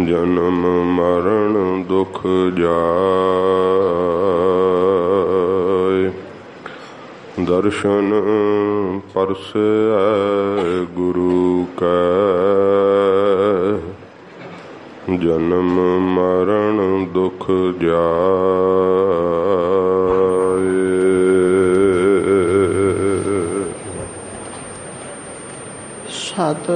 ਜਨਮ ਮਰਨ ਦੁਖ ਜਾਏ। ਦਰਸ਼ਨ ਪਰਸੈ ਗੁਰੂ ਕੈ। ਜਨਮ ਮਰਨ ਦੁਖ ਜਾਏ। ਸਤ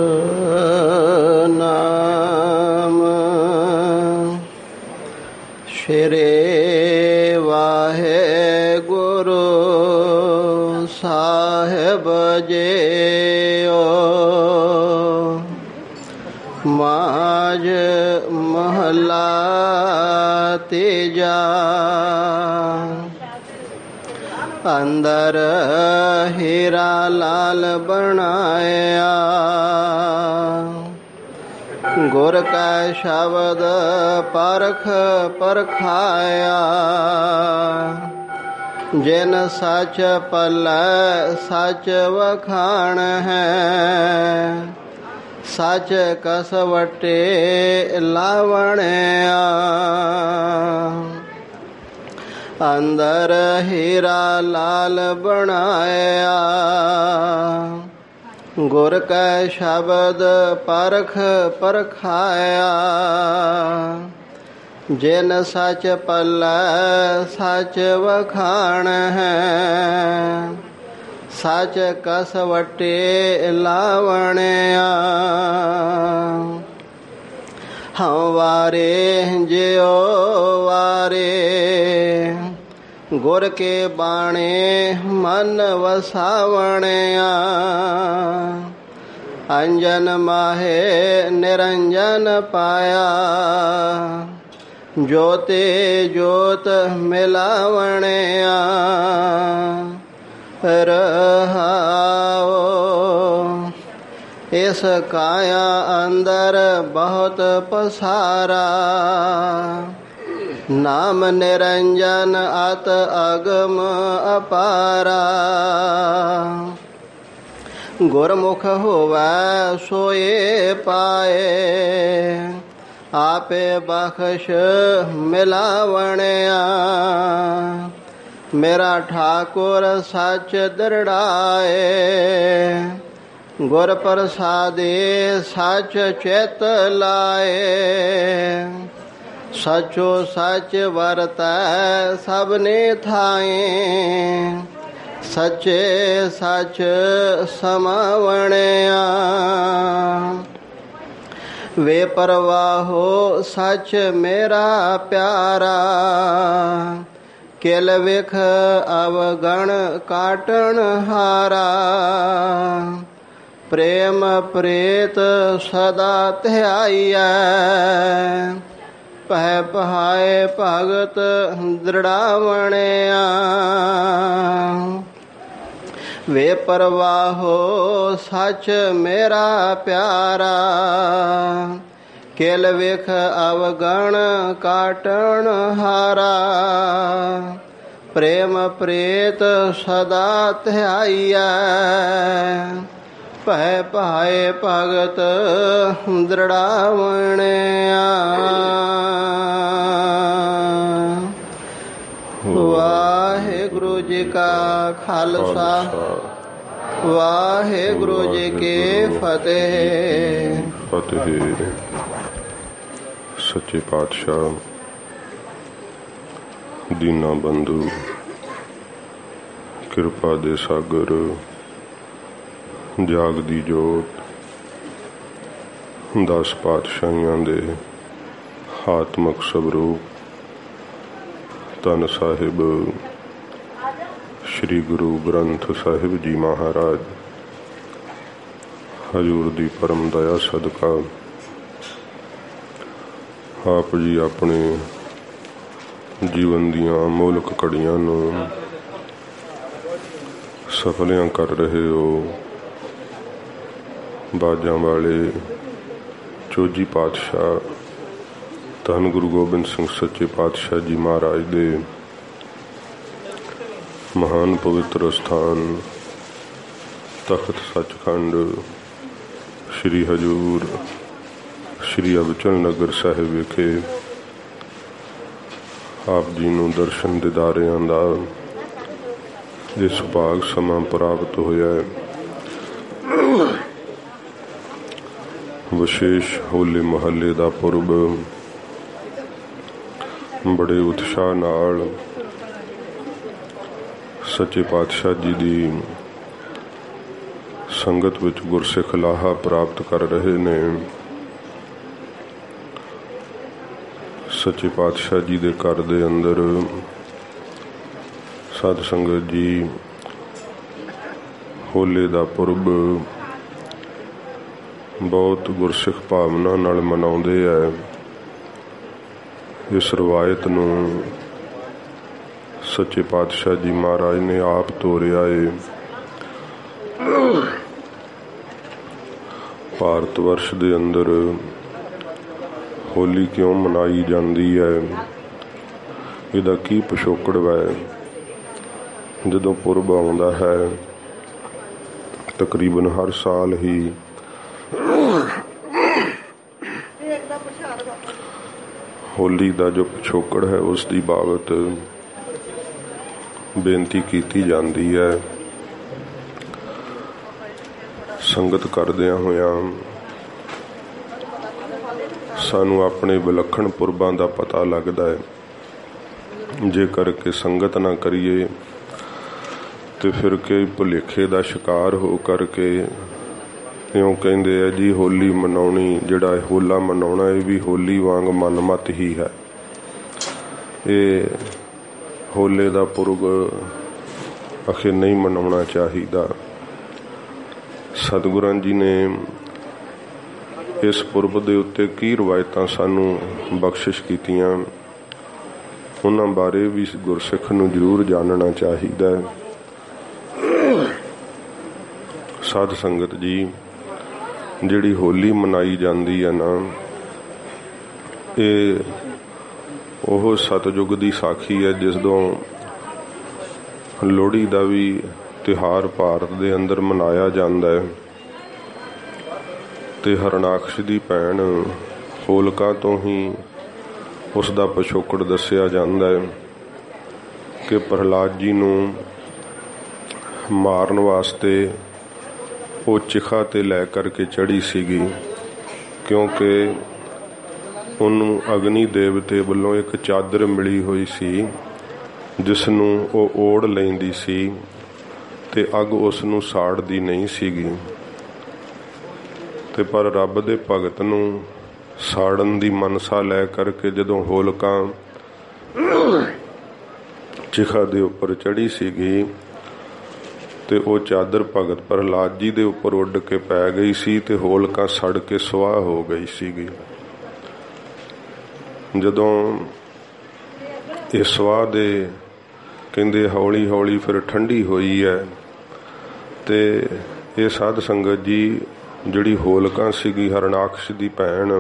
ਸਾਹਿਬ ਜੀਓ। ਮਾਜ ਮਹਲਾ ਤੀਜਾ। ਅੰਦਰ ਹੀਰਾ ਲਾਲ ਬਣਾਇਆ। ਗੁਰ ਕਾ ਸ਼ਬਦ ਪਰਖ ਪਰਖਾਇਆ। ਜਿਨ ਸੱਚ ਪੱਲੇ, ਸੱਚ ਵਖਾਣ ਹੈ। ਸੱਚ ਕਸਵਟੇ ਲਾਵਣਿਆ। ਅੰਦਰ ਹੀਰਾ ਲਾਲ ਬਣਾਇਆ। ਗੁਰ ਕੈ ਸ਼ਬਦ ਪਰਖ ਪਰਖਾਇਆ। ਜਿਨ ਸੱਚ ਪੱਲੇ, ਸੱਚ ਵਖਾਣ ਹੈ। ਸੱਚ ਕਸਵਟੇ ਲਾਵਣਿਆ। ਹਵਾਰੇ ਜਿਉ ਵਾਰੇ। ਗੁਰ ਕੇ ਬਾਣੇ, ਮਨ ਵਸਾਵਣਿਆ। ਅੰਜਨ ਮਾਹੇ, ਨਿਰੰਜਨ ਪਾਇਆ। ਜੋਤੇ ਜੋਤ ਮਿਲਾਵਣਿਆ, ਰਹਾਓ। ਇਸ ਕਾਇਆ ਅੰਦਰ ਬਹੁਤ ਪਸਾਰਾ। ਨਾਮ ਨਿਰੰਜਨ ਅਤ ਅਗਮ ਅਪਾਰਾ। ਗੁਰਮੁਖ ਹੋਵੈ ਸੋਏ ਪਾਏ। ਆਪੇ ਬਖਸ਼ ਮਿਲਾਵਣਿਆ। ਮੇਰਾ ਠਾਕੁਰ ਸੱਚ ਦਰੜਾਏ। ਗੁਰ ਪ੍ਰਸਾਦੇ ਸੱਚ ਚਿਤ ਲਾਏ। ਸਚੋ ਸੱਚ ਵਰਤੈ ਸਭਨੇ ਥਾਏ। ਸੱਚੇ ਸੱਚ ਸਮਾਵਣਿਆ। ਵੇ ਪਰਵਾਹੋ ਸੱਚ ਮੇਰਾ ਪਿਆਰਾ, ਕਿਲ ਵਿਖ ਅਵਗਣ ਕਾਟਣ ਹਾਰਾ। ਪ੍ਰੇਮ ਪ੍ਰੇਤ ਸਦਾ ਧਿਆਈਐ ਪਹਿ ਪਹਾਏ ਭਗਤ ਦ੍ਰਿੜਾਵਣਿਆ। ਵੇ ਪਰਵਾਹੋ ਸੱਚ ਮੇਰਾ ਪਿਆਰਾ। ਕਿਲ ਵਿਖ ਅਵਗਣ ਕਾਟਣ ਹਾਰਾ। ਪ੍ਰੇਮ ਪ੍ਰੇਤ ਸਦਾ ਧਿਆਈਐ। ਭੈ ਭਾਏ ਭਗਤ ਦ੍ਰਿੜਾਵਣਿਆ। ਵਾਹਿਗੁਰੂ। ਜੀ ਕਾ ਖਾਲਸਾ। ਵਾਹਿਗੁਰੂ ਜੀ ਕੀ ਫਤਿਹ। ਫਤਿਹ। ਸੱਚੇ ਪਾਤਸ਼ਾਹ ਦੀਨਾ ਬੰਧੂ ਕਿਰਪਾ ਦੇ ਸਾਗਰ ਜਾਗਦੀ ਜੋਤ ਦਸ ਪਾਤਸ਼ਾਹੀਆਂ ਦੇ ਆਤਮਕ ਸਵਰੂਪ ਤਨ ਸਾਹਿਬ ਸ੍ਰੀ ਗੁਰੂ ਗ੍ਰੰਥ ਸਾਹਿਬ ਜੀ ਮਹਾਰਾਜ। ਹਜੂਰ ਦੀ ਪਰਮ ਦਇਆ ਸਦਕਾ। ਆਪ ਜੀ ਆਪਣੇ ਜੀਵਨ ਦੀਆਂ ਅਮੋਲਕ ਘੜੀਆਂ ਨੂੰ ਸਫਲਿਆਂ ਕਰ ਰਹੇ ਹੋ। ਬਾਜਾਂ ਵਾਲੇ ਚੋਜੀ ਪਾਤਸ਼ਾਹ ਧੰਨ ਗੁਰੂ ਗੋਬਿੰਦ ਸਿੰਘ ਸੱਚੇ ਪਾਤਸ਼ਾਹ ਜੀ ਮਹਾਰਾਜ ਦੇ ਮਹਾਨ ਪਵਿੱਤਰ ਸਥਾਨ, ਤਖਤ ਸੱਚਖੰਡ, ਸ੍ਰੀ ਹਜੂਰ, ਸ਼੍ਰੀ ਅਬਚਲ ਨਗਰ ਸਾਹਿਬ ਵਿਖੇ ਆਪ ਜੀ ਨੂੰ ਦਰਸ਼ਨ ਦਿਦਾਰਿਆਂ ਦਾ ਇਹ ਭਾਗ ਸਮਾਂ ਪ੍ਰਾਪਤ ਹੋਇਆ ਹੈ। ਵਿਸ਼ੇਸ਼ ਹੋਲੇ ਮਹੱਲੇ ਦਾ ਪੁਰਬ ਬੜੇ ਉਤਸ਼ਾਹ ਨਾਲ ਸੱਚੇ ਪਾਤਸ਼ਾਹ ਜੀ ਦੀ ਸੰਗਤ ਵਿੱਚ ਗੁਰਸਿੱਖ ਲਾਹਾ ਪ੍ਰਾਪਤ ਕਰ ਰਹੇ ਨੇ। ਸੱਚੇ ਪਾਤਸ਼ਾਹ ਜੀ ਦੇ ਘਰ ਦੇ ਅੰਦਰ ਸਾਧ ਸੰਗਤ ਜੀ ਹੋਲੇ ਦਾ ਪੁਰਬ ਬਹੁਤ ਗੁਰਸਿੱਖ ਭਾਵਨਾ ਨਾਲ ਮਨਾਉਂਦੇ ਆ। ਇਸ ਰਵਾਇਤ ਨੂੰ ਸੱਚੇ ਪਾਤਸ਼ਾਹ ਜੀ ਮਹਾਰਾਜ ਨੇ ਆਪ ਤੋਰਿਆ ਏ। ਭਾਰਤ ਵਰਸ਼ ਦੇ ਅੰਦਰ ਹੋਲੀ ਕਿਉਂ ਮਨਾਈ ਜਾਂਦੀ ਹੈ? ਇਹਦਾ ਕੀ ਪਿਛੋਕੜ ਹੈ? ਜਦੋਂ ਪੁਰਬ ਆਉਂਦਾ ਹੈ, ਤਕਰੀਬਨ ਹਰ ਸਾਲ ਹੀ ਹੋਲੀ ਦਾ ਜੋ ਪਿਛੋਕੜ ਹੈ, ਉਸ ਦੀ ਬਾਬਤ ਬੇਨਤੀ ਕੀਤੀ ਜਾਂਦੀ ਹੈ। ਸੰਗਤ ਕਰਦਿਆਂ ਹੋਇਆਂ ਸਾਨੂੰ ਆਪਣੇ ਵਿਲੱਖਣ ਪੁਰਬਾਂ ਦਾ ਪਤਾ ਲੱਗਦਾ ਹੈ। ਜੇ ਕਰਕੇ ਸੰਗਤ ਨਾ ਕਰੀਏ, ਤੇ ਫਿਰ ਕੇ ਭੁਲੇਖੇ ਦਾ ਸ਼ਿਕਾਰ ਹੋ ਕਰਕੇ ਇਉਂ ਕਹਿੰਦੇ ਆ, ਜੀ ਹੋਲੀ ਮਨਾਉਣੀ, ਜਿਹੜਾ ਹੋਲਾ ਮਨਾਉਣਾ, ਇਹ ਵੀ ਹੋਲੀ ਵਾਂਗ ਮਨਮਤ ਹੀ ਹੈ। ਇਹ ਹੋਲੇ ਦਾ ਪੁਰਬ ਅਖੇ ਨਹੀਂ ਮਨਾਉਣਾ ਚਾਹੀਦਾ। ਸਤਿਗੁਰਾਂ ਜੀ ਨੇ ਇਸ ਪੁਰਬ ਦੇ ਉੱਤੇ ਕੀ ਰਵਾਇਤਾਂ ਸਾਨੂੰ ਬਖਸ਼ਿਸ਼ ਕੀਤੀਆਂ? ਉਹਨਾਂ ਬਾਰੇ ਵੀ ਗੁਰਸਿੱਖ ਨੂੰ ਜ਼ਰੂਰ ਜਾਣਨਾ ਚਾਹੀਦਾ ਹੈ। ਸਾਧ ਸੰਗਤ ਜੀ, ਜਿਹੜੀ ਹੋਲੀ ਮਨਾਈ ਜਾਂਦੀ ਹੈ ਨਾ, ਇਹ ਉਹ ਸਤਜੁਗ ਦੀ ਸਾਖੀ ਹੈ, ਜਿਸ ਤੋਂ ਲੋਹੜੀ ਦਾ ਵੀ ਤਿਹਾਰ ਭਾਰਤ ਦੇ ਅੰਦਰ ਮਨਾਇਆ ਜਾਂਦਾ ਹੈ। ਤੇ ਹਰਨਾਕਸ਼ ਦੀ ਭੈਣ ਹੋਲਕਾ ਤੋਂ ਹੀ ਉਸ ਦਾ ਪਿਛੋਕੜ ਦੱਸਿਆ ਜਾਂਦਾ ਹੈ ਕਿ ਪ੍ਰਹਲਾਦ ਜੀ ਨੂੰ ਮਾਰਨ ਵਾਸਤੇ ਉਹ ਚਿਖਾ ਤੇ ਲੈ ਕਰਕੇ ਚੜੀ ਸੀਗੀ, ਕਿਉਂਕਿ ਉਹਨੂੰ ਅਗਨੀ ਦੇਵਤੇ ਵੱਲੋਂ ਇੱਕ ਚਾਦਰ ਮਿਲੀ ਹੋਈ ਸੀ ਜਿਸ ਨੂੰ ਉਹ ਓੜ ਲੈਂਦੀ ਸੀ ਤੇ ਅੱਗ ਉਸ ਨੂੰ ਸਾੜਦੀ ਨਹੀਂ ਸੀਗੀ। ਤੇ ਪਰ ਰੱਬ ਦੇ ਭਗਤ ਨੂੰ ਸਾੜਨ ਦੀ ਮਨਸਾ ਲੈ ਕਰਕੇ ਜਦੋਂ ਹੋਲਕਾਂ ਚਿਖਾ ਦੇ ਉੱਪਰ ਚੜੀ ਸੀਗੀ ਤੇ ਉਹ ਚਾਦਰ ਭਗਤ ਪ੍ਰਹਲਾਦ ਜੀ ਦੇ ਉੱਪਰ ਉੱਡ ਕੇ ਪੈ ਗਈ ਸੀ ਤੇ ਹੋਲਕਾਂ ਸੜ ਕੇ ਸੁਆਹ ਹੋ ਗਈ ਸੀਗੀ। ਜਦੋਂ ਇਹ ਸਵਾਹ ਦੇ ਕਹਿੰਦੇ ਹੌਲੀ ਹੌਲੀ ਫਿਰ ਠੰਡੀ ਹੋਈ ਹੈ ਤੇ ਇਹ ਸਾਧ ਸੰਗਤ ਜੀ ਜਿਹੜੀ ਹੋਲਕਾਂ ਸੀਗੀ ਹਰਨਾਕਸ਼ ਦੀ ਭੈਣ,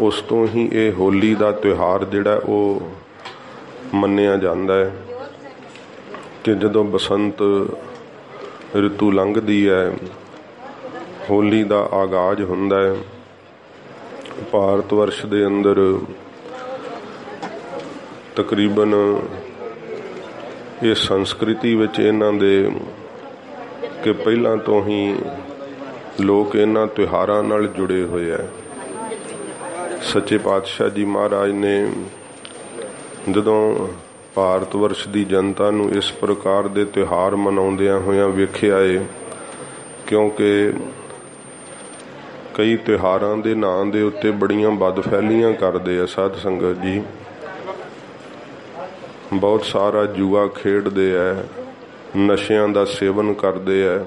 ਉਸ ਤੋਂ ਹੀ ਇਹ ਹੋਲੀ ਦਾ ਤਿਉਹਾਰ ਜਿਹੜਾ ਉਹ ਮੰਨਿਆ ਜਾਂਦਾ ਹੈ ਕਿ ਜਦੋਂ ਬਸੰਤ ਰਿਤੂ ਲੰਘਦੀ ਹੈ, ਹੋਲੀ ਦਾ ਆਗਾਜ਼ ਹੁੰਦਾ ਹੈ। ਭਾਰਤ ਵਰਸ਼ ਦੇ ਅੰਦਰ ਤਕਰੀਬਨ ਇਹ ਸੰਸਕ੍ਰਿਤੀ ਵਿੱਚ ਇਹਨਾਂ ਦੇ ਕਿ ਪਹਿਲਾਂ ਤੋਂ ਹੀ ਲੋਕ ਇਹਨਾਂ ਤਿਉਹਾਰਾਂ ਨਾਲ ਜੁੜੇ ਹੋਏ ਆ। ਸੱਚੇ ਪਾਤਸ਼ਾਹ ਜੀ ਮਹਾਰਾਜ ਨੇ ਜਦੋਂ ਭਾਰਤ ਵਰਸ਼ ਦੀ ਜਨਤਾ ਨੂੰ ਇਸ ਪ੍ਰਕਾਰ ਦੇ ਤਿਉਹਾਰ ਮਨਾਉਂਦਿਆਂ ਹੋਇਆਂ ਵੇਖਿਆ ਏ, ਕਿਉਂਕਿ ਕਈ ਤਿਉਹਾਰਾਂ ਦੇ ਨਾਂ ਦੇ ਉੱਤੇ ਬੜੀਆਂ ਬਦਫੈਲੀਆਂ ਕਰਦੇ ਆ ਸਾਧ ਸੰਗਤ ਜੀ। ਬਹੁਤ ਸਾਰਾ ਜੂਆ ਖੇਡਦੇ ਆ ਨਸ਼ਿਆਂ ਦਾ ਸੇਵਨ ਕਰਦੇ ਆ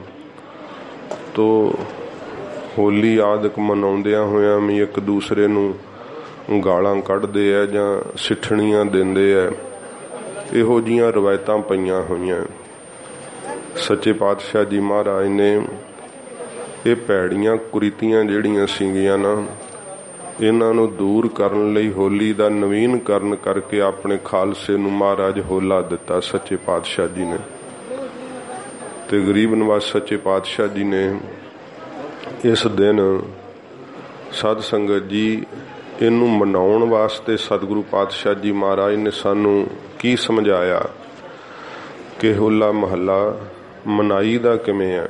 ਤੋ ਹੋਲੀ ਆਦਿਕ ਮਨਾਉਂਦਿਆਂ ਹੋਇਆਂ ਵੀ ਇੱਕ ਦੂਸਰੇ ਨੂੰ ਗਾਲਾਂ ਕੱਢਦੇ ਆ ਜਾਂ ਸਿੱਠਣੀਆਂ ਦਿੰਦੇ ਆ ਇਹੋ ਜੀਆਂ ਰਵਾਇਤਾਂ ਪਈਆਂ ਹੋਈਆਂ। ਸੱਚੇ ਪਾਤਸ਼ਾਹ ਜੀ ਮਹਾਰਾਜ ਨੇ ਇਹ ਭੈੜੀਆਂ ਕੁਰੀਤੀਆਂ ਜਿਹੜੀਆਂ ਸੀਗੀਆਂ ਨਾ ਇਹਨਾਂ ਨੂੰ ਦੂਰ ਕਰਨ ਲਈ ਹੋਲੀ ਦਾ ਨਵੀਨਕਰਨ ਕਰਕੇ ਆਪਣੇ ਖਾਲਸੇ ਨੂੰ ਮਹਾਰਾਜ ਹੋਲਾ ਦਿੱਤਾ ਸੱਚੇ ਪਾਤਸ਼ਾਹ ਜੀ ਨੇ। ਤੇ ਗਰੀਬ ਨਿਵਾਸ ਸੱਚੇ ਪਾਤਸ਼ਾਹ ਜੀ ਨੇ ਇਸ ਦਿਨ ਸਾਧ ਸੰਗਤ ਜੀ ਇਹਨੂੰ ਮਨਾਉਣ ਵਾਸਤੇ ਸਤਿਗੁਰੂ ਪਾਤਸ਼ਾਹ ਜੀ ਮਹਾਰਾਜ ਨੇ ਸਾਨੂੰ ਕੀ ਸਮਝਾਇਆ ਕਿ ਹੋਲਾ ਮਹੱਲਾ ਮਨਾਈ ਦਾ ਕਿਵੇਂ ਹੈ?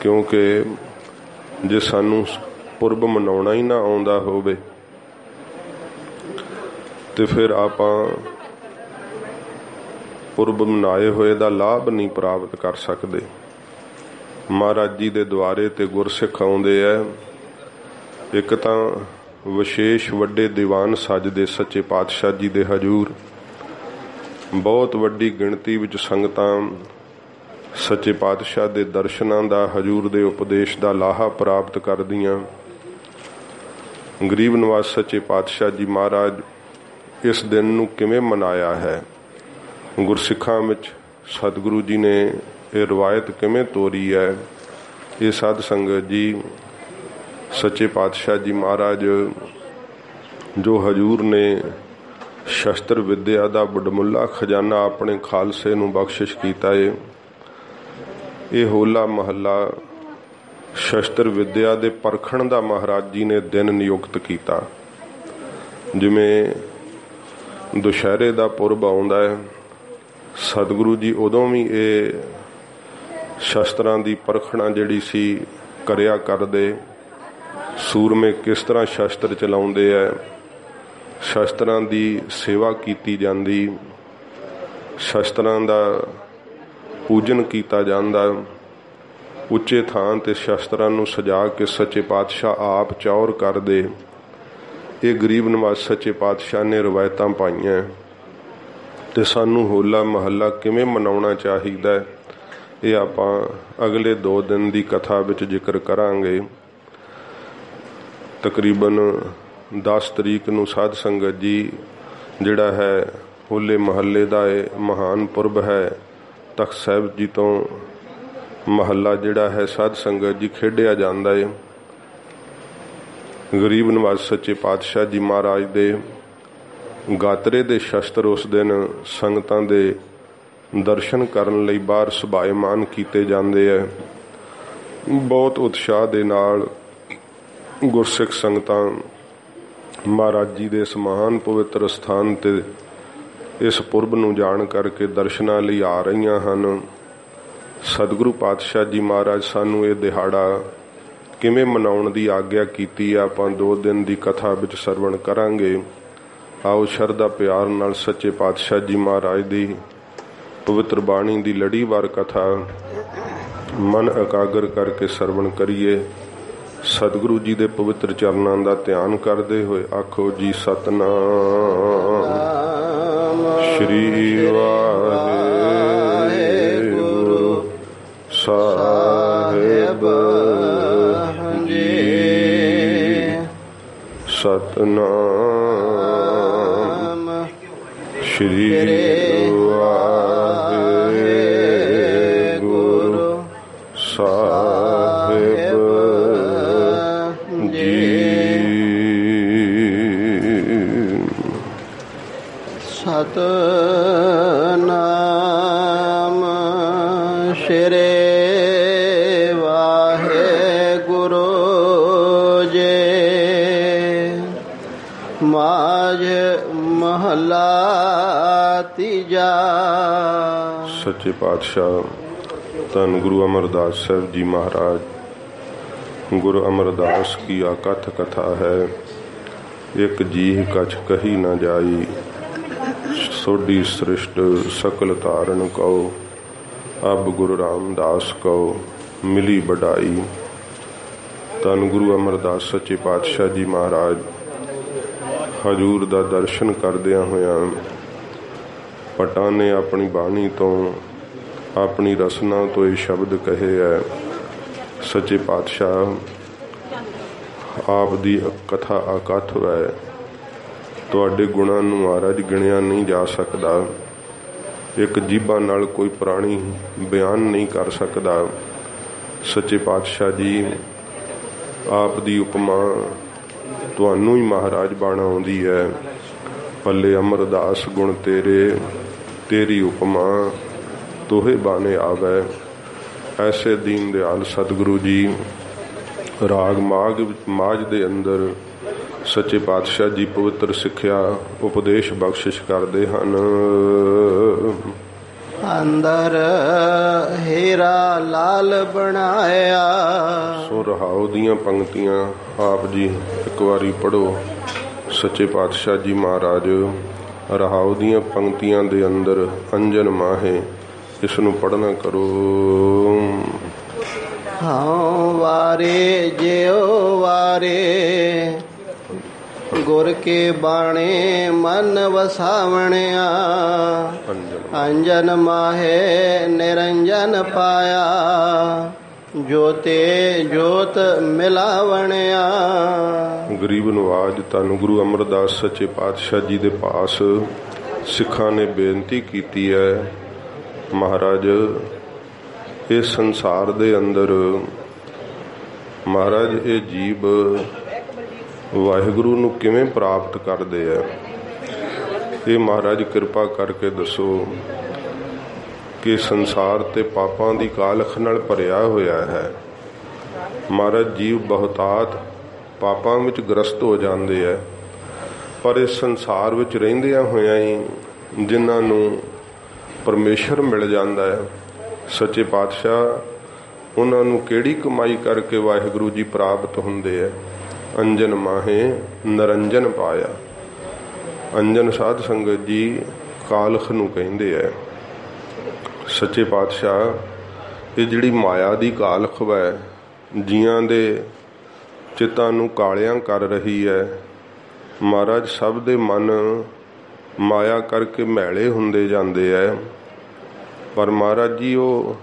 ਕਿਉਂਕਿ ਜੇ ਸਾਨੂੰ ਪੁਰਬ ਮਨਾਉਣਾ ਹੀ ਨਾ ਆਉਂਦਾ ਹੋਵੇ। ਤੇ ਫਿਰ ਆਪਾਂ ਪੁਰਬ ਮਨਾਏ ਹੋਏ ਦਾ ਲਾਭ ਨਹੀਂ ਪ੍ਰਾਪਤ ਕਰ ਸਕਦੇ। ਮਹਾਰਾਜ ਜੀ ਦੇ ਦੁਆਰੇ ਤੇ ਗੁਰਸਿੱਖ ਆਉਂਦੇ ਐ। ਇੱਕ ਤਾਂ ਵਿਸ਼ੇਸ਼ ਵੱਡੇ ਦੀਵਾਨ ਸਜਦੇ ਸੱਚੇ ਪਾਤਸ਼ਾਹ ਜੀ ਦੇ ਹਜੂਰ। ਬਹੁਤ ਵੱਡੀ ਗਿਣਤੀ ਵਿੱਚ ਸੰਗਤਾਂ ਸੱਚੇ ਪਾਤਸ਼ਾਹ ਦੇ ਦਰਸ਼ਨਾਂ ਦਾ, ਹਜੂਰ ਦੇ ਉਪਦੇਸ਼ ਦਾ ਲਾਹਾ ਪ੍ਰਾਪਤ ਕਰਦੀਆਂ। ਗਰੀਬ ਨਿਵਾਸ ਸੱਚੇ ਪਾਤਸ਼ਾਹ ਜੀ ਮਹਾਰਾਜ, ਇਸ ਦਿਨ ਨੂੰ ਕਿਵੇਂ ਮਨਾਇਆ ਹੈ? ਗੁਰਸਿੱਖਾਂ ਵਿੱਚ ਸਤਿਗੁਰੂ ਜੀ ਨੇ ਇਹ ਰਵਾਇਤ ਕਿਵੇਂ ਤੋਰੀ ਹੈ? ਇਹ ਸਾਧ ਸੰਗਤ ਜੀ, ਸੱਚੇ ਪਾਤਸ਼ਾਹ ਜੀ ਮਹਾਰਾਜ, ਜੋ ਹਜੂਰ ਨੇ ਸ਼ਸਤਰ ਵਿਦਿਆ ਦਾ ਬੜਮੁੱਲਾ ਖਜ਼ਾਨਾ ਆਪਣੇ ਖਾਲਸੇ ਨੂੰ ਬਖਸ਼ਿਸ਼ ਕੀਤਾ ਏ। ਇਹ ਹੋਲਾ ਮਹੱਲਾ ਸ਼ਸਤਰ ਵਿਦਿਆ ਦੇ ਪਰਖਣ ਦਾ ਮਹਾਰਾਜ ਜੀ ਨੇ ਦਿਨ ਨਿਯੁਕਤ ਕੀਤਾ। ਜਿਵੇਂ ਦੁਸ਼ਹਿਰੇ ਦਾ ਪੁਰਬ ਆਉਂਦਾ ਹੈ, ਸਤਿਗੁਰੂ ਜੀ ਉਦੋਂ ਵੀ ਇਹ ਸ਼ਸਤਰਾਂ ਦੀ ਪਰਖਣਾ ਜਿਹੜੀ ਸੀ ਕਰਿਆ ਕਰਦੇ। ਸੂਰਮੇ ਕਿਸ ਤਰ੍ਹਾਂ ਸ਼ਸਤਰ ਚਲਾਉਂਦੇ ਐ, ਸ਼ਸਤਰਾਂ ਦੀ ਸੇਵਾ ਕੀਤੀ ਜਾਂਦੀ, ਸ਼ਸਤਰਾਂ ਦਾ ਪੂਜਨ ਕੀਤਾ ਜਾਂਦਾ। ਉੱਚੇ ਥਾਂ ਤੇ ਸ਼ਸਤਰਾਂ ਨੂੰ ਸਜਾ ਕੇ ਸੱਚੇ ਪਾਤਸ਼ਾਹ ਆਪ ਚੌਰ ਕਰਦੇ ਇਹ ਗਰੀਬ ਨਵਾਜ਼ ਸੱਚੇ ਪਾਤਸ਼ਾਹ ਨੇ ਰਵਾਇਤਾਂ ਪਾਈਆਂ। ਤੇ ਸਾਨੂੰ ਹੋਲਾ ਮਹੱਲਾ ਕਿਵੇਂ ਮਨਾਉਣਾ ਚਾਹੀਦਾ ਇਹ ਆਪਾਂ ਅਗਲੇ 2 ਦਿਨ ਦੀ ਕਥਾ ਵਿੱਚ ਜ਼ਿਕਰ ਕਰਾਂਗੇ। ਤਕਰੀਬਨ 10 ਤਰੀਕ ਨੂੰ ਸਾਧ ਸੰਗਤ ਜੀ, ਜਿਹੜਾ ਹੈ ਹੋਲੇ ਮਹੱਲੇ ਦਾ ਇਹ ਮਹਾਨ ਪੁਰਬ ਹੈ, ਤਖਤ ਸਾਹਿਬ ਜੀ ਤੋਂ ਮਹੱਲਾ ਜਿਹੜਾ ਹੈ ਸਾਧ ਸੰਗਤ ਜੀ ਖੇਡਿਆ ਜਾਂਦਾ ਏ। ਗਰੀਬ ਨਵਾਜ਼ ਸੱਚੇ ਪਾਤਸ਼ਾਹ ਜੀ ਮਹਾਰਾਜ ਦੇ ਗਾਤਰੇ ਦੇ ਸ਼ਸਤਰ ਉਸ ਦਿਨ ਸੰਗਤਾਂ ਦੇ ਦਰਸ਼ਨ ਕਰਨ ਲਈ ਬਾਹਰ ਸੁਭਾਇਮਾਨ ਕੀਤੇ ਜਾਂਦੇ ਐ ਬਹੁਤ ਉਤਸ਼ਾਹ ਦੇ ਨਾਲ ਗੁਰਸਿੱਖ ਸੰਗਤਾਂ ਮਹਾਰਾਜ ਜੀ ਦੇ ਇਸ ਮਹਾਨ ਪਵਿੱਤਰ ਸਥਾਨ ਤੇ ਇਸ ਪੁਰਬ ਨੂੰ ਜਾਣ ਕਰਕੇ ਦਰਸ਼ਨਾਂ ਲਈ ਆ ਰਹੀਆਂ ਹਨ। ਸਤਿਗੁਰੂ ਪਾਤਸ਼ਾਹ ਜੀ ਮਹਾਰਾਜ ਸਾਨੂੰ ਇਹ ਦਿਹਾੜਾ ਕਿਵੇਂ ਮਨਾਉਣ ਦੀ ਆਗਿਆ ਕੀਤੀ ਆ ਆਪਾਂ ਦੋ ਦਿਨ ਦੀ ਕਥਾ ਵਿੱਚ ਸਰਵਣ ਕਰਾਂਗੇ। ਆਓ ਸ਼ਰਧਾ ਪਿਆਰ ਨਾਲ ਸੱਚੇ ਪਾਤਸ਼ਾਹ ਜੀ ਮਹਾਰਾਜ ਦੀ ਪਵਿੱਤਰ ਬਾਣੀ ਦੀ ਲੜੀਵਾਰ ਕਥਾ ਮਨ ਇਕਾਗਰ ਕਰਕੇ ਸਰਵਣ ਕਰੀਏ। ਸਤਿਗੁਰੂ ਜੀ ਦੇ ਪਵਿੱਤਰ ਚਰਨਾਂ ਦਾ ਧਿਆਨ ਕਰਦੇ ਹੋਏ ਆਖੋ ਜੀ ਸਤਨਾਮ। ਸ਼੍ਰੀ ਵਾਹਿਗੁਰੂ ਸਾਹਿਬ ਜੀ। ਸਤਨਾਮ। ਸ਼੍ਰੀ ਮਾਝ ਮਹਲਾ ਤੀਜਾ। ਸੱਚੇ ਪਾਤਸ਼ਾਹ, ਧੰਨ ਗੁਰੂ ਅਮਰਦਾਸ ਸਾਹਿਬ ਜੀ ਮਹਾਰਾਜ, ਗੁਰੂ ਅਮਰਦਾਸ ਕੀ ਆਕਥ ਕਥਾ ਹੈ। ਇੱਕ ਜੀਹ ਕਛ ਕਹੀ ਨਾ ਜਾਈ, ਸੋਢੀ ਸ੍ਰਿਸ਼ਟ ਸਕਲ ਤਾਰਨ ਕਉ, ਅਬ ਗੁਰੂ ਰਾਮਦਾਸ ਕਉ, ਮਿਲੀ ਬਡਾਈ ਧੰਨ ਗੁਰੂ ਅਮਰਦਾਸ, ਸੱਚੇ ਪਾਤਸ਼ਾਹ ਜੀ ਮਹਾਰਾਜ ਹਜੂਰ ਦਾ ਦਰਸ਼ਨ ਕਰਦਿਆਂ ਹੋਇਆਂ ਪਟਾਂ ਨੇ ਆਪਣੀ ਬਾਣੀ ਤੋਂ ਆਪਣੀ ਰਸਨਾ ਤੋਂ ਇਹ ਸ਼ਬਦ ਕਹੇ ਹੈ ਸੱਚੇ ਪਾਤਸ਼ਾਹ, ਆਪ ਦੀ ਕਥਾ ਅਕਥ ਹੈ ਤੁਹਾਡੇ ਗੁਣਾਂ ਨੂੰ ਮਹਾਰਾਜ ਗਿਣਿਆ ਨਹੀਂ ਜਾ ਸਕਦਾ। ਇੱਕ ਜੀਬਾਂ ਨਾਲ ਕੋਈ ਪ੍ਰਾਣੀ ਬਿਆਨ ਨਹੀਂ ਕਰ ਸਕਦਾ। ਸੱਚੇ ਪਾਤਸ਼ਾਹ ਜੀ, ਆਪ ਦੀ ਉਪਮਾ ਤੁਹਾਨੂੰ ਹੀ ਮਹਾਰਾਜ ਬਾਣਾ ਆਉਂਦੀ ਹੈ। ਪੱਲੇ ਅਮਰਦਾਸ ਗੁਣ ਤੇਰੇ, ਤੇਰੀ ਉਪਮਾ ਤੋਹੇ ਬਾਣੇ ਆਵੇ। ਐਸੇ ਦੀਨ ਦਿਆਲ ਸਤਿਗੁਰੂ ਜੀ, ਰਾਗ ਮਾਗ ਮਾਜ ਦੇ ਅੰਦਰ ਸੱਚੇ ਪਾਤਸ਼ਾਹ ਜੀ ਪਵਿੱਤਰ ਸਿੱਖਿਆ ਉਪਦੇਸ਼ ਬਖਸ਼ਿਸ਼ ਕਰਦੇ ਹਨ। ਅੰਦਰ ਹੀਰਾ ਲਾਲ ਬਣਾਇਆ। ਸੋ ਰਹਾਉ ਦੀਆਂ ਪੰਕਤੀਆਂ ਆਪ ਜੀ ਇੱਕ ਵਾਰੀ ਪੜੋ ਸੱਚੇ ਪਾਤਸ਼ਾਹ ਜੀ ਮਹਾਰਾਜ ਰਹਾਉ ਦੀਆਂ ਪੰਕਤੀਆਂ ਦੇ ਅੰਦਰ ਅੰਜਨ ਮਾਹੇ ਇਸ ਨੂੰ ਪੜਨਾ ਕਰੋ। ਹਉ ਵਾਰੇ ਜਿਉ ਵਾਰੇ ਗੁਰ ਕੇ ਬਾਣੇ ਮਨ ਵਸਾਵਣਿਆ। ਅੰਜਨ ਮਾਹੇ ਨਿਰੰਜਨ ਪਾਇਆ, ਜੋਤੇ ਜੋਤ ਮਿਲਾਵਣਿਆ। ਗਰੀਬ ਨਵਾਜ ਤਨ ਗੁਰੂ ਅਮਰਦਾਸ ਸੱਚੇ ਪਾਤਸ਼ਾਹ ਜੀ ਦੇ ਪਾਸ ਸਿੱਖਾਂ ਨੇ ਬੇਨਤੀ ਕੀਤੀ ਹੈ। ਮਹਾਰਾਜ, ਇਹ ਸੰਸਾਰ ਦੇ ਅੰਦਰ ਮਹਾਰਾਜ, ਇਹ ਜੀਵ ਵਾਹਿਗੁਰੂ ਨੂੰ ਕਿਵੇਂ ਪ੍ਰਾਪਤ ਕਰਦੇ ਆ? ਇਹ ਮਹਾਰਾਜ ਕਿਰਪਾ ਕਰਕੇ ਦੱਸੋ ਕਿ ਸੰਸਾਰ ਤੇ ਪਾਪਾਂ ਦੀ ਕਾਲਖ ਨਾਲ ਭਰਿਆ ਹੋਇਆ ਹੈ। ਮਹਾਰਾਜ ਜੀਵ ਬਹੁਤਾਤ ਪਾਪਾਂ ਵਿੱਚ ਗ੍ਰਸਤ ਹੋ ਜਾਂਦੇ ਆ, ਪਰ ਇਸ ਸੰਸਾਰ ਵਿੱਚ ਰਹਿੰਦਿਆਂ ਹੋਇਆਂ ਹੀ ਜਿਨ੍ਹਾਂ ਨੂੰ ਪਰਮੇਸ਼ਰ ਮਿਲ ਜਾਂਦਾ ਹੈ, ਸੱਚੇ ਪਾਤਸ਼ਾਹ, ਉਹਨਾਂ ਨੂੰ ਕਿਹੜੀ ਕਮਾਈ ਕਰਕੇ ਵਾਹਿਗੁਰੂ ਜੀ ਪ੍ਰਾਪਤ ਹੁੰਦੇ ਆ? ਅੰਜਨ ਮਾਹੇ ਨਰੰਜਨ ਪਾਇਆ। ਅੰਜਨ ਸਾਧ ਸੰਗਤ ਜੀ ਕਾਲਖ ਨੂੰ ਕਹਿੰਦੇ ਆ ਸੱਚੇ ਪਾਤਸ਼ਾਹ, ਇਹ ਜਿਹੜੀ ਮਾਇਆ ਦੀ ਕਾਲਖ ਹੈ ਜੀਆਂ ਦੇ ਚਿੱਤਾਂ ਨੂੰ ਕਾਲਿਆਂ ਕਰ ਰਹੀ ਹੈ ਮਹਾਰਾਜ, ਸਭ ਦੇ ਮਨ ਮਾਇਆ ਕਰਕੇ ਮੈਲੇ ਹੁੰਦੇ ਜਾਂਦੇ ਐ। ਪਰ ਮਹਾਰਾਜ ਜੀ, ਉਹ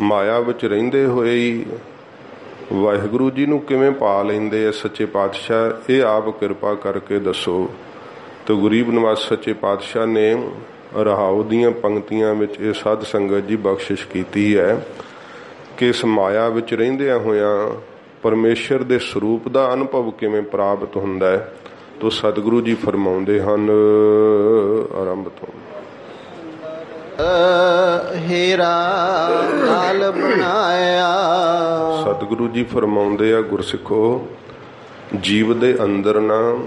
ਮਾਇਆ ਵਿੱਚ ਰਹਿੰਦੇ ਹੋਏ ਹੀ ਵਾਹਿਗੁਰੂ ਜੀ ਨੂੰ ਕਿਵੇਂ ਪਾ ਲੈਂਦੇ ਐ, ਸੱਚੇ ਪਾਤਸ਼ਾਹ? ਇਹ ਆਪ ਕਿਰਪਾ ਕਰਕੇ ਦੱਸੋ। ਤੇ ਗਰੀਬ ਨਿਵਾਸ ਸੱਚੇ ਪਾਤਸ਼ਾਹ ਨੇ ਰਹਾਉ ਦੀਆਂ ਪੰਕਤੀਆਂ ਵਿੱਚ ਇਹ ਸਾਧ ਸੰਗਤ ਜੀ ਬਖਸ਼ਿਸ਼ ਕੀਤੀ ਹੈ ਕਿ ਇਸ ਮਾਇਆ ਵਿੱਚ ਰਹਿੰਦਿਆਂ ਹੋਇਆਂ ਪਰਮੇਸ਼ਰ ਦੇ ਸਰੂਪ ਦਾ ਅਨੁਭਵ ਕਿਵੇਂ ਪ੍ਰਾਪਤ ਹੁੰਦਾ ਹੈ ਤੋ ਸਤਿਗੁਰੂ ਜੀ ਫਰਮਾਉਂਦੇ ਹਨ ਆਰੰਭ ਤੋਂ। ਹੀਰਾ ਲਾਲ ਬਣਾਇਆ। ਸਤਿਗੁਰੂ ਜੀ ਫਰਮਾਉਂਦੇ ਆ ਗੁਰਸਿੱਖੋ ਜੀਵ ਦੇ ਅੰਦਰ ਨਾ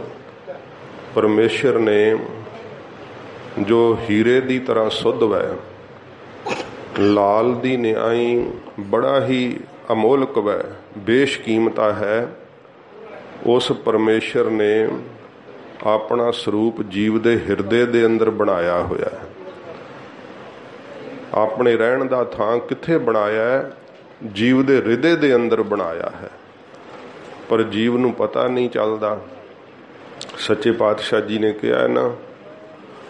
ਪਰਮੇਸ਼ਰ ਨੇ ਜੋ ਹੀਰੇ ਦੀ ਤਰ੍ਹਾਂ ਸੁੱਧ ਵੈ, ਲਾਲ ਦੀ ਨਿਆਈ ਬੜਾ ਹੀ ਅਮੋਲਕ ਵੈ, ਬੇਸ਼ਕੀਮਤਾ ਹੈ, ਉਸ ਪਰਮੇਸ਼ਰ ਨੇ ਆਪਣਾ ਸਰੂਪ ਜੀਵ ਦੇ ਹਿਰਦੇ ਦੇ ਅੰਦਰ ਬਣਾਇਆ ਹੋਇਆ ਹੈ। ਆਪਣੇ ਰਹਿਣ ਦਾ ਥਾਂ ਕਿੱਥੇ ਬਣਾਇਆ ਹੈ? ਜੀਵ ਦੇ ਹਿਰਦੇ ਦੇ ਅੰਦਰ ਬਣਾਇਆ ਹੈ। ਪਰ ਜੀਵ ਨੂੰ ਪਤਾ ਨਹੀਂ ਚੱਲਦਾ। ਸੱਚੇ ਪਾਤਸ਼ਾਹ ਜੀ ਨੇ ਕਿਹਾ ਹੈ ਨਾ,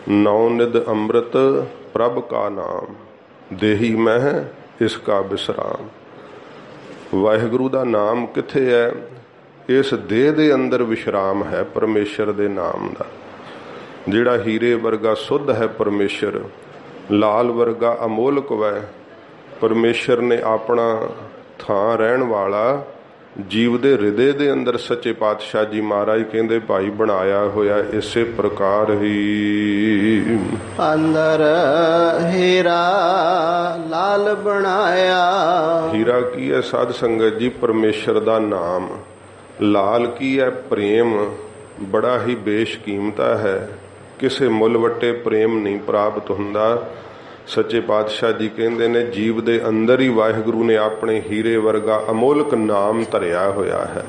ਨੌ ਨਿਦ ਅੰਮ੍ਰਿਤ ਪ੍ਰਭ ਕਾ ਨਾਮ, ਦੇਹੀ ਮਹਿ ਇਸ ਕਾ ਬਿਸਰਾਮ। ਵਾਹਿਗੁਰੂ ਦਾ ਨਾਮ ਕਿੱਥੇ ਹੈ? ਇਸ ਦੇਹ ਦੇ ਅੰਦਰ ਵਿਸ਼ਰਾਮ ਹੈ ਪਰਮੇਸ਼ਰ ਦੇ ਨਾਮ ਦਾ। ਜਿਹੜਾ ਹੀਰੇ ਵਰਗਾ ਸੁੱਧ ਹੈ ਪਰਮੇਸ਼ਰ, ਲਾਲ ਵਰਗਾ ਅਮੋਲਕ ਹੈ ਪਰਮੇਸ਼ਰ ਨੇ ਆਪਣਾ ਥਾਂ ਰਹਿਣ ਵਾਲਾ ਜੀਵ ਦੇ ਹਿਰਦੇ ਦੇ ਅੰਦਰ ਸੱਚੇ ਪਾਤਸ਼ਾਹ ਜੀ ਮਹਾਰਾਜ ਕਹਿੰਦੇ ਭਾਈ ਬਣਾਇਆ ਹੋਇਆ ਇਸੇ ਪ੍ਰਕਾਰ ਹੀ। ਅੰਦਰ ਹੀਰਾ ਲਾਲ ਬਣਾਇਆ। ਹੀਰਾ ਕੀ ਹੈ? ਸਾਧ ਸੰਗਤ ਜੀ ਪਰਮੇਸ਼ਰ ਦਾ ਨਾਮ। ਲਾਲ ਕੀ ਹੈ? ਪ੍ਰੇਮ। ਬੜਾ ਹੀ ਬੇਸ਼ਕੀਮਤਾ ਹੈ। ਕਿਸੇ ਮੁੱਲ ਵਟੇ ਪ੍ਰੇਮ ਨਹੀਂ ਪ੍ਰਾਪਤ ਹੁੰਦਾ। ਸੱਚੇ ਪਾਤਸ਼ਾਹ ਜੀ ਕਹਿੰਦੇ ਨੇ ਜੀਵ ਦੇ ਅੰਦਰ ਹੀ ਵਾਹਿਗੁਰੂ ਨੇ ਆਪਣੇ ਹੀਰੇ ਵਰਗਾ ਅਮੋਲਕ ਨਾਮ ਧਰਿਆ ਹੋਇਆ ਹੈ।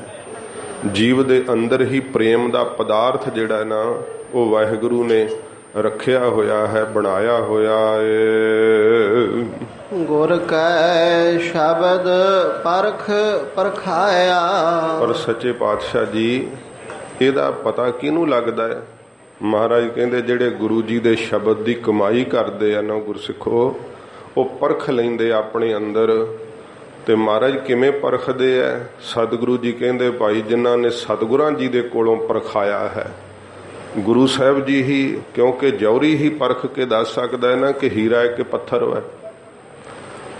ਜੀਵ ਦੇ ਅੰਦਰ ਹੀ ਪ੍ਰੇਮ ਦਾ ਪਦਾਰਥ ਜਿਹੜਾ ਨਾ ਉਹ ਵਾਹਿਗੁਰੂ ਨੇ ਰੱਖਿਆ ਹੋਇਆ ਹੈ ਬਣਾਇਆ ਹੋਇਆ ਏ ਗੁਰ ਕੈ ਸ਼ਬਦ ਪਰਖ ਪਰਖਾਇਆ। ਪਰ ਸੱਚੇ ਪਾਤਸ਼ਾਹ ਜੀ ਇਹਦਾ ਪਤਾ ਕਿਹਨੂੰ ਲੱਗਦਾ ਹੈ? ਮਹਾਰਾਜ ਕਹਿੰਦੇ ਜਿਹੜੇ ਗੁਰੂ ਜੀ ਦੇ ਸ਼ਬਦ ਦੀ ਕਮਾਈ ਕਰਦੇ ਆ ਨਾ ਗੁਰਸਿੱਖੋ, ਉਹ ਪਰਖ ਲੈਂਦੇ ਆਪਣੇ ਅੰਦਰ। ਤੇ ਮਹਾਰਾਜ ਕਿਵੇਂ ਪਰਖਦੇ ਐ? ਸਤਿਗੁਰੂ ਜੀ ਕਹਿੰਦੇ, ਭਾਈ, ਜਿਨ੍ਹਾਂ ਨੇ ਸਤਿਗੁਰਾਂ ਜੀ ਦੇ ਕੋਲੋਂ ਪਰਖਾਇਆ ਹੈ, ਗੁਰੂ ਸਾਹਿਬ ਜੀ ਹੀ, ਕਿਉਂਕਿ ਜੌਰੀ ਹੀ ਪਰਖ ਕੇ ਦੱਸ ਸਕਦਾ ਹੈ ਨਾ ਕਿ ਹੀਰਾ ਹੈ ਕਿ ਪੱਥਰ ਹੈ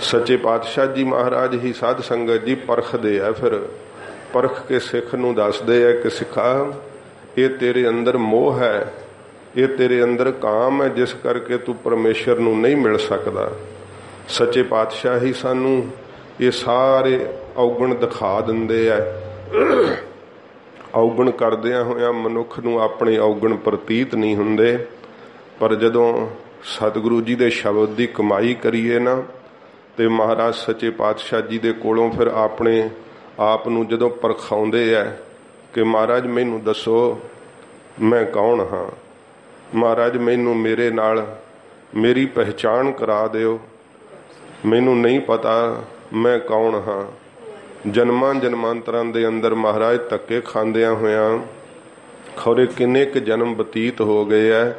ਸੱਚੇ ਪਾਤਸ਼ਾਹ ਜੀ ਮਹਾਰਾਜ ਹੀ ਸਾਧ ਸੰਗਤ ਜੀ ਪਰਖਦੇ ਆ ਫਿਰ। ਪਰਖ ਕੇ ਸਿੱਖ ਨੂੰ ਦੱਸਦੇ ਆ ਕਿ ਸਿੱਖਾ ਇਹ ਤੇਰੇ ਅੰਦਰ ਮੋਹ ਹੈ, ਇਹ ਤੇਰੇ ਅੰਦਰ ਕਾਮ ਹੈ, ਜਿਸ ਕਰਕੇ ਤੂੰ ਪਰਮੇਸ਼ਰ ਨੂੰ ਨਹੀਂ ਮਿਲ ਸਕਦਾ। ਸੱਚੇ ਪਾਤਸ਼ਾਹ ਹੀ ਸਾਨੂੰ ਇਹ ਸਾਰੇ ਔਗਣ ਦਿਖਾ ਦਿੰਦੇ ਐ ਔਗਣ ਕਰਦਿਆਂ ਹੋਇਆਂ ਮਨੁੱਖ ਨੂੰ ਆਪਣੇ ਔਗਣ ਪ੍ਰਤੀਤ ਨਹੀਂ ਹੁੰਦੇ। ਪਰ ਜਦੋਂ ਸਤਿਗੁਰੂ ਜੀ ਦੇ ਸ਼ਬਦ ਦੀ ਕਮਾਈ ਕਰੀਏ ਨਾ, ਤੇ ਮਹਾਰਾਜ ਸੱਚੇ ਪਾਤਸ਼ਾਹ ਜੀ ਦੇ ਕੋਲੋਂ ਫਿਰ ਆਪਣੇ ਆਪ ਨੂੰ ਜਦੋਂ ਪਰਖਾਉਂਦੇ ਐ ਕਿ ਮਹਾਰਾਜ ਮੈਨੂੰ ਦੱਸੋ, ਮੈਂ ਕੌਣ ਹਾਂ? ਮਹਾਰਾਜ, ਮੈਨੂੰ ਮੇਰੇ ਨਾਲ ਮੇਰੀ ਪਹਿਚਾਣ ਕਰਾ ਦਿਓ। ਮੈਨੂੰ ਨਹੀਂ ਪਤਾ ਮੈਂ ਕੌਣ ਹਾਂ। ਜਨਮਾਂ ਜਨਮਾਂਤਰਾਂ ਦੇ ਅੰਦਰ ਮਹਾਰਾਜ ਧੱਕੇ ਖਾਂਦਿਆਂ ਹੋਇਆਂ ਖੌਰੇ ਕਿੰਨੇ ਕੁ ਜਨਮ ਬਤੀਤ ਹੋ ਗਏ ਐ,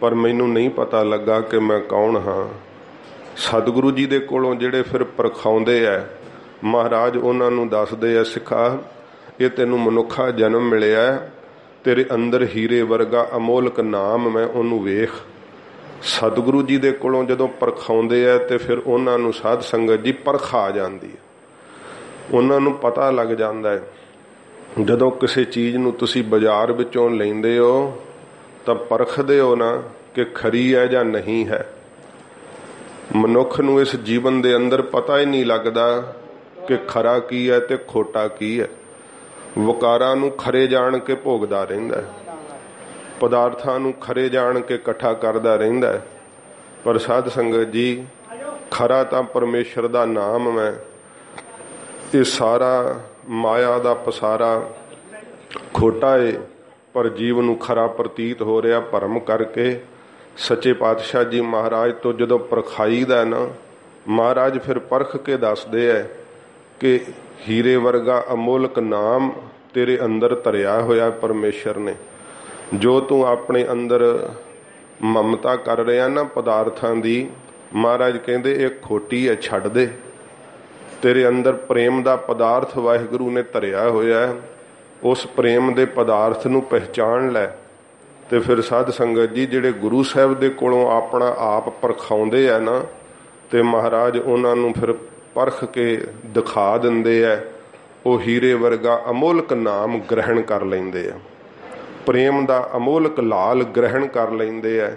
ਪਰ ਮੈਨੂੰ ਨਹੀਂ ਪਤਾ ਲੱਗਾ ਕਿ ਮੈਂ ਕੌਣ ਹਾਂ। ਸਤਿਗੁਰੂ ਜੀ ਦੇ ਕੋਲੋਂ ਜਿਹੜੇ ਫਿਰ ਪਰਖਾਉਂਦੇ ਐ, ਮਹਾਰਾਜ ਉਹਨਾਂ ਨੂੰ ਦੱਸਦੇ ਐ, ਸਿੱਖਾ ਇਹ ਤੈਨੂੰ ਮਨੁੱਖਾ ਜਨਮ ਮਿਲਿਆ ਤੇਰੇ ਅੰਦਰ ਹੀਰੇ ਵਰਗਾ ਅਮੋਲਕ ਨਾਮ ਮੈਂ ਉਹਨੂੰ ਵੇਖ। ਸਤਿਗੁਰੂ ਜੀ ਦੇ ਕੋਲੋਂ ਜਦੋਂ ਪਰਖਾਉਂਦੇ ਐ ਤੇ ਫਿਰ ਉਹਨਾਂ ਨੂੰ ਸਾਧ ਸੰਗਤ ਜੀ ਪਰਖਾ ਜਾਂਦੀ ਹੈ। ਉਹਨਾਂ ਨੂੰ ਪਤਾ ਲੱਗ ਜਾਂਦਾ ਹੈ। ਜਦੋਂ ਕਿਸੇ ਚੀਜ਼ ਨੂੰ ਤੁਸੀਂ ਬਾਜ਼ਾਰ ਵਿੱਚੋਂ ਲੈਂਦੇ ਹੋ, ਤਾਂ ਪਰਖਦੇ ਹੋ ਨਾ ਕਿ ਖਰੀ ਹੈ ਜਾਂ ਨਹੀਂ ਹੈ। ਮਨੁੱਖ ਨੂੰ ਇਸ ਜੀਵਨ ਦੇ ਅੰਦਰ ਪਤਾ ਹੀ ਨਹੀਂ ਲੱਗਦਾ ਕਿ ਖਰਾ ਕੀ ਹੈ ਤੇ ਖੋਟਾ ਕੀ ਹੈ। ਵਕਾਰਾਂ ਨੂੰ ਖਰੇ ਜਾਣ ਕੇ ਭੋਗਦਾ ਰਹਿੰਦਾ ਹੈ। ਪਦਾਰਥਾਂ ਨੂੰ ਖਰੇ ਜਾਣ ਕੇ ਇਕੱਠਾ ਕਰਦਾ ਰਹਿੰਦਾ ਹੈ। ਪਰ ਸਾਧ ਸੰਗਤ ਜੀ, ਖਰਾ ਤਾਂ ਪਰਮੇਸ਼ਰ ਦਾ ਨਾਮ ਹੈ। ਇਹ ਸਾਰਾ ਮਾਇਆ ਦਾ ਪਸਾਰਾ ਖੋਟਾ ਏ, ਪਰ ਜੀਵ ਨੂੰ ਖਰਾ ਪ੍ਰਤੀਤ ਹੋ ਰਿਹਾ ਭਰਮ ਕਰਕੇ। ਸੱਚੇ ਪਾਤਸ਼ਾਹ ਜੀ ਮਹਾਰਾਜ ਤੋਂ ਜਦੋਂ ਪਰਖਾਈ ਦਾ ਨਾ, ਮਹਾਰਾਜ ਫਿਰ ਪਰਖ ਕੇ ਦੱਸਦੇ ਐ ਕਿ ਹੀਰੇ ਵਰਗਾ ਅਮੋਲਕ ਨਾਮ ਤੇਰੇ ਅੰਦਰ ਧਰਿਆ ਹੋਇਆ ਪਰਮੇਸ਼ਰ ਨੇ। ਜੋ ਤੂੰ ਆਪਣੇ ਅੰਦਰ ਮਮਤਾ ਕਰ ਰਿਹਾ ਨਾ ਪਦਾਰਥਾਂ ਦੀ, ਮਹਾਰਾਜ ਕਹਿੰਦੇ, ਇਹ ਖੋਟੀ ਹੈ, ਛੱਡ ਦੇ। ਤੇਰੇ ਅੰਦਰ ਪ੍ਰੇਮ ਦਾ ਪਦਾਰਥ ਵਾਹਿਗੁਰੂ ਨੇ ਧਰਿਆ ਹੋਇਆ ਹੈ। ਉਸ ਪ੍ਰੇਮ ਦੇ ਪਦਾਰਥ ਨੂੰ ਪਹਿਚਾਣ ਲੈ ਤੇ ਫਿਰ ਸਾਧ ਸੰਗਤ ਜੀ, ਜਿਹੜੇ ਗੁਰੂ ਸਾਹਿਬ ਦੇ ਕੋਲੋਂ ਆਪਣਾ ਆਪ ਪਰਖਾਉਂਦੇ ਆ ਨਾ, ਤੇ ਮਹਾਰਾਜ ਉਹਨਾਂ ਨੂੰ ਫਿਰ ਪਰਖ ਕੇ ਦਿਖਾ ਦਿੰਦੇ ਆ ਉਹ ਹੀਰੇ ਵਰਗਾ ਅਮੋਲਕ ਨਾਮ ਗ੍ਰਹਿਣ ਕਰ ਲੈਂਦੇ ਆ ਪ੍ਰੇਮ ਦਾ ਅਮੋਲਕ ਲਾਲ ਗ੍ਰਹਿਣ ਕਰ ਲੈਂਦੇ ਆ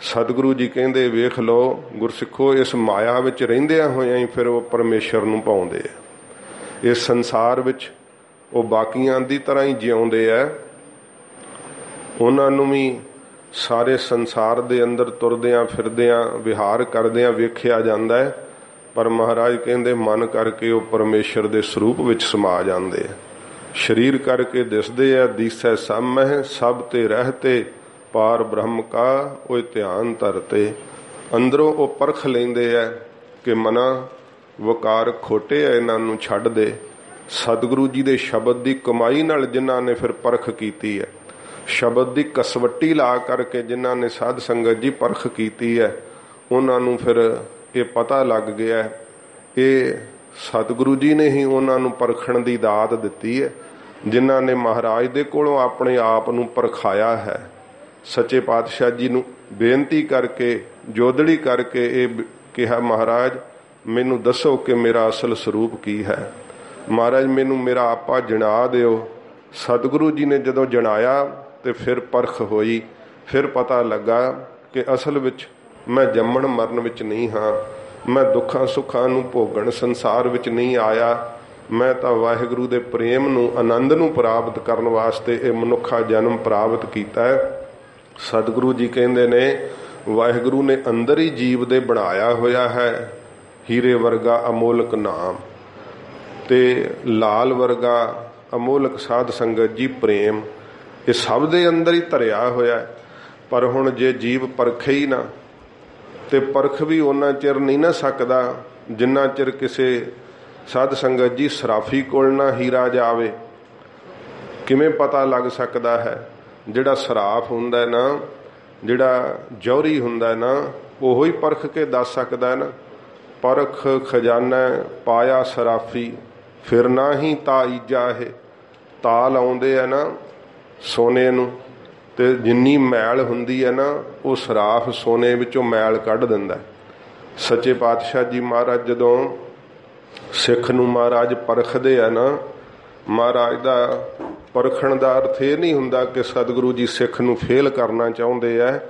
ਸਤਿਗੁਰੂ ਜੀ ਕਹਿੰਦੇ, ਵੇਖ ਲਓ, ਗੁਰਸਿੱਖੋ, ਇਸ ਮਾਇਆ ਵਿੱਚ ਰਹਿੰਦਿਆਂ ਹੋਇਆਂ ਹੀ ਫਿਰ ਉਹ ਪਰਮੇਸ਼ਰ ਨੂੰ ਪਾਉਂਦੇ ਆ ਇਸ ਸੰਸਾਰ ਵਿੱਚ ਉਹ ਬਾਕੀਆਂ ਦੀ ਤਰ੍ਹਾਂ ਹੀ ਜਿਉਂਦੇ ਆ ਉਹਨਾਂ ਨੂੰ ਵੀ ਸਾਰੇ ਸੰਸਾਰ ਦੇ ਅੰਦਰ ਤੁਰਦਿਆਂ ਫਿਰਦਿਆਂ ਵਿਹਾਰ ਕਰਦਿਆਂ ਵੇਖਿਆ ਜਾਂਦਾ ਹੈ ਪਰ ਮਹਾਰਾਜ ਕਹਿੰਦੇ, ਮਨ ਕਰਕੇ ਉਹ ਪਰਮੇਸ਼ਰ ਦੇ ਸਰੂਪ ਵਿੱਚ ਸਮਾ ਜਾਂਦੇ ਆ। ਸਰੀਰ ਕਰਕੇ ਦਿਸਦੇ ਆ, ਦੀਸੈ ਸਾਮਹਿ, ਸਭ ਤੇ ਰਹਤੇ, ਪਾਰ ਬ੍ਰਹਮ ਕਾ ਉਹ ਧਿਆਨ ਧਰਤੇ। ਅੰਦਰੋਂ ਉਹ ਪਰਖ ਲੈਂਦੇ ਆ ਕਿ ਮਨਾ ਵਕਾਰ ਖੋਟੇ ਆ, ਇਹਨਾਂ ਨੂੰ ਛੱਡ ਦੇ। ਸਤਿਗੁਰੂ ਜੀ ਦੇ ਸ਼ਬਦ ਦੀ ਕਮਾਈ ਨਾਲ ਜਿਨ੍ਹਾਂ ਨੇ ਫਿਰ ਪਰਖ ਕੀਤੀ ਹੈ ਸ਼ਬਦ ਦੀ ਕਸਵੱਟੀ ਲਾ ਕਰਕੇ ਜਿਨ੍ਹਾਂ ਨੇ ਸਾਧ ਸੰਗਤ ਜੀ ਪਰਖ ਕੀਤੀ ਹੈ ਉਹਨਾਂ ਨੂੰ ਫਿਰ ਇਹ ਪਤਾ ਲੱਗ ਗਿਆ ਇਹ ਸਤਿਗੁਰੂ ਜੀ ਨੇ ਹੀ ਉਹਨਾਂ ਨੂੰ ਪਰਖਣ ਦੀ ਦਾਤ ਦਿੱਤੀ ਹੈ, ਜਿਨ੍ਹਾਂ ਨੇ ਮਹਾਰਾਜ ਦੇ ਕੋਲੋਂ ਆਪਣੇ ਆਪ ਨੂੰ ਪਰਖਾਇਆ ਹੈ। ਸੱਚੇ ਪਾਤਸ਼ਾਹ ਜੀ ਨੂੰ ਬੇਨਤੀ ਕਰਕੇ ਜੋਦੜੀ ਕਰਕੇ ਇਹ ਕਿਹਾ, ਮਹਾਰਾਜ, ਮੈਨੂੰ ਦੱਸੋ ਕਿ ਮੇਰਾ ਅਸਲ ਸਰੂਪ ਕੀ ਹੈ? ਮਹਾਰਾਜ, ਮੈਨੂੰ ਮੇਰਾ ਆਪਾ ਜਣਾ ਦਿਓ। ਸਤਿਗੁਰੂ ਜੀ ਨੇ ਜਦੋਂ ਜਣਾਇਆ ਤੇ ਫਿਰ ਪਰਖ ਹੋਈ, ਫਿਰ ਪਤਾ ਲੱਗਾ ਕਿ ਅਸਲ ਵਿੱਚ ਮੈਂ ਜੰਮਣ ਮਰਨ ਵਿੱਚ ਨਹੀਂ ਹਾਂ। ਮੈਂ ਦੁੱਖਾਂ ਸੁੱਖਾਂ ਨੂੰ ਭੋਗਣ ਸੰਸਾਰ ਵਿੱਚ ਨਹੀਂ ਆਇਆ। ਮੈਂ ਤਾਂ ਵਾਹਿਗੁਰੂ ਦੇ ਪ੍ਰੇਮ ਨੂੰ ਆਨੰਦ ਨੂੰ ਪ੍ਰਾਪਤ ਕਰਨ ਵਾਸਤੇ ਇਹ ਮਨੁੱਖਾ ਜਨਮ ਪ੍ਰਾਪਤ ਕੀਤਾ ਹੈ। ਸਤਿਗੁਰੂ ਜੀ ਕਹਿੰਦੇ ਨੇ, ਵਾਹਿਗੁਰੂ ਨੇ ਅੰਦਰ ਹੀ ਜੀਵ ਦੇ ਬਣਾਇਆ ਹੋਇਆ ਹੈ। ਹੀਰੇ ਵਰਗਾ ਅਮੋਲਕ ਨਾਮ ਤੇ ਲਾਲ ਵਰਗਾ ਅਮੋਲਕ ਸਾਧ ਸੰਗਤ ਜੀ ਪ੍ਰੇਮ, ਇਹ ਸਭ ਦੇ ਅੰਦਰ ਹੀ ਧਰਿਆ ਹੋਇਆ ਪਰ ਹੁਣ ਜੇ ਜੀਵ ਪਰਖੇ ਹੀ ਨਾ ਤੇ ਪਰਖ ਵੀ ਉਹਨਾਂ ਚਿਰ ਨਹੀਂ ਨਾ ਸਕਦਾ, ਜਿੰਨਾ ਚਿਰ ਕਿਸੇ ਸਾਧ ਸੰਗਤ ਜੀ ਸਰਾਫੀ ਕੋਲ ਨਾ ਹੀਰਾ ਜਾਵੇ। ਕਿਵੇਂ ਪਤਾ ਲੱਗ ਸਕਦਾ ਹੈ? ਜਿਹੜਾ ਸਰਾਫ ਹੁੰਦਾ ਨਾ, ਜਿਹੜਾ ਜੌਹਰੀ ਹੁੰਦਾ ਨਾ, ਉਹੋ ਹੀ ਪਰਖ ਕੇ ਦੱਸ ਸਕਦਾ ਨਾ। ਪਰਖ ਖਜ਼ਾਨਾ ਪਾਇਆ ਸਰਾਫੀ, ਫਿਰ ਨਾ ਹੀ ਤਾਈਜਾ ਹੈ ਤਾਲ ਆਉਂਦੇ ਆ ਨਾ ਸੋਨੇ ਨੂੰ। ਤੇ ਜਿੰਨੀ ਮੈਲ ਹੁੰਦੀ ਹੈ ਨਾ, ਉਹ ਸਰਾਫ ਸੋਨੇ ਵਿੱਚੋਂ ਮੈਲ ਕੱਢ ਦਿੰਦਾ ਸੱਚੇ ਪਾਤਸ਼ਾਹ ਜੀ ਮਹਾਰਾਜ, ਜਦੋਂ ਸਿੱਖ ਨੂੰ ਮਹਾਰਾਜ ਪਰਖਦੇ ਆ ਨਾ, ਮਹਾਰਾਜ ਦਾ ਪਰਖਣ ਦਾ ਅਰਥ ਇਹ ਨਹੀਂ ਹੁੰਦਾ ਕਿ ਸਤਿਗੁਰੂ ਜੀ ਸਿੱਖ ਨੂੰ ਫੇਲ ਕਰਨਾ ਚਾਹੁੰਦੇ ਆ।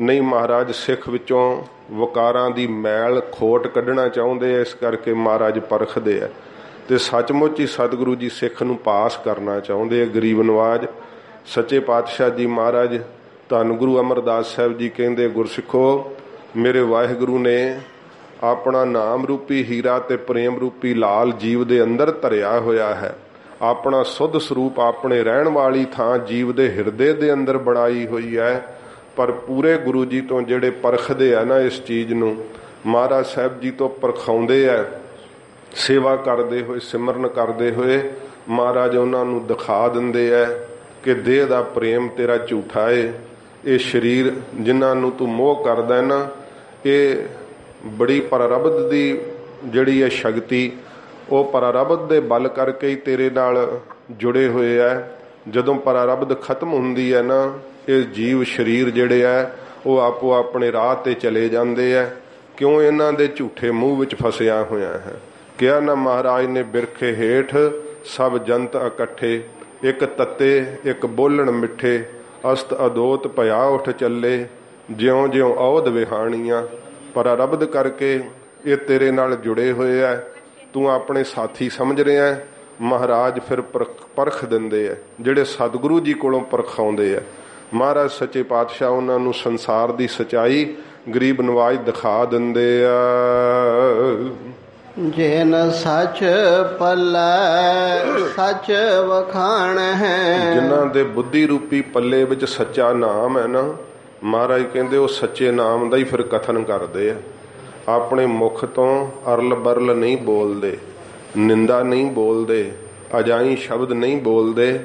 ਨਹੀਂ, ਮਹਾਰਾਜ ਸਿੱਖ ਵਿੱਚੋਂ ਵਕਾਰਾਂ ਦੀ ਮੈਲ ਖੋਟ ਕੱਢਣਾ ਚਾਹੁੰਦੇ ਆ, ਇਸ ਕਰਕੇ ਮਹਾਰਾਜ ਪਰਖਦੇ ਆ। ਤੇ ਸੱਚਮੁੱਚ ਹੀ ਸਤਿਗੁਰੂ ਜੀ ਸਿੱਖ ਨੂੰ ਪਾਸ ਕਰਨਾ ਚਾਹੁੰਦੇ ਆ, ਗਰੀਬ ਨਵਾਜ। ਸੱਚੇ ਪਾਤਸ਼ਾਹ ਜੀ ਮਹਾਰਾਜ, ਧੰਨ ਗੁਰੂ ਅਮਰਦਾਸ ਸਾਹਿਬ ਜੀ ਕਹਿੰਦੇ, ਗੁਰਸਿੱਖੋ, ਮੇਰੇ ਵਾਹਿਗੁਰੂ ਨੇ ਆਪਣਾ ਨਾਮ ਰੂਪੀ ਹੀਰਾ ਤੇ ਪ੍ਰੇਮ ਰੂਪੀ ਲਾਲ ਜੀਵ ਦੇ ਅੰਦਰ ਧਰਿਆ ਹੋਇਆ ਹੈ। ਆਪਣਾ ਸੁੱਧ ਸਰੂਪ ਆਪਣੇ ਰਹਿਣ ਵਾਲੀ ਥਾਂ ਜੀਵ ਦੇ ਹਿਰਦੇ ਦੇ ਅੰਦਰ ਬਣਾਈ ਹੋਈ ਹੈ। ਪਰ ਪੂਰੇ ਗੁਰੂ ਜੀ ਤੋਂ ਜਿਹੜੇ ਪਰਖਦੇ ਆ ਨਾ ਇਸ ਚੀਜ਼ ਨੂੰ, ਮਹਾਰਾਜ ਸਾਹਿਬ ਜੀ ਤੋਂ ਪਰਖਾਉਂਦੇ ਆ, ਸੇਵਾ ਕਰਦੇ ਹੋਏ, ਸਿਮਰਨ ਕਰਦੇ ਹੋਏ, ਮਹਾਰਾਜ ਉਹਨਾਂ ਨੂੰ ਦਿਖਾ ਦਿੰਦੇ ਆ। ਕਿ ਦੇਹ ਦਾ ਪ੍ਰੇਮ ਤੇਰਾ ਝੂਠਾ ਏ। ਇਹ ਸਰੀਰ ਜਿਨ੍ਹਾਂ ਨੂੰ ਤੂੰ ਮੋਹ ਕਰਦਾ ਨਾ, ਇਹ ਬੜੀ ਪਰਰਬਦ ਦੀ ਜਿਹੜੀ ਹੈ ਸ਼ਕਤੀ, ਉਹ ਪਰਰਬਦ ਦੇ ਬਲ ਕਰਕੇ ਹੀ ਤੇਰੇ ਨਾਲ ਜੁੜੇ ਹੋਏ ਆ। ਜਦੋਂ ਪਰਰਬਦ ਖਤਮ ਹੁੰਦੀ ਹੈ ਨਾ, ਇਹ ਜੀਵ ਸਰੀਰ ਜਿਹੜੇ ਆ, ਉਹ ਆਪੋ ਆਪਣੇ ਰਾਹ ਤੇ ਚਲੇ ਜਾਂਦੇ ਆ। ਕਿਉਂ ਇਹਨਾਂ ਦੇ ਝੂਠੇ ਮੂੰਹ ਵਿੱਚ ਫਸਿਆ ਹੋਇਆ ਹੈ? ਕਿਹਾ ਨਾ ਮਹਾਰਾਜ ਨੇ ਬਿਰਖੇ ਹੇਠ ਸਭ ਜੰਤ ਇਕੱਠੇ। ਇੱਕ ਤੱਤੇ, ਇੱਕ ਬੋਲਣ ਮਿੱਠੇ, ਅਸਤ ਅਦੋਤ ਭਇਆ ਉਠ ਚੱਲੇ, ਜਿਉਂ ਜਿਉਂ ਔਦ ਵਿਹਾਣੀਆਂ, ਪਰ ਰਬਦ ਕਰਕੇ ਇਹ ਤੇਰੇ ਨਾਲ ਜੁੜੇ ਹੋਏ ਆ ਤੂੰ ਆਪਣੇ ਸਾਥੀ ਸਮਝ ਰਿਹਾ ਮਹਾਰਾਜ ਫਿਰ ਪਰਖ ਦਿੰਦੇ ਆ ਜਿਹੜੇ ਸਤਿਗੁਰੂ ਜੀ ਕੋਲੋਂ ਪਰਖਾਉਂਦੇ ਆ ਮਹਾਰਾਜ ਸੱਚੇ ਪਾਤਸ਼ਾਹ ਉਹਨਾਂ ਨੂੰ ਸੰਸਾਰ ਦੀ ਸਚਾਈ ਗਰੀਬ ਨਵਾਜ ਦਿਖਾ ਦਿੰਦੇ ਆ ਜੇਨ ਸੱਚ ਪੱਲੇ, ਸੱਚ ਵਖਾਣ ਹੈ। ਜਿਨ੍ਹਾਂ ਦੇ ਬੁੱਧੀ ਰੂਪੀ ਪੱਲੇ ਵਿੱਚ ਸੱਚਾ ਨਾਮ ਹੈ ਨਾ, ਮਹਾਰਾਜ ਕਹਿੰਦੇ ਉਹ ਸੱਚੇ ਨਾਮ ਦਾ ਹੀ ਫਿਰ ਕਥਨ ਕਰਦੇ ਆ। ਆਪਣੇ ਮੁਖ ਤੋਂ ਅਰਲ ਬਰਲ ਨਹੀਂ ਬੋਲਦੇ, ਨਿੰਦਾ ਨਹੀਂ ਬੋਲਦੇ, ਅਜਾਈ ਸ਼ਬਦ ਨਹੀਂ ਬੋਲਦੇ,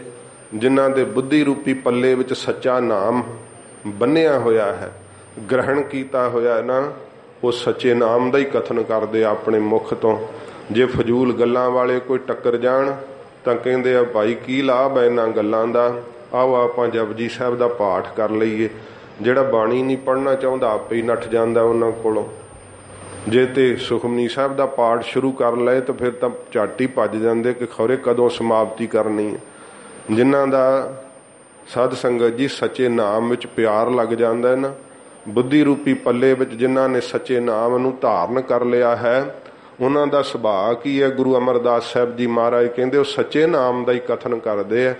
ਜਿਨ੍ਹਾਂ ਦੇ ਬੁੱਧੀ ਰੂਪੀ ਪੱਲੇ ਵਿੱਚ ਸੱਚਾ ਨਾਮ ਬੰਨਿਆ ਹੋਇਆ ਹੈ, ਗ੍ਰਹਿਣ ਕੀਤਾ ਹੋਇਆ ਨਾ ਉਹ ਸੱਚੇ ਨਾਮ ਦਾ ਹੀ ਕਥਨ ਕਰਦੇ ਆਪਣੇ ਮੁਖ ਤੋਂ। ਜੇ ਫਜ਼ੂਲ ਗੱਲਾਂ ਵਾਲੇ ਕੋਈ ਟੱਕਰ ਜਾਣ, ਤਾਂ ਕਹਿੰਦੇ ਆ, ਭਾਈ, ਕੀ ਲਾਭ ਹੈ ਇਹਨਾਂ ਗੱਲਾਂ ਦਾ? ਆਓ ਆਪਾਂ ਜਪਜੀ ਸਾਹਿਬ ਦਾ ਪਾਠ ਕਰ ਲਈਏ। ਜਿਹੜਾ ਬਾਣੀ ਨਹੀਂ ਪੜਨਾ ਚਾਹੁੰਦਾ, ਆਪੇ ਹੀ ਨੱਠ ਜਾਂਦਾ ਉਹਨਾਂ ਕੋਲੋਂ। ਜੇ ਤੇ ਸੁਖਮਨੀ ਸਾਹਿਬ ਦਾ ਪਾਠ ਸ਼ੁਰੂ ਕਰ ਲਏ, ਤਾਂ ਫਿਰ ਤਾਂ ਝੱਟ ਹੀ ਭੱਜ ਜਾਂਦੇ ਕਿ ਖੌਰੇ ਕਦੋਂ ਸਮਾਪਤੀ ਕਰਨੀ ਹੈ। ਜਿਨ੍ਹਾਂ ਦਾ ਸਾਧ ਸੰਗਤ ਜੀ ਸੱਚੇ ਨਾਮ ਵਿੱਚ ਪਿਆਰ ਲੱਗ ਜਾਂਦਾ ਹੈ ਨਾ ਬੁੱਧੀ ਰੂਪੀ ਪੱਲੇ ਵਿੱਚ ਜਿਨ੍ਹਾਂ ਨੇ ਸੱਚੇ ਨਾਮ ਨੂੰ ਧਾਰਨ ਕਰ ਲਿਆ ਹੈ ਉਹਨਾਂ ਦਾ ਸੁਭਾਅ ਕੀ ਹੈ? ਗੁਰੂ ਅਮਰਦਾਸ ਸਾਹਿਬ ਜੀ ਮਹਾਰਾਜ ਕਹਿੰਦੇ ਉਹ ਸੱਚੇ ਨਾਮ ਦਾ ਹੀ ਕਥਨ ਕਰਦੇ ਆ।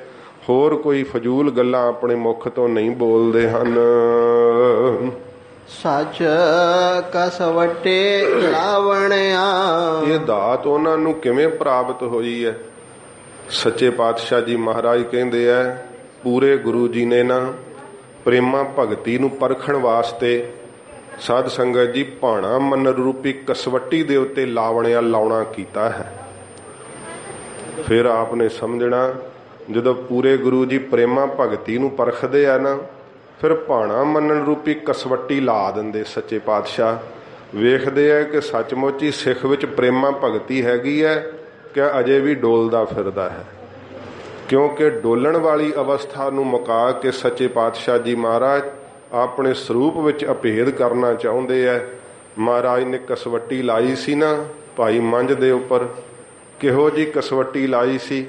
ਹੋਰ ਕੋਈ ਫਜ਼ੂਲ ਗੱਲਾਂ ਆਪਣੇ ਮੁਖ ਤੋਂ ਨਹੀਂ ਬੋਲਦੇ ਹਨ। ਸੱਚ ਕਸਵਟੇ ਲਾਵਣਿਆ ਇਹ ਦਾਤ ਉਹਨਾਂ ਨੂੰ ਕਿਵੇਂ ਪ੍ਰਾਪਤ ਹੋਈ ਹੈ? ਸੱਚੇ ਪਾਤਸ਼ਾਹ ਜੀ ਮਹਾਰਾਜ ਕਹਿੰਦੇ ਆ ਪੂਰੇ ਗੁਰੂ ਜੀ ਨੇ ਨਾ ਪ੍ਰੇਮਾ ਭਗਤੀ ਨੂੰ ਪਰਖਣ ਵਾਸਤੇ ਸਾਧ ਸੰਗਤ ਜੀ ਭਾਣਾ ਮਨ ਰੂਪੀ ਕਸਵੱਟੀ ਦੇ ਉੱਤੇ ਲਾਵਣਿਆ ਲਾਉਣਾ ਕੀਤਾ ਹੈ। ਫਿਰ ਆਪਨੇ ਸਮਝਣਾ, ਜਦੋਂ ਪੂਰੇ ਗੁਰੂ ਜੀ ਪ੍ਰੇਮਾ ਭਗਤੀ ਨੂੰ ਪਰਖਦੇ ਆ ਨਾ, ਫਿਰ ਭਾਣਾ ਮੰਨਣ ਰੂਪੀ ਕਸਵੱਟੀ ਲਾ ਦਿੰਦੇ ਸੱਚੇ ਪਾਤਸ਼ਾਹ। ਵੇਖਦੇ ਆ ਕਿ ਸੱਚਮੁੱਚ ਹੀ ਸਿੱਖ ਵਿੱਚ ਪ੍ਰੇਮਾ ਭਗਤੀ ਹੈਗੀ ਹੈ ਕਿ ਅਜੇ ਵੀ ਡੋਲਦਾ ਫਿਰਦਾ ਹੈ। ਕਿਉਂਕਿ ਡੋਲਣ ਵਾਲੀ ਅਵਸਥਾ ਨੂੰ ਮੁਕਾ ਕੇ ਸੱਚੇ ਪਾਤਸ਼ਾਹ ਜੀ ਮਹਾਰਾਜ ਆਪਣੇ ਸਰੂਪ ਵਿੱਚ ਅਭੇਦ ਕਰਨਾ ਚਾਹੁੰਦੇ ਐ। ਮਹਾਰਾਜ ਨੇ ਕਸਵੱਟੀ ਲਾਈ ਸੀ ਨਾ, ਭਾਈ ਮੰਝ ਦੇ ਉੱਪਰ। ਕਿਹੋ ਜੀ ਕਸਵੱਟੀ ਲਾਈ ਸੀ?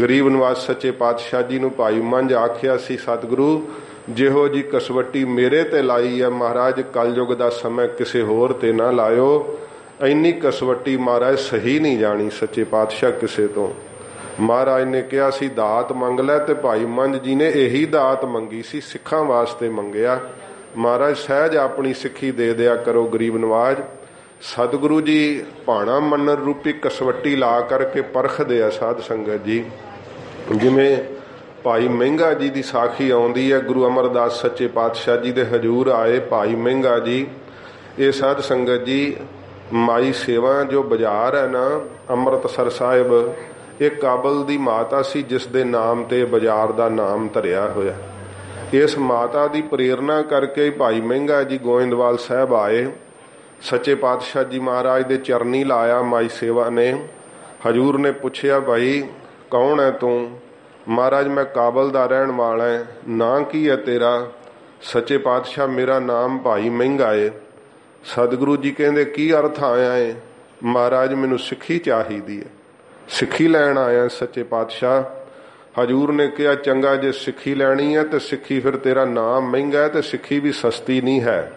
ਗਰੀਬ ਨਿਵਾਸ ਸੱਚੇ ਪਾਤਸ਼ਾਹ ਜੀ ਨੂੰ ਭਾਈ ਮੰਝ ਆਖਿਆ ਸੀ, ਸਤਿਗੁਰੂ, ਜਿਹੋ ਜੀ ਕਸਵੱਟੀ ਮੇਰੇ ਤੇ ਲਾਈ ਹੈ ਮਹਾਰਾਜ, ਕਲਯੁਗ ਦਾ ਸਮਾਂ ਕਿਸੇ ਹੋਰ ਤੇ ਨਾ ਲਾਇਓ। ਇੰਨੀ ਕਸਵੱਟੀ ਮਹਾਰਾਜ ਸਹੀ ਨਹੀਂ ਜਾਣੀ ਸੱਚੇ ਪਾਤਸ਼ਾਹ ਕਿਸੇ ਤੋਂ। ਮਹਾਰਾਜ ਨੇ ਕਿਹਾ ਸੀ ਦਾਤ ਮੰਗ ਲੈ ਤੇ ਭਾਈ ਮੰਝ ਜੀ ਨੇ ਇਹੀ ਦਾਤ ਮੰਗੀ ਸੀ, ਸਿੱਖਾਂ ਵਾਸਤੇ ਮੰਗਿਆ। ਮਹਾਰਾਜ, ਸਹਿਜ ਆਪਣੀ ਸਿੱਖੀ ਦੇ ਦਿਆ ਕਰੋ ਗਰੀਬ ਨਵਾਜ। ਸਤਿਗੁਰੂ ਜੀ, ਭਾਣਾ ਮੰਨਰ ਰੂਪੀ ਕਸਵੱਟੀ ਲਾ ਕਰਕੇ ਪਰਖਦੇ ਆ ਸਾਧ ਸੰਗਤ ਜੀ। ਜਿਵੇਂ ਭਾਈ ਮਹਿੰਗਾ ਜੀ ਦੀ ਸਾਖੀ ਆਉਂਦੀ ਹੈ, ਗੁਰੂ ਅਮਰਦਾਸ ਸੱਚੇ ਪਾਤਸ਼ਾਹ ਜੀ ਦੇ ਹਜੂਰ ਆਏ ਭਾਈ ਮਹਿੰਗਾ ਜੀ। ਇਹ ਸਾਧ ਸੰਗਤ ਜੀ, ਮਾਈ ਸੇਵਾ ਜੋ ਬਾਜ਼ਾਰ ਹੈ ਨਾ, ਅੰਮ੍ਰਿਤਸਰ ਸਾਹਿਬ ਇਹ ਕਾਬਲ ਦੀ ਮਾਤਾ ਸੀ ਜਿਸ ਦੇ ਨਾਮ ਤੇ ਬਾਜ਼ਾਰ ਦਾ ਨਾਮ ਧਰਿਆ ਹੋਇਆ। ਇਸ ਮਾਤਾ ਦੀ ਪ੍ਰੇਰਣਾ ਕਰਕੇ ਭਾਈ ਮਹਿੰਗਾ ਜੀ ਗੋਇੰਦਵਾਲ ਸਾਹਿਬ ਆਏ। ਸੱਚੇ ਪਾਤਸ਼ਾਹ ਜੀ ਮਹਾਰਾਜ ਦੇ ਚਰਨੀ ਲਾਇਆ ਮਾਈ ਸੇਵਾ ਨੇ। ਹਜੂਰ ਨੇ ਪੁੱਛਿਆ, ਭਾਈ, ਕੌਣ ਹੈ ਤੂੰ? ਮਹਾਰਾਜ, ਮੈਂ ਕਾਬਲ ਦਾ ਰਹਿਣ ਵਾਲਾ ਹਾਂ ਨਾਂ ਕੀ ਹੈ ਤੇਰਾ? ਸੱਚੇ ਪਾਤਸ਼ਾਹ, ਮੇਰਾ ਨਾਮ ਭਾਈ ਮਹਿੰਗਾ ਏ। ਸਤਿਗੁਰੂ ਜੀ ਕਹਿੰਦੇ, ਕੀ ਅਰਥ ਆਇਆ ਏ? ਮਹਾਰਾਜ, ਮੈਨੂੰ ਸਿੱਖੀ ਚਾਹੀਦੀ ਹੈ ਸਿੱਖੀ ਲੈਣ ਆਇਆ ਸੱਚੇ ਪਾਤਸ਼ਾਹ। ਹਜੂਰ ਨੇ ਕਿਹਾ, ਚੰਗਾ, ਜੇ ਸਿੱਖੀ ਲੈਣੀ ਹੈ ਤੇ ਸਿੱਖੀ ਫਿਰ ਤੇਰਾ ਨਾਮ ਮਹਿੰਗਾ ਹੈ ਤੇ ਸਿੱਖੀ ਵੀ ਸਸਤੀ ਨਹੀਂ ਹੈ।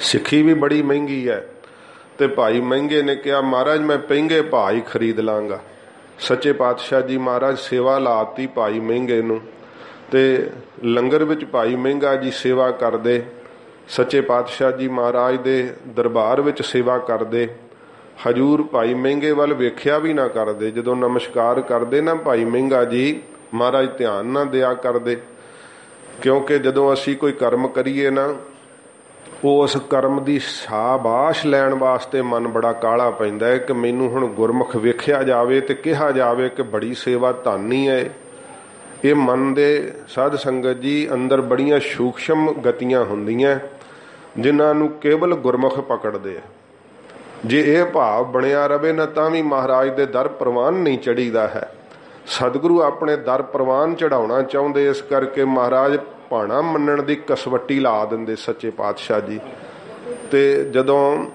ਸਿੱਖੀ ਵੀ ਬੜੀ ਮਹਿੰਗੀ ਹੈ ਤੇ ਭਾਈ ਮਹਿੰਗੇ ਨੇ ਕਿਹਾ, ਮਹਾਰਾਜ, ਮੈਂ ਪਹਿੰਗੇ ਭਾਈ ਖਰੀਦ ਲਾਂਗਾ। ਸੱਚੇ ਪਾਤਸ਼ਾਹ ਜੀ ਮਹਾਰਾਜ, ਸੇਵਾ ਲਾਤੀ ਭਾਈ ਮਹਿੰਗੇ ਨੂੰ ਤੇ ਲੰਗਰ ਵਿੱਚ ਭਾਈ ਮਹਿੰਗਾ ਜੀ ਸੇਵਾ ਕਰਦੇ। ਸੱਚੇ ਪਾਤਸ਼ਾਹ ਜੀ ਮਹਾਰਾਜ ਦੇ ਦਰਬਾਰ ਵਿੱਚ ਸੇਵਾ ਕਰਦੇ। ਹਜੂਰ ਭਾਈ ਮਹਿੰਗੇ ਵੱਲ ਵੇਖਿਆ ਵੀ ਨਾ ਕਰਦੇ, ਜਦੋਂ ਨਮਸਕਾਰ ਕਰਦੇ ਨਾ ਭਾਈ ਮਹਿੰਗਾ ਜੀ, ਮਹਾਰਾਜ ਧਿਆਨ ਨਾ ਦਿਆ ਕਰਦੇ। ਕਿਉਂਕਿ ਜਦੋਂ ਅਸੀਂ ਕੋਈ ਕਰਮ ਕਰੀਏ ਨਾ ਉਸ ਕਰਮ ਦੀ ਸ਼ਾਬਾਸ਼ ਲੈਣ ਵਾਸਤੇ ਮਨ ਬੜਾ ਕਾਲਾ ਪੈਂਦਾ ਹੈ ਕਿ ਮੈਨੂੰ ਹੁਣ ਗੁਰਮੁਖ ਵੇਖਿਆ ਜਾਵੇ ਤੇ ਕਿਹਾ ਜਾਵੇ ਕਿ ਬੜੀ ਸੇਵਾ ਧਾਨੀ ਹੈ। ਇਹ ਮਨ ਦੇ ਸਾਧ ਸੰਗਤ ਜੀ ਅੰਦਰ ਬੜੀਆਂ ਸੂਖਸ਼ਮ ਗਤੀਆਂ ਹੁੰਦੀਆਂ, ਜਿਨ੍ਹਾਂ ਨੂੰ ਕੇਵਲ ਗੁਰਮੁਖ ਪਕੜਦੇ ਆ। ਜੇ ਇਹ ਭਾਵ ਬਣਿਆ ਰਵੇ ਨਾ ਤਾਂ ਵੀ ਮਹਾਰਾਜ ਦੇ ਦਰ ਪ੍ਰਵਾਨ ਨਹੀਂ ਚੜੀਦਾ ਹੈ। ਸਤਿਗੁਰੂ ਆਪਣੇ ਦਰ ਪ੍ਰਵਾਨ ਚੜਾਉਣਾ ਚਾਹੁੰਦੇ, ਇਸ ਕਰਕੇ ਮਹਾਰਾਜ ਭਾਣਾ ਮੰਨਣ ਦੀ ਕਸਵੱਟੀ ਲਾ ਦਿੰਦੇ ਸੱਚੇ ਪਾਤਸ਼ਾਹ ਜੀ। ਤੇ ਜਦੋਂ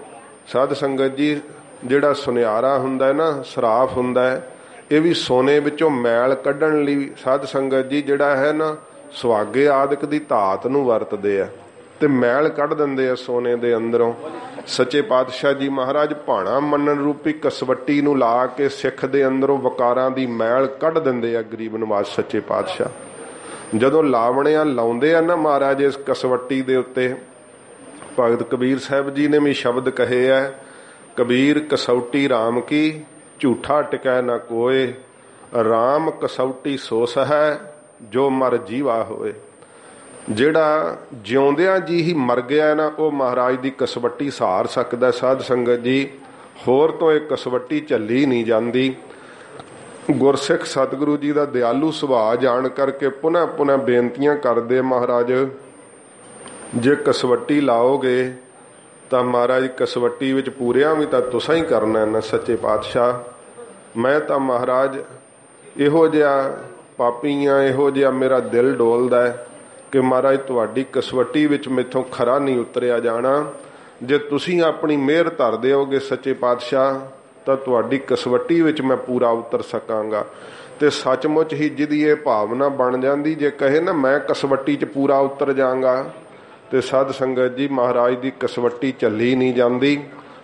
ਸਾਧ ਸੰਗਤ ਜੀ ਜਿਹੜਾ ਸੁਨਿਆਰਾ ਹੁੰਦਾ ਨਾ, ਸਰਾਫ ਹੁੰਦਾ ਹੈ, ਇਹ ਵੀ ਸੋਨੇ ਵਿੱਚੋਂ ਮੈਲ ਕੱਢਣ ਲਈ ਸਾਧ ਸੰਗਤ ਜੀ ਜਿਹੜਾ ਹੈ ਨਾ, ਸੁਹਾਗੇ ਆਦਿਕ ਦੀ ਧਾਤ ਨੂੰ ਵਰਤਦੇ ਆ। ਤੇ ਮੈਲ ਕੱਢ ਦਿੰਦੇ ਆ ਸੋਨੇ ਦੇ ਅੰਦਰੋਂ। ਸੱਚੇ ਪਾਤਸ਼ਾਹ ਜੀ ਮਹਾਰਾਜ ਭਾਣਾ ਮੰਨਣ ਰੂਪੀ ਕਸਵੱਟੀ ਨੂੰ ਲਾ ਕੇ ਸਿੱਖ ਦੇ ਅੰਦਰੋਂ ਵਕਾਰਾਂ ਦੀ ਮੈਲ ਕੱਢ ਦਿੰਦੇ ਆ ਗਰੀਬ ਨਵਾਜ਼ ਸੱਚੇ ਪਾਤਸ਼ਾਹ। ਜਦੋਂ ਲਾਵਣਿਆਂ ਲਾਉਂਦੇ ਆ ਨਾ ਮਹਾਰਾਜ ਇਸ ਕਸਵੱਟੀ ਦੇ ਉੱਤੇ, ਭਗਤ ਕਬੀਰ ਸਾਹਿਬ ਜੀ ਨੇ ਵੀ ਸ਼ਬਦ ਕਹੇ ਆ, ਕਬੀਰ ਕਸੌਟੀ RAM ਕੀ, ਝੂਠਾ ਟਿਕੈ ਨਾ ਕੋਏ RAM ਕਸੌਟੀ ਸੋਸ ਹੈ ਜੋ ਮਰ ਜੀਵਾ ਹੋਏ। ਜਿਹੜਾ ਜਿਉਂਦਿਆਂ ਜੀ ਹੀ ਮਰ ਗਿਆ ਨਾ, ਉਹ ਮਹਾਰਾਜ ਦੀ ਕਸਵੱਟੀ ਸਹਾਰ ਸਕਦਾ ਸਾਧ ਸੰਗਤ ਜੀ, ਹੋਰ ਤੋਂ ਇਹ ਕਸਵੱਟੀ ਝੱਲੀ ਨਹੀਂ ਜਾਂਦੀ। ਗੁਰਸਿੱਖ ਸਤਿਗੁਰੂ ਜੀ ਦਾ ਦਿਆਲੂ ਸੁਭਾਅ ਜਾਣ ਕਰਕੇ ਪੁਨः ਪੁਨः ਬੇਨਤੀਆਂ ਕਰਦੇ ਮਹਾਰਾਜ, ਜੇ ਕਸਵੱਟੀ ਲਾਓਗੇ, ਤਾਂ ਮਹਾਰਾਜ ਕਸਵੱਟੀ ਵਿੱਚ ਪੂਰਿਆਂ ਵੀ ਤਾਂ ਤੁਸੀਂ ਹੀ ਕਰਨਾ ਨਾ, ਸੱਚੇ ਪਾਤਸ਼ਾਹ। ਮੈਂ ਤਾਂ ਮਹਾਰਾਜ, ਇਹੋ ਜਿਹਾ ਪਾਪੀਆਂ, ਇਹੋ ਜਿਹਾ ਮੇਰਾ ਦਿਲ ਡੋਲਦਾ ਹੈ। ਕਿ ਮਹਾਰਾਜ, ਤੁਹਾਡੀ ਕਸਵੱਟੀ ਵਿੱਚ ਮੈਥੋਂ ਖਰਾ ਨਹੀਂ ਉਤਰਿਆ ਜਾਣਾ। ਜੇ ਤੁਸੀਂ ਆਪਣੀ ਮਿਹਰ ਧਰ ਦਿਓਗੇ ਸੱਚੇ ਪਾਤਸ਼ਾਹ, ਤਾਂ ਤੁਹਾਡੀ ਕਸਵੱਟੀ ਵਿੱਚ ਮੈਂ ਪੂਰਾ ਉਤਰ ਸਕਾਂਗਾ। ਤੇ ਸੱਚਮੁੱਚ ਹੀ ਜਿਹਦੀ ਇਹ ਭਾਵਨਾ ਬਣ ਜਾਂਦੀ, ਜੇ ਕਹੇ ਨਾ, ਮੈਂ ਕਸਵੱਟੀ 'ਚ ਪੂਰਾ ਉਤਰ ਜਾਵਾਂਗਾ, ਤੇ ਸਾਧ ਸੰਗਤ ਜੀ, ਮਹਾਰਾਜ ਦੀ ਕਸਵੱਟੀ ਚੱਲੀ ਨਹੀਂ ਜਾਂਦੀ।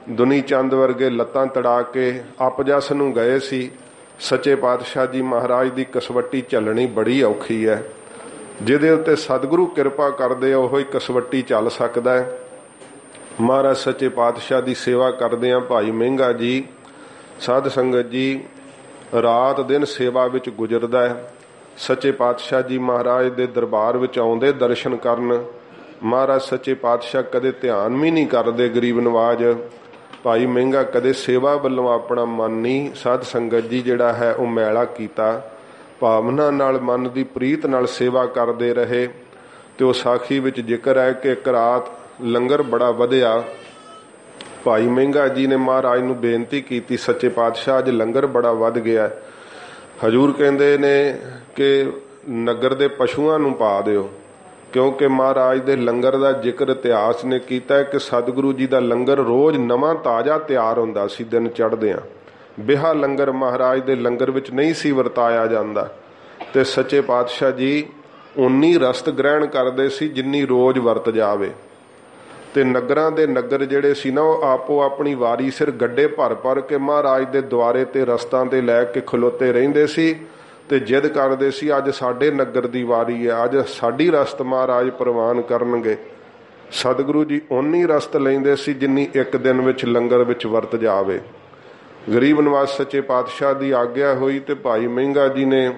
ਦੁਨੀ ਚੰਦ ਵਰਗੇ ਲੱਤਾਂ ਤੜਾ ਕੇ ਅਪਜਸ ਨੂੰ ਗਏ ਸੀ। ਸੱਚੇ ਪਾਤਸ਼ਾਹ ਜੀ, ਮਹਾਰਾਜ ਦੀ ਕਸਵੱਟੀ ਚੱਲਣੀ ਬੜੀ ਔਖੀ ਹੈ। ਜਿਹਦੇ ਉੱਤੇ ਸਤਿਗੁਰੂ ਕਿਰਪਾ ਕਰਦੇ ਆ, ਉਹੋ ਹੀ ਕਸਵੱਟੀ ਚੱਲ ਸਕਦਾ ਹੈ। ਮਹਾਰਾਜ ਸੱਚੇ ਪਾਤਸ਼ਾਹ ਦੀ ਸੇਵਾ ਕਰਦੇ ਆ ਭਾਈ ਮਹਿੰਗਾ ਜੀ। ਸਾਧ ਸੰਗਤ ਜੀ, ਰਾਤ ਦਿਨ ਸੇਵਾ ਵਿੱਚ ਗੁਜ਼ਰਦਾ ਹੈ। ਸੱਚੇ ਪਾਤਸ਼ਾਹ ਜੀ ਮਹਾਰਾਜ ਦੇ ਦਰਬਾਰ ਵਿੱਚ ਆਉਂਦੇ ਦਰਸ਼ਨ ਕਰਨ। ਮਹਾਰਾਜ ਸੱਚੇ ਪਾਤਸ਼ਾਹ ਕਦੇ ਧਿਆਨ ਵੀ ਨਹੀਂ ਕਰਦੇ ਗਰੀਬ ਨਵਾਜ। ਭਾਈ ਮਹਿੰਗਾ ਕਦੇ ਸੇਵਾ ਵੱਲੋਂ ਆਪਣਾ ਮਨ ਨਹੀਂ। ਸਾਧ ਸੰਗਤ ਜੀ ਜਿਹੜਾ ਹੈ, ਉਹ ਮੈਲਾ ਕੀਤਾ। ਭਾਵਨਾ ਨਾਲ ਮਨ ਦੀ ਪ੍ਰੀਤ ਨਾਲ ਸੇਵਾ ਕਰਦੇ ਰਹੇ ਤੇ ਉਹ ਸਾਖੀ ਵਿੱਚ ਜ਼ਿਕਰ ਹੈ ਕਿ ਇੱਕ ਰਾਤ ਲੰਗਰ ਬੜਾ ਵਧਿਆ। ਭਾਈ ਮਹਿੰਗਾ ਜੀ ਨੇ ਮਹਾਰਾਜ ਨੂੰ ਬੇਨਤੀ ਕੀਤੀ, ਸੱਚੇ ਪਾਤਸ਼ਾਹ, ਅੱਜ ਲੰਗਰ ਬੜਾ ਵੱਧ ਗਿਆ ਹਜੂਰ ਕਹਿੰਦੇ ਨੇ ਕਿ ਨਗਰ ਦੇ ਪਸ਼ੂਆਂ ਨੂੰ ਪਾ ਦਿਓ, ਕਿਉਂਕਿ ਮਹਾਰਾਜ ਦੇ ਲੰਗਰ ਦਾ ਜ਼ਿਕਰ ਇਤਿਹਾਸ ਨੇ ਕੀਤਾ ਕਿ ਸਤਿਗੁਰੂ ਜੀ ਦਾ ਲੰਗਰ ਰੋਜ਼ ਨਵਾਂ ਤਾਜ਼ਾ ਤਿਆਰ ਹੁੰਦਾ ਸੀ, ਦਿਨ ਚੜ੍ਹਦਿਆਂ। ਬਿਹਾ ਲੰਗਰ ਮਹਾਰਾਜ ਦੇ ਲੰਗਰ ਵਿੱਚ ਨਹੀਂ ਸੀ ਵਰਤਾਇਆ ਜਾਂਦਾ। ਤੇ ਸੱਚੇ ਪਾਤਸ਼ਾਹ ਜੀ ਉਨੀ ਰਸਤ ਗ੍ਰਹਿਣ ਕਰਦੇ ਸੀ ਜਿੰਨੀ ਰੋਜ਼ ਵਰਤ ਜਾਵੇ। ਤੇ ਨਗਰਾਂ ਦੇ ਨਗਰ ਜਿਹੜੇ ਸੀ ਨਾ, ਉਹ ਆਪੋ ਆਪਣੀ ਵਾਰੀ ਸਿਰ ਗੱਡੇ ਭਰ ਭਰ ਕੇ ਮਹਾਰਾਜ ਦੇ ਦੁਆਰੇ ਤੇ ਰਸਤਾਂ ਤੇ ਲੈ ਕੇ ਖਲੋਤੇ ਰਹਿੰਦੇ ਸੀ। ਤੇ ਜਿੱਦ ਕਰਦੇ ਸੀ, ਅੱਜ ਸਾਡੇ ਨਗਰ ਦੀ ਵਾਰੀ ਹੈ, ਅੱਜ ਸਾਡੀ ਰਸਤ ਮਹਾਰਾਜ ਪ੍ਰਵਾਨ ਕਰਨਗੇ। ਸਤਿਗੁਰੂ ਜੀ ਓਨੀ ਰਸਤ ਲੈਂਦੇ ਸੀ ਜਿੰਨੀ ਇੱਕ ਦਿਨ ਵਿੱਚ ਲੰਗਰ ਵਿੱਚ ਵਰਤ ਜਾਵੇ। ਗਰੀਬ ਨਿਵਾਸ ਸੱਚੇ ਪਾਤਸ਼ਾਹ ਦੀ ਆਗਿਆ ਹੋਈ ਤੇ ਭਾਈ ਮਹਿੰਗਾ ਜੀ ਨੇ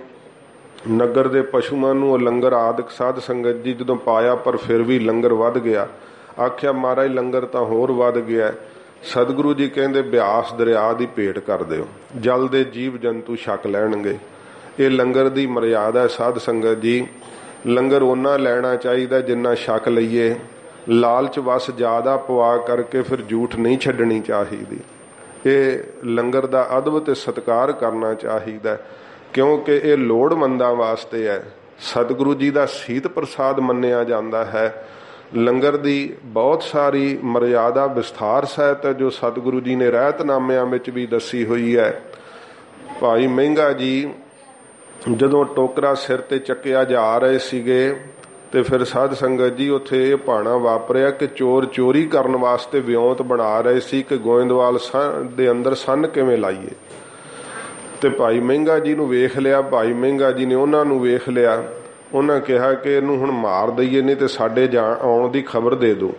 ਨਗਰ ਦੇ ਪਸ਼ੂਆਂ ਨੂੰ ਉਹ ਲੰਗਰ ਆਦਿਕ ਸਾਧ ਸੰਗਤ ਜੀ ਜਦੋਂ ਪਾਇਆ ਪਰ ਫਿਰ ਵੀ ਲੰਗਰ ਵੱਧ ਗਿਆ। ਆਖਿਆ, ਮਹਾਰਾਜ, ਲੰਗਰ ਤਾਂ ਹੋਰ ਵੱਧ ਗਿਆ ਸਤਿਗੁਰੂ ਜੀ ਕਹਿੰਦੇ, ਬਿਆਸ ਦਰਿਆ ਦੀ ਭੇਟ ਕਰ ਦਿਓ। ਜਲ ਦੇ ਜੀਵ ਜੰਤੂ ਛਕ ਲੈਣਗੇ। ਇਹ ਲੰਗਰ ਦੀ ਮਰਿਆਦਾ ਸਾਧ ਸੰਗਤ ਜੀ। ਲੰਗਰ ਉਹਨਾਂ ਲੈਣਾ ਚਾਹੀਦਾ ਜਿੰਨਾ ਛਕ ਲਈਏ। ਲਾਲਚ ਵਸ ਜ਼ਿਆਦਾ ਪਵਾ ਕਰਕੇ ਫਿਰ ਝੂਠ ਨਹੀਂ ਛੱਡਣੀ ਚਾਹੀਦੀ। ਇਹ ਲੰਗਰ ਦਾ ਅਦਬ ਤੇ ਸਤਕਾਰ ਕਰਨਾ ਚਾਹੀਦਾ ਕਿਉਂਕਿ ਇਹ ਲੋੜਮੰਦਾਂ ਵਾਸਤੇ ਹੈ। ਸਤਿਗੁਰੂ ਜੀ ਦਾ ਸੀਤ ਪ੍ਰਸਾਦ ਮੰਨਿਆ ਜਾਂਦਾ ਹੈ। ਲੰਗਰ ਦੀ ਬਹੁਤ ਸਾਰੀ ਮਰਿਆਦਾ ਵਿਸਥਾਰ ਸਹਿਤ ਹੈ, ਜੋ ਸਤਿਗੁਰੂ ਜੀ ਨੇ ਰਹਿਤਨਾਮਿਆਂ ਵਿੱਚ ਵੀ ਦੱਸੀ ਹੋਈ ਹੈ। ਭਾਈ ਮਹਿੰਗਾ ਜੀ ਜਦੋਂ ਟੋਕਰਾ ਸਿਰ ਤੇ ਚੱਕਿਆ ਜਾ ਰਹੇ ਸੀਗੇ ਤੇ ਫਿਰ ਸਾਧ ਸੰਗਤ ਜੀ ਉੱਥੇ ਇਹ ਭਾਣਾ ਵਾਪਰਿਆ ਕਿ ਚੋਰ ਚੋਰੀ ਕਰਨ ਵਾਸਤੇ ਵਿਉਂਤ ਬਣਾ ਰਹੇ ਸੀ ਕਿ ਗੋਇੰਦਵਾਲ ਦੇ ਅੰਦਰ ਸੰਨ ਕਿਵੇਂ ਲਾਈਏ। ਤੇ ਭਾਈ ਮਹਿੰਗਾ ਜੀ ਨੂੰ ਵੇਖ ਲਿਆ, ਭਾਈ ਮਹਿੰਗਾ ਜੀ ਨੇ ਉਹਨਾਂ ਨੂੰ ਵੇਖ ਲਿਆ। ਉਹਨਾਂ ਕਿਹਾ ਕਿ ਇਹਨੂੰ ਹੁਣ ਮਾਰ ਦਈਏ, ਨਹੀਂ ਤੇ ਸਾਡੇ ਆਉਣ ਦੀ ਖਬਰ ਦੇ ਦਿਓ।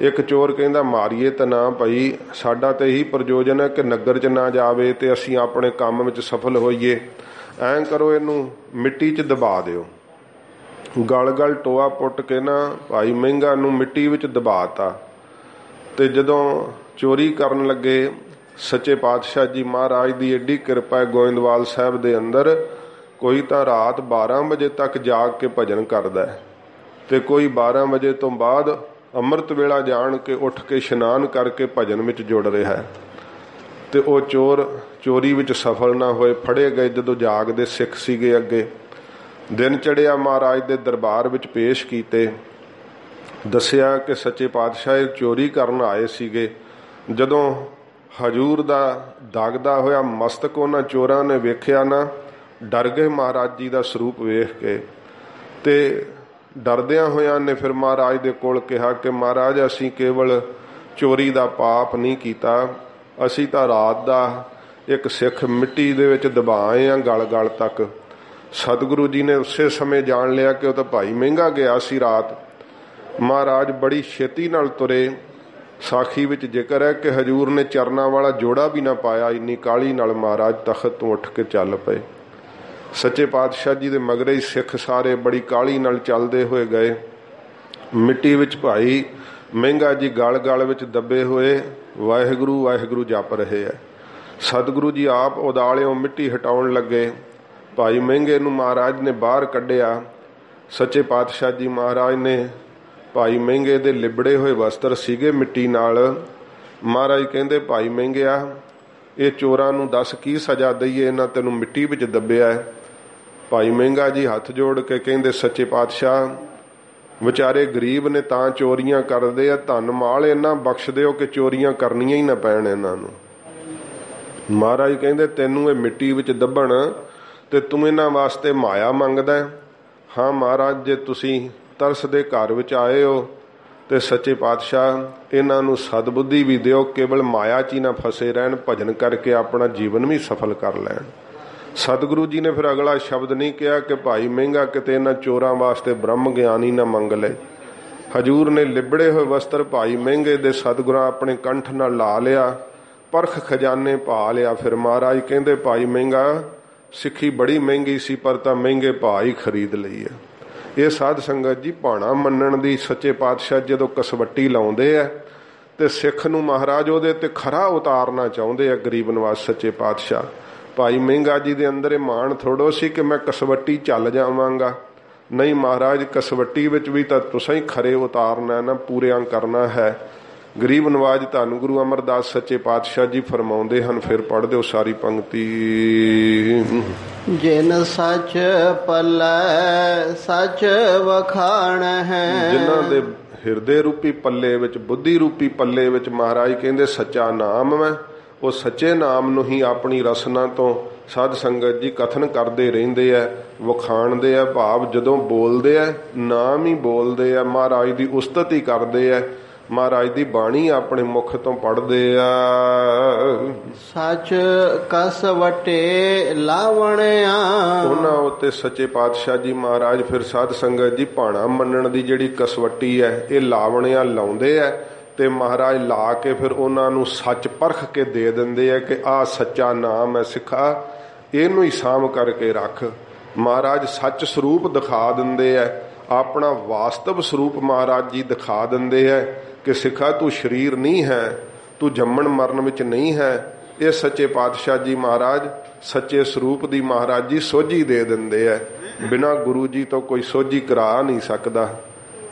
ਇੱਕ ਚੋਰ ਕਹਿੰਦਾ, ਮਾਰੀਏ ਤਾਂ ਨਾ ਭਾਈ, ਸਾਡਾ ਤੇ ਇਹੀ ਪ੍ਰਯੋਜਨ ਹੈ ਕਿ ਨਗਰ 'ਚ ਨਾ ਜਾਵੇ ਤੇ ਅਸੀਂ ਆਪਣੇ ਕੰਮ ਵਿੱਚ ਸਫਲ ਹੋਈਏ। ਐਂ ਕਰੋ ਇਹਨੂੰ ਮਿੱਟੀ 'ਚ ਦਬਾ ਦਿਓ। ਗਲ ਗਲ ਟੋਆ ਪੁੱਟ ਕੇ ਨਾ ਭਾਈ ਮਹਿੰਗਾ ਨੂੰ ਮਿੱਟੀ ਵਿੱਚ ਦਬਾਤਾ। ਤੇ ਜਦੋਂ ਚੋਰੀ ਕਰਨ ਲੱਗੇ, ਸੱਚੇ ਪਾਤਸ਼ਾਹ ਜੀ ਮਹਾਰਾਜ ਦੀ ਏਡੀ ਕਿਰਪਾ ਹੈ ਗੋਇੰਦਵਾਲ ਸਾਹਿਬ ਦੇ ਅੰਦਰ, ਕੋਈ ਤਾਂ ਰਾਤ 12 ਵਜੇ ਤੱਕ ਜਾਗ ਕੇ ਭਜਨ ਕਰਦਾ ਹੈ। ਤੇ ਕੋਈ 12 ਵਜੇ ਤੋਂ ਬਾਅਦ ਅੰਮ੍ਰਿਤ ਵੇਲਾ ਜਾਣ ਕੇ ਉੱਠ ਕੇ ਇਸ਼ਨਾਨ ਕਰਕੇ ਭਜਨ ਵਿੱਚ ਜੁੜ ਰਿਹਾ ਹੈ। ਤੇ ਉਹ ਚੋਰ ਚੋਰੀ ਵਿੱਚ ਸਫਲ ਨਾ ਹੋਏ, ਫੜੇ ਗਏ ਜਦੋਂ ਜਾਗਦੇ ਸਿੱਖ ਸੀਗੇ ਅੱਗੇ। ਦਿਨ ਚੜਿਆ ਮਹਾਰਾਜ ਦੇ ਦਰਬਾਰ ਵਿੱਚ ਪੇਸ਼ ਕੀਤੇ। ਦੱਸਿਆ ਕਿ ਸੱਚੇ ਪਾਤਸ਼ਾਹ ਇਹ ਚੋਰੀ ਕਰਨ ਆਏ ਸੀਗੇ। ਜਦੋਂ ਹਜੂਰ ਦਾ ਦਾਗਦਾ ਹੋਇਆ ਮਸਤਕ ਉਹਨਾਂ ਚੋਰਾਂ ਨੇ ਵੇਖਿਆ ਨਾ, ਡਰ ਗਏ ਮਹਾਰਾਜ ਜੀ ਦਾ ਸਰੂਪ ਵੇਖ ਕੇ ਤੇ ਡਰਦਿਆਂ ਹੋਇਆਂ ਨੇ ਫਿਰ ਮਹਾਰਾਜ ਦੇ ਕੋਲ ਕਿਹਾ ਕਿ ਮਹਾਰਾਜ, ਅਸੀਂ ਕੇਵਲ ਚੋਰੀ ਦਾ ਪਾਪ ਨਹੀਂ ਕੀਤਾ, ਅਸੀਂ ਤਾਂ ਰਾਤ ਦਾ ਇੱਕ ਸਿੱਖ ਮਿੱਟੀ ਦੇ ਵਿੱਚ ਦਬਾਏ ਆ ਗਲ ਗਲ ਤੱਕ। ਸਤਿਗੁਰੂ ਜੀ ਨੇ ਉਸੇ ਸਮੇਂ ਜਾਣ ਲਿਆ ਕਿ ਉਹ ਤਾਂ ਭਾਈ ਮਹਿੰਗਾ ਗਿਆ ਸੀ ਰਾਤ। ਮਹਾਰਾਜ ਬੜੀ ਛੇਤੀ ਨਾਲ ਤੁਰੇ। ਸਾਖੀ ਵਿੱਚ ਜ਼ਿਕਰ ਹੈ ਕਿ ਹਜੂਰ ਨੇ ਚਰਨਾ ਵਾਲਾ ਜੋੜਾ ਵੀ ਨਾ ਪਾਇਆ। ਇੰਨੀ ਕਾਲੀ ਨਾਲ ਮਹਾਰਾਜ ਤਖਤ ਤੋਂ ਉੱਠ ਕੇ ਚੱਲ ਪਏ। ਸੱਚੇ ਪਾਤਸ਼ਾਹ ਜੀ ਦੇ ਮਗਰੇ ਹੀ ਸਿੱਖ ਸਾਰੇ ਬੜੀ ਕਾਲੀ ਨਾਲ ਚੱਲਦੇ ਹੋਏ ਗਏ। ਮਿੱਟੀ ਵਿੱਚ ਭਾਈ ਮਹਿੰਗਾ ਜੀ ਗਲ ਗਲ ਵਿੱਚ ਦੱਬੇ ਹੋਏ ਵਾਹਿਗੁਰੂ ਵਾਹਿਗੁਰੂ ਜਪ ਰਹੇ ਐ। ਸਤਿਗੁਰੂ ਜੀ ਆਪ ਉਦਾਲਿਓਂ ਮਿੱਟੀ ਹਟਾਉਣ ਲੱਗੇ। ਭਾਈ ਮਹਿੰਗੇ ਨੂੰ ਮਹਾਰਾਜ ਨੇ ਬਾਹਰ ਕੱਢਿਆ। ਸੱਚੇ ਪਾਤਸ਼ਾਹ ਜੀ ਮਹਾਰਾਜ ਨੇ ਭਾਈ ਮਹਿੰਗੇ ਦੇ ਲਿਬੜੇ ਹੋਏ ਵਸਤਰ ਸੀਗੇ ਮਿੱਟੀ ਨਾਲ। ਮਹਾਰਾਜ ਕਹਿੰਦੇ, ਭਾਈ ਮਹਿੰਗਿਆ, ਇਹ ਚੋਰਾਂ ਨੂੰ ਦੱਸ ਕੀ ਸਜ਼ਾ ਦਈਏ? ਇਹਨਾਂ ਤੈਨੂੰ ਮਿੱਟੀ ਵਿੱਚ ਦੱਬਿਆ ਭਾਈ ਮਹਿੰਗਾ ਜੀ ਹੱਥ ਜੋੜ ਕੇ ਕਹਿੰਦੇ, ਸੱਚੇ ਪਾਤਸ਼ਾਹ, ਵਿਚਾਰੇ ਗਰੀਬ ਨੇ ਤਾਂ ਚੋਰੀਆਂ ਕਰਦੇ ਆ। ਧਨ ਮਾਲ ਇਹਨਾਂ, ਬਖਸ਼ ਦਿਓ ਕਿ ਚੋਰੀਆਂ ਕਰਨੀਆਂ ਹੀ ਨਾ ਪੈਣ ਇਹਨਾਂ ਨੂੰ। ਮਹਾਰਾਜ ਕਹਿੰਦੇ, ਤੈਨੂੰ ਇਹ ਮਿੱਟੀ ਵਿੱਚ ਦੱਬਣ ਤੇ ਤੂੰ ਇਹਨਾਂ ਵਾਸਤੇ ਮਾਇਆ ਮੰਗਦਾ ਹਾਂ? ਮਹਾਰਾਜ, ਜੇ ਤੁਸੀਂ ਤਰਸ ਦੇ ਘਰ ਵਿੱਚ ਆਏ ਹੋ ਤੇ ਸੱਚੇ ਪਾਤਸ਼ਾਹ, ਇਹਨਾਂ ਨੂੰ ਸਦਬੁੱਧੀ ਵੀ ਦਿਓ, ਕੇਵਲ ਮਾਇਆ 'ਚ ਹੀ ਨਾ ਫਸੇ ਰਹਿਣ, ਭਜਨ ਕਰਕੇ ਆਪਣਾ ਜੀਵਨ ਵੀ ਸਫਲ ਕਰ ਲੈਣ। ਸਤਿਗੁਰੂ ਜੀ ਨੇ ਫਿਰ ਅਗਲਾ ਸ਼ਬਦ ਨਹੀਂ ਕਿਹਾ ਕਿ ਭਾਈ ਮਹਿੰਗਾ ਕਿਤੇ ਇਹਨਾਂ ਚੋਰਾਂ ਵਾਸਤੇ ਬ੍ਰਹਮ ਗਿਆਨੀ ਨਾ ਮੰਗ ਲੈ। ਹਜੂਰ ਨੇ ਲਿਬੜੇ ਹੋਏ ਵਸਤਰ ਭਾਈ ਮਹਿੰਗੇ ਦੇ ਸਤਿਗੁਰਾਂ ਆਪਣੇ ਕੰਠ ਨਾਲ ਲਾ ਲਿਆ, ਪਰਖ ਖਜ਼ਾਨੇ ਪਾ ਲਿਆ। ਫਿਰ ਮਹਾਰਾਜ ਕਹਿੰਦੇ, ਭਾਈ ਮਹਿੰਗਾ ਸਿੱਖੀ ਬੜੀ ਮਹਿੰਗੀ ਸੀ, ਪਰ ਤਾਂ ਮਹਿੰਗੇ ਭਾਅ ਹੀ ਖਰੀਦ ਲਈ ਹੈ। ਇਹ ਸਾਧ ਸੰਗਤ ਜੀ ਪਾਣਾ ਮੰਨਣ ਦੀ ਸੱਚੇ ਪਾਤਸ਼ਾਹ ਜਦੋਂ ਕਸਵੱਟੀ ਲਾਉਂਦੇ ਆ, ਤੇ ਸਿੱਖ ਨੂੰ ਮਹਾਰਾਜ ਉਹਦੇ ਤੇ ਖਰਾ ਉਤਾਰਨਾ ਚਾਹੁੰਦੇ ਆ, ਗਰੀਬ ਨਵਾਜ਼ ਸੱਚੇ ਪਾਤਸ਼ਾਹ। ਭਾਈ ਮਹਿੰਗਾ ਜੀ ਦੇ ਅੰਦਰ ਇਹ ਮਾਣ ਥੋੜੋ ਸੀ ਕਿ ਮੈਂ ਕਸਵੱਟੀ ਚੱਲ ਜਾਵਾਂਗਾ। ਨਹੀਂ ਮਹਾਰਾਜ, ਕਸਵੱਟੀ ਵਿੱਚ ਵੀ ਤਾਂ ਤੁਸੀਂ ਖਰੇ ਉਤਾਰਨਾ ਨਾ, ਪੂਰਿਆਂ ਕਰਨਾ ਹੈ। ਗਰੀਬ ਨਵਾਜ ਧੰਨ ਗੁਰੂ ਅਮਰਦਾਸ ਸੱਚੇ ਪਾਤਸ਼ਾਹ ਜੀ ਫਰਮਾਉਂਦੇ ਹਨ ਫਿਰ ਪੜ੍ਹ ਦਿਓ ਸਾਰੀ ਪੰਕਤੀ। ਜਿਨ ਸੱਚ ਪੱਲੇ ਸੱਚ ਵਖਾਣ ਹੈ। ਜਿਨ੍ਹਾਂ ਦੇ ਹਿਰਦੇ ਰੂਪੀ ਪੱਲੇ ਵਿੱਚ ਬੁੱਧੀ ਰੂਪੀ ਪੱਲੇ ਵਿੱਚ ਮਹਾਰਾਜ ਕਹਿੰਦੇ ਸੱਚਾ ਨਾਮ ਮੈਂ। ਉਹ ਸੱਚੇ ਨਾਮ ਨੂੰ ਹੀ ਆਪਣੀ ਰਸਨਾ ਤੋਂ ਸਾਧ ਸੰਗਤ ਜੀ ਕਥਨ ਕਰਦੇ ਰਹਿੰਦੇ ਆ ਵਖਾਣਦੇ ਆ ਭਾਵ ਜਦੋਂ ਬੋਲਦੇ ਆ ਨਾਮ ਹੀ ਬੋਲਦੇ ਆ ਮਹਾਰਾਜ ਦੀ ਉਸਤਤ ਹੀ ਕਰਦੇ ਆ। ਮਹਾਰਾਜ ਦੀ ਬਾਣੀ ਆਪਣੇ ਮੁਖ ਤੋਂ ਪੜਦੇ ਆ। ਸੱਚ ਕਸ ਵਟੇ ਲਾਵਣਿਆ। ਉਹਨਾਂ ਉੱਤੇ ਸੱਚੇ ਪਾਤਸ਼ਾਹ ਜੀ ਮਹਾਰਾਜ ਫਿਰ ਸਾਧ ਸੰਗਤ ਜੀ ਪਾਣਾ ਮੰਨਣ ਦੀ ਜਿਹੜੀ ਕਸਵੱਟੀ ਹੈ ਇਹ ਲਾਵਣਿਆ ਲਾਉਂਦੇ ਆ ਤੇ ਮਹਾਰਾਜ ਲਾ ਕੇ ਫਿਰ ਉਹਨਾਂ ਨੂੰ ਸੱਚ ਪਰਖ ਕੇ ਦੇ ਦਿੰਦੇ ਆ ਕਿ ਆ ਸੱਚਾ ਨਾਮ ਹੈ ਸਿੱਖਾ ਇਹਨੂੰ ਹੀ ਸਾਮ ਕਰਕੇ ਰੱਖ। ਮਹਾਰਾਜ ਸੱਚ ਸਰੂਪ ਦਿਖਾ ਦਿੰਦੇ ਆ ਆਪਣਾ ਵਾਸਤਵ ਸਰੂਪ ਮਹਾਰਾਜ ਜੀ ਦਿਖਾ ਦਿੰਦੇ ਆ। ਕਿ ਸਿੱਖਾ ਤੂੰ ਸ਼ਰੀਰ ਨਹੀਂ ਹੈ, ਤੂੰ ਜੰਮਣ ਮਰਨ ਵਿੱਚ ਨਹੀਂ ਹੈ, ਇਹ ਸੱਚੇ ਪਾਤਸ਼ਾਹ ਜੀ ਮਹਾਰਾਜ, ਸੱਚੇ ਸਰੂਪ ਦੀ ਮਹਾਰਾਜ ਜੀ ਸੋਝੀ ਦੇ ਦਿੰਦੇ ਆ ਬਿਨਾ ਗੁਰੂ ਜੀ ਤੋਂ ਕੋਈ ਸੋਝੀ ਕਰਾ ਨਹੀਂ ਸਕਦਾ।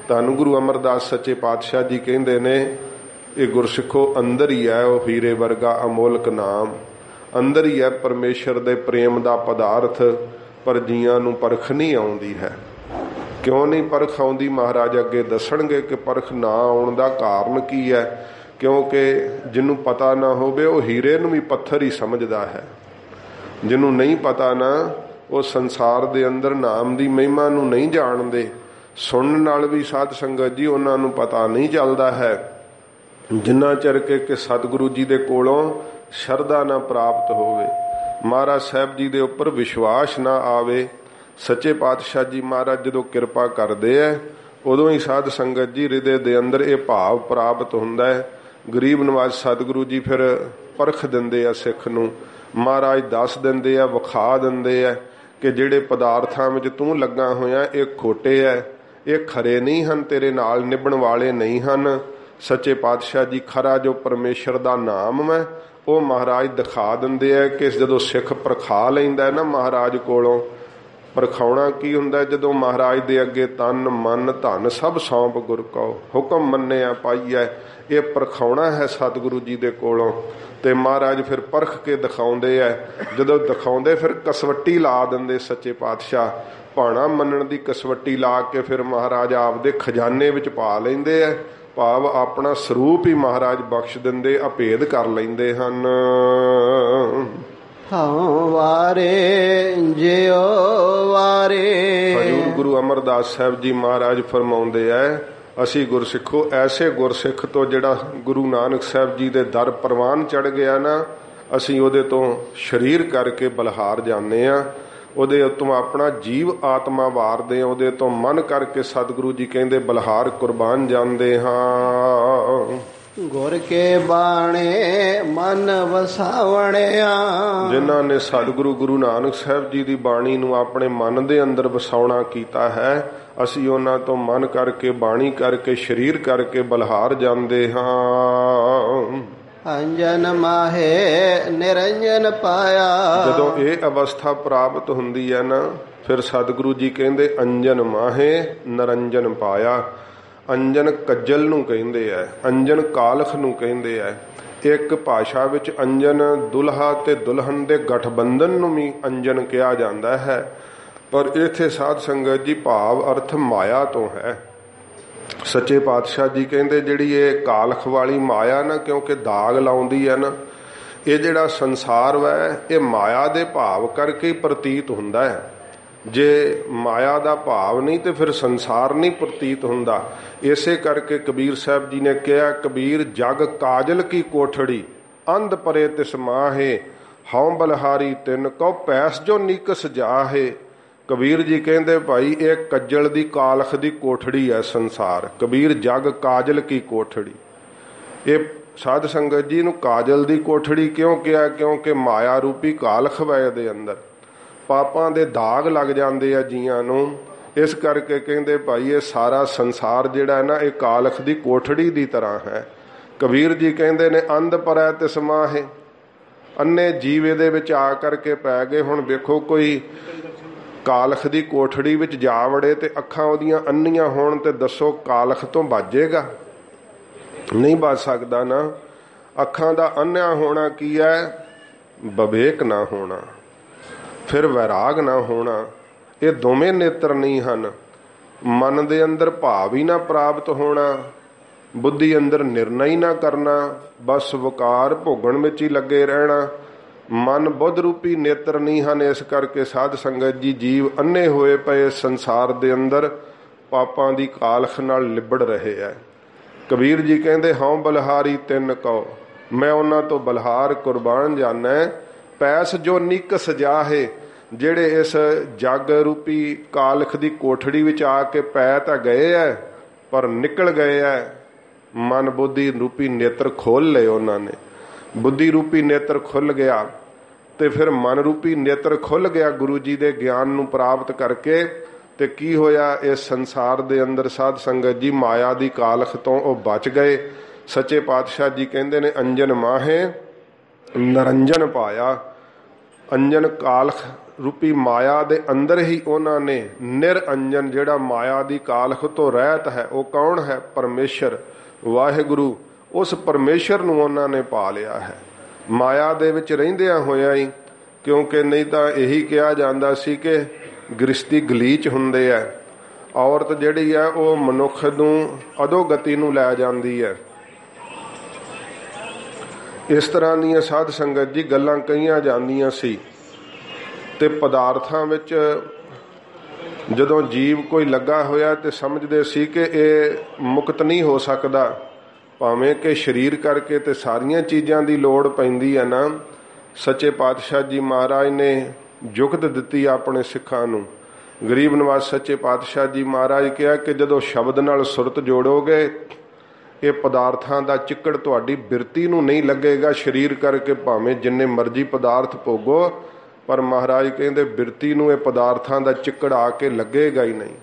ਤੁਹਾਨੂੰ ਗੁਰੂ ਅਮਰਦਾਸ ਸੱਚੇ ਪਾਤਸ਼ਾਹ ਜੀ ਕਹਿੰਦੇ ਨੇ, ਇਹ ਗੁਰਸਿੱਖੋ ਅੰਦਰ ਹੀ ਹੈ ਉਹ ਹੀਰੇ ਵਰਗਾ ਅਮੋਲਕ ਨਾਮ। ਅੰਦਰ ਹੀ ਹੈ ਪਰਮੇਸ਼ਰ ਦੇ ਪ੍ਰੇਮ ਦਾ ਪਦਾਰਥ, ਪਰ ਜੀਆਂ ਨੂੰ ਪਰਖ ਨਹੀਂ ਆਉਂਦੀ ਹੈ। ਕਿਉਂ ਨਹੀਂ ਪਰਖ ਆਉਂਦੀ? ਮਹਾਰਾਜ ਅੱਗੇ ਦੱਸਣਗੇ ਕਿ ਪਰਖ ਨਾ ਆਉਣ ਦਾ ਕਾਰਨ ਕੀ ਹੈ, ਕਿਉਂਕਿ ਜਿਹਨੂੰ ਪਤਾ ਨਾ ਹੋਵੇ, ਉਹ ਹੀਰੇ ਨੂੰ ਵੀ ਪੱਥਰ ਹੀ ਸਮਝਦਾ ਹੈ। ਜਿਹਨੂੰ ਨਹੀਂ ਪਤਾ ਨਾ, ਉਹ ਸੰਸਾਰ ਦੇ ਅੰਦਰ ਨਾਮ ਦੀ ਮਹਿਮਾ ਨੂੰ ਨਹੀਂ ਜਾਣਦੇ। ਸੁਣਨ ਨਾਲ ਵੀ ਸਾਧ ਸੰਗਤ ਜੀ ਉਹਨਾਂ ਨੂੰ ਪਤਾ ਨਹੀਂ ਚੱਲਦਾ ਹੈ। ਜਿੰਨਾ ਚਿਰ ਕੇ ਕਿ ਸਤਿਗੁਰੂ ਜੀ ਦੇ ਕੋਲੋਂ ਸ਼ਰਧਾ ਨਾ ਪ੍ਰਾਪਤ ਹੋਵੇ, ਮਹਾਰਾਜ ਸਾਹਿਬ ਜੀ ਦੇ ਉੱਪਰ ਵਿਸ਼ਵਾਸ ਨਾ ਆਵੇ ਸੱਚੇ ਪਾਤਸ਼ਾਹ ਜੀ ਮਹਾਰਾਜ ਜਦੋਂ ਕਿਰਪਾ ਕਰਦੇ ਐ, ਉਦੋਂ ਹੀ ਸਾਧ ਸੰਗਤ ਜੀ ਹਿਰਦੇ ਦੇ ਅੰਦਰ ਇਹ ਭਾਵ ਪ੍ਰਾਪਤ ਹੁੰਦਾ ਹੈ ਗਰੀਬ ਨਿਵਾਜ਼ ਸਤਿਗੁਰੂ ਜੀ ਫਿਰ ਪਰਖ ਦਿੰਦੇ ਆ ਸਿੱਖ ਨੂੰ, ਮਹਾਰਾਜ ਦੱਸ ਦਿੰਦੇ ਆ, ਵਿਖਾ ਦਿੰਦੇ ਆ ਕਿ ਜਿਹੜੇ ਪਦਾਰਥਾਂ ਵਿੱਚ ਤੂੰ ਲੱਗਾ ਹੋਇਆ, ਇਹ ਖੋਟੇ ਐ, ਇਹ ਖਰੇ ਨਹੀਂ ਹਨ, ਤੇਰੇ ਨਾਲ ਨਿਭਣ ਵਾਲੇ ਨਹੀਂ ਹਨ। ਸੱਚੇ ਪਾਤਸ਼ਾਹ ਜੀ ਖਰਾ ਜੋ ਪਰਮੇਸ਼ਰ ਦਾ ਨਾਮ ਹੈ ਉਹ ਮਹਾਰਾਜ ਦਿਖਾ ਦਿੰਦੇ ਆ ਕਿ ਜਦੋਂ ਸਿੱਖ ਪ੍ਰਖਾ ਲੈਂਦਾ ਹੈ ਨਾ ਮਹਾਰਾਜ ਕੋਲੋਂ ਪਰਖਾਉਣਾ ਕੀ ਹੁੰਦਾ ਜਦੋਂ ਮਹਾਰਾਜ ਦੇ ਅੱਗੇ ਤਨ, ਮਨ, ਧਨ ਸਭ ਸੌਂਪ ਗੁਰ ਕੋ ਹੁਕਮ ਮੰਨਿਆ ਪਾਈਐ, ਇਹ ਪਰਖਾਉਣਾ ਹੈ ਸਤਿਗੁਰੂ ਜੀ ਦੇ ਕੋਲੋਂ। ਤੇ ਮਹਾਰਾਜ ਫਿਰ ਪਰਖ ਕੇ ਦਿਖਾਉਂਦੇ ਐ। ਜਦੋਂ ਦਿਖਾਉਂਦੇ ਫਿਰ ਕਸਵੱਟੀ ਲਾ ਦਿੰਦੇ ਸੱਚੇ ਪਾਤਸ਼ਾਹ। ਭਾਣਾ ਮੰਨਣ ਦੀ ਕਸਵੱਟੀ ਲਾ ਕੇ ਫਿਰ ਮਹਾਰਾਜ ਆਪਦੇ ਖਜ਼ਾਨੇ ਵਿੱਚ ਪਾ ਲੈਂਦੇ ਐ। ਭਾਵ ਆਪਣਾ ਸਰੂਪ ਹੀ ਮਹਾਰਾਜ ਬਖਸ਼ ਦਿੰਦੇ ਅਭੇਦ ਕਰ ਲੈਂਦੇ ਹਨ। ਹਉ ਵਾਰੇ, ਜਿਉ ਵਾਰੇ। ਹਜੂਰ ਗੁਰੂ ਅਮਰਦਾਸ ਸਾਹਿਬ ਜੀ ਮਹਾਰਾਜ ਫਰਮਾਉਂਦੇ ਐ, ਅਸੀਂ ਗੁਰਸਿੱਖੋ, ਐਸੇ ਗੁਰਸਿੱਖ ਤੋਂ ਜਿਹੜਾ ਗੁਰੂ ਨਾਨਕ ਸਾਹਿਬ ਜੀ ਦੇ ਦਰ ਪ੍ਰਵਾਨ ਚੜ ਗਿਆ ਨਾ, ਅਸੀਂ ਉਹਦੇ ਤੋਂ ਸ਼ਰੀਰ ਕਰਕੇ ਬਲਹਾਰ ਜਾਂਦੇ ਆ। ਉਹਦੇ ਤੋਂ ਆਪਣਾ ਜੀਵ ਆਤਮਾ ਵਾਰਦੇ ਆ, ਉਹਦੇ ਤੋਂ ਮਨ ਕਰਕੇ ਸਤਿਗੁਰੂ ਜੀ ਕਹਿੰਦੇ ਬਲਹਾਰ ਕੁਰਬਾਨ ਜਾਂਦੇ ਹਾਂ। ਗੁਰ ਕੇ ਬਾਣੇ ਮਨ ਵਸਾਵਣਿਆ। ਜਿਨ੍ਹਾਂ ਨੇ ਸਤਿਗੁਰੂ ਗੁਰੂ ਨਾਨਕ ਸਾਹਿਬ ਜੀ ਦੀ ਬਾਣੀ ਨੂੰ ਆਪਣੇ ਮਨ ਦੇ ਅੰਦਰ ਵਸਾਉਣਾ ਕੀਤਾ ਹੈ ਅਸੀਂ ਉਹਨਾਂ ਤੋਂ ਮਨ ਕਰਕੇ ਬਾਣੀ ਕਰਕੇ ਸਰੀਰ ਕਰਕੇ ਬਲਹਾਰ ਜਾਂਦੇ ਹਾਂ। ਅੰਜਨ ਮਾਹੇ ਨਿਰੰਜਨ ਪਾਇਆ। ਜਦੋਂ ਇਹ ਅਵਸਥਾ ਪ੍ਰਾਪਤ ਹੁੰਦੀ ਹੈ ਨਾ ਫਿਰ ਸਤਿਗੁਰੂ ਜੀ ਕਹਿੰਦੇ ਅੰਜਨ ਮਾਹੇ ਨਰੰਜਨ ਪਾਇਆ। ਅੰਜਨ ਕੱਜਲ ਨੂੰ ਕਹਿੰਦੇ ਆ, ਅੰਜਨ ਕਾਲਖ ਨੂੰ ਕਹਿੰਦੇ ਆ। ਇੱਕ ਭਾਸ਼ਾ ਵਿੱਚ ਅੰਜਨ ਦੁਲਹਾ ਤੇ ਦੁਲਹਨ ਦੇ ਗਠਬੰਧਨ ਨੂੰ ਵੀ ਅੰਜਨ ਕਿਹਾ ਜਾਂਦਾ ਹੈ। ਪਰ ਇਥੇ ਸਾਧ ਸੰਗਤ ਜੀ ਭਾਵ ਅਰਥ ਮਾਇਆ ਤੋਂ ਹੈ। ਸੱਚੇ ਪਾਤਸ਼ਾਹ ਜੀ ਕਹਿੰਦੇ ਜਿਹੜੀ ਇਹ ਕਾਲਖ ਵਾਲੀ ਮਾਇਆ ਨਾ, ਕਿਉਂਕਿ ਦਾਗ ਲਾਉਂਦੀ ਹੈ ਨਾ, ਇਹ ਜਿਹੜਾ ਸੰਸਾਰ ਵੈ, ਇਹ ਮਾਇਆ ਦੇ ਭਾਵ ਕਰਕੇ ਪ੍ਰਤੀਤ ਹੁੰਦਾ ਹੈ। ਜੇ ਮਾਇਆ ਦਾ ਭਾਵ ਨਹੀਂ ਤੇ ਫਿਰ ਸੰਸਾਰ ਨਹੀਂ ਪ੍ਰਤੀਤ ਹੁੰਦਾ। ਇਸੇ ਕਰਕੇ ਕਬੀਰ ਸਾਹਿਬ ਜੀ ਨੇ ਕਿਹਾ, ਕਬੀਰ, ਜਗ ਕਾਜਲ ਕੀ ਕੋਠੜੀ? ਅੰਧ ਪਰੇ ਤਿਸ ਮਾਹੇ, ਹਉ ਬਲਹਾਰੀ ਤਿੰਨ ਕਉ ਪੈਸ ਜੋ ਨਿਕਸ ਜਾਹੇ। ਕਬੀਰ ਜੀ ਕਹਿੰਦੇ, ਭਾਈ, ਇਹ ਕੱਜਲ ਦੀ ਕਾਲਖ ਦੀ ਕੋਠੜੀ ਹੈ ਸੰਸਾਰ। ਕਬੀਰ, ਜਗ ਕਾਜਲ ਕੀ ਕੋਠੜੀ? ਇਹ ਸਾਧ ਸੰਗਤ ਜੀ ਨੂੰ ਕਾਜਲ ਦੀ ਕੋਠੜੀ ਕਿਉਂ ਕਿਹਾ? ਕਿਉਂਕਿ ਮਾਇਆ ਰੂਪੀ ਕਾਲਖ ਵੈ ਦੇ ਅੰਦਰ। ਪਾਪਾਂ ਦੇ ਦਾਗ ਲੱਗ ਜਾਂਦੇ ਆ ਜੀਆਂ ਨੂੰ। ਇਸ ਕਰਕੇ ਕਹਿੰਦੇ ਭਾਈ ਇਹ ਸਾਰਾ ਸੰਸਾਰ ਜਿਹੜਾ ਹੈ ਨਾ, ਇਹ ਕਾਲਖ ਦੀ ਕੋਠੜੀ ਦੀ ਤਰ੍ਹਾਂ ਹੈ। ਕਬੀਰ ਜੀ ਕਹਿੰਦੇ ਨੇ, ਅੰਧ ਪਰੈ ਤਿਸਮਾਹੇ ਅੰਨੇ ਜੀਵ ਇਹਦੇ ਵਿੱਚ ਆ ਕਰਕੇ ਪੈ ਗਏ। ਹੁਣ ਵੇਖੋ ਕੋਈ ਕਾਲਖ ਦੀ ਕੋਠੜੀ ਵਿੱਚ ਜਾ ਵੜੇ ਤੇ ਅੱਖਾਂ ਉਹਦੀਆਂ ਅੰਨੀਆਂ ਹੋਣ ਤੇ ਦੱਸੋ ਕਾਲਖ ਤੋਂ ਬਾਜੇਗਾ ਨਹੀਂ ਬਚ ਸਕਦਾ ਨਾ। ਅੱਖਾਂ ਦਾ ਅੰਨਿਆ ਹੋਣਾ ਕੀ ਹੈ? ਬਵੇਕ ਨਾ ਹੋਣਾ। ਫਿਰ ਵੈਰਾਗ ਨਾ ਹੋਣਾ, ਇਹ ਦੋਵੇਂ ਨੇਤਰ ਨਹੀਂ ਹਨ। ਮਨ ਦੇ ਅੰਦਰ ਭਾਵ ਹੀ ਨਾ ਪ੍ਰਾਪਤ ਹੋਣਾ, ਬੁੱਧੀ ਅੰਦਰ ਨਿਰਣਾ ਹੀ ਨਾ ਕਰਨਾ, ਬਸ ਵਕਾਰ ਭੋਗਣ ਵਿੱਚ ਹੀ ਲੱਗੇ ਰਹਿਣਾ। ਮਨ ਬੁੱਧ ਰੂਪੀ ਨੇਤਰ ਨਹੀਂ ਹਨ, ਇਸ ਕਰਕੇ ਸਾਧ ਸੰਗਤ ਜੀ ਜੀਵ ਅੰਨੇ ਹੋਏ ਪਏ ਸੰਸਾਰ ਦੇ ਅੰਦਰ ਪਾਪਾਂ ਦੀ ਕਾਲਖ ਨਾਲ ਲਿਬੜ ਰਹੇ ਐ। ਕਬੀਰ ਜੀ ਕਹਿੰਦੇ, ਹਉ ਬਲਹਾਰੀ ਤਿੰਨ ਕਉ, ਮੈਂ ਉਹਨਾਂ ਤੋਂ ਬਲਹਾਰ ਕੁਰਬਾਨ ਜਾਣਾ ਪੈਸ ਜੋ ਨਿਕਸ ਜਾਹੇ ਜਿਹੜੇ ਇਸ ਜਗ ਰੂਪੀ ਕਾਲਖ ਦੀ ਕੋਠੜੀ ਵਿੱਚ ਆ ਕੇ ਪੈ ਤਾਂ ਗਏ ਐ, ਪਰ ਨਿਕਲ ਗਏ ਐ। ਮਨ ਬੁੱਧੀ ਰੂਪੀ ਨੇਤਰ ਖੋਲ ਲਏ ਉਹਨਾਂ ਨੇ। ਬੁੱਧੀ ਰੂਪੀ ਨੇਤਰ ਖੁੱਲ ਗਿਆ ਤੇ ਫਿਰ ਮਨ ਰੂਪੀ ਨੇਤਰ ਖੁੱਲ ਗਿਆ ਗੁਰੂ ਜੀ ਦੇ ਗਿਆਨ ਨੂੰ ਪ੍ਰਾਪਤ ਕਰਕੇ ਤੇ ਕੀ ਹੋਇਆ, ਇਸ ਸੰਸਾਰ ਦੇ ਅੰਦਰ ਸਾਧ ਸੰਗਤ ਜੀ ਮਾਇਆ ਦੀ ਕਾਲਖ ਤੋਂ ਉਹ ਬਚ ਗਏ। ਸੱਚੇ ਪਾਤਸ਼ਾਹ ਜੀ ਕਹਿੰਦੇ ਨੇ, ਅੰਜਨ ਮਾਹੇ, ਨਰੰਜਨ ਪਾਇਆ। ਅੰਜਨ ਕਾਲਖ ਰੂਪੀ ਮਾਇਆ ਦੇ ਅੰਦਰ ਹੀ ਉਹਨਾਂ ਨੇ ਨਿਰਅੰਜਨ ਜਿਹੜਾ ਮਾਇਆ ਦੀ ਕਾਲਖ ਤੋਂ ਰਹਿਤ ਹੈ, ਉਹ ਕੌਣ ਹੈ? ਪਰਮੇਸ਼ਰ। ਵਾਹਿਗੁਰੂ, ਉਸ ਪਰਮੇਸ਼ਰ ਨੂੰ ਉਹਨਾਂ ਨੇ ਪਾ ਲਿਆ ਹੈ। ਮਾਇਆ ਦੇ ਵਿੱਚ ਰਹਿੰਦਿਆਂ ਹੋਇਆਂ ਹੀ, ਕਿਉਂਕਿ ਨਹੀਂ ਤਾਂ ਇਹੀ ਕਿਹਾ ਜਾਂਦਾ ਸੀ ਕਿ ਗ੍ਰਸਤੀ ਗਲੀਚ ਹੁੰਦੇ ਆ ਔਰਤ ਜਿਹੜੀ ਆ ਉਹ ਮਨੁੱਖ ਨੂੰ ਅਧੋਗਤੀ ਨੂੰ ਲੈ ਜਾਂਦੀ ਹੈ ਇਸ ਤਰ੍ਹਾਂ ਦੀਆਂ ਸਾਧ ਸੰਗਤ ਜੀ ਗੱਲਾਂ ਕਹੀਆਂ ਜਾਂਦੀਆਂ ਸੀ ਤੇ ਪਦਾਰਥਾਂ ਵਿੱਚ ਜਦੋਂ ਜੀਵ ਕੋਈ ਲੱਗਾ ਹੋਇਆ ਤੇ ਸਮਝਦੇ ਸੀ ਕਿ ਇਹ ਮੁਕਤ ਨਹੀਂ ਹੋ ਸਕਦਾ, ਭਾਵੇਂ ਕਿ ਸਰੀਰ ਕਰਕੇ ਤੇ ਸਾਰੀਆਂ ਚੀਜ਼ਾਂ ਦੀ ਲੋੜ ਪੈਂਦੀ ਹੈ ਨਾ, ਸੱਚੇ ਪਾਤਸ਼ਾਹ ਜੀ ਮਹਾਰਾਜ ਨੇ ਜੁਗਤ ਦਿੱਤੀ ਆਪਣੇ ਸਿੱਖਾਂ ਨੂੰ। ਗਰੀਬ ਨਿਵਾਸ ਸੱਚੇ ਪਾਤਸ਼ਾਹ ਜੀ ਮਹਾਰਾਜ ਕਿਹਾ ਕਿ ਜਦੋਂ ਸ਼ਬਦ ਨਾਲ ਸੁਰਤ ਜੋੜੋਗੇ ਇਹ ਪਦਾਰਥਾਂ ਦਾ ਚਿੱਕੜ ਤੁਹਾਡੀ ਬਿਰਤੀ ਨੂੰ ਨਹੀਂ ਲੱਗੇਗਾ, ਸਰੀਰ ਕਰਕੇ ਭਾਵੇਂ ਜਿੰਨੇ ਮਰਜ਼ੀ ਪਦਾਰਥ ਭੋਗੋ, ਪਰ ਮਹਾਰਾਜ ਕਹਿੰਦੇ ਬਿਰਤੀ ਨੂੰ ਇਹ ਪਦਾਰਥਾਂ ਦਾ ਚਿੱਕੜ ਆ ਕੇ ਲੱਗੇਗਾ ਹੀ ਨਹੀਂ।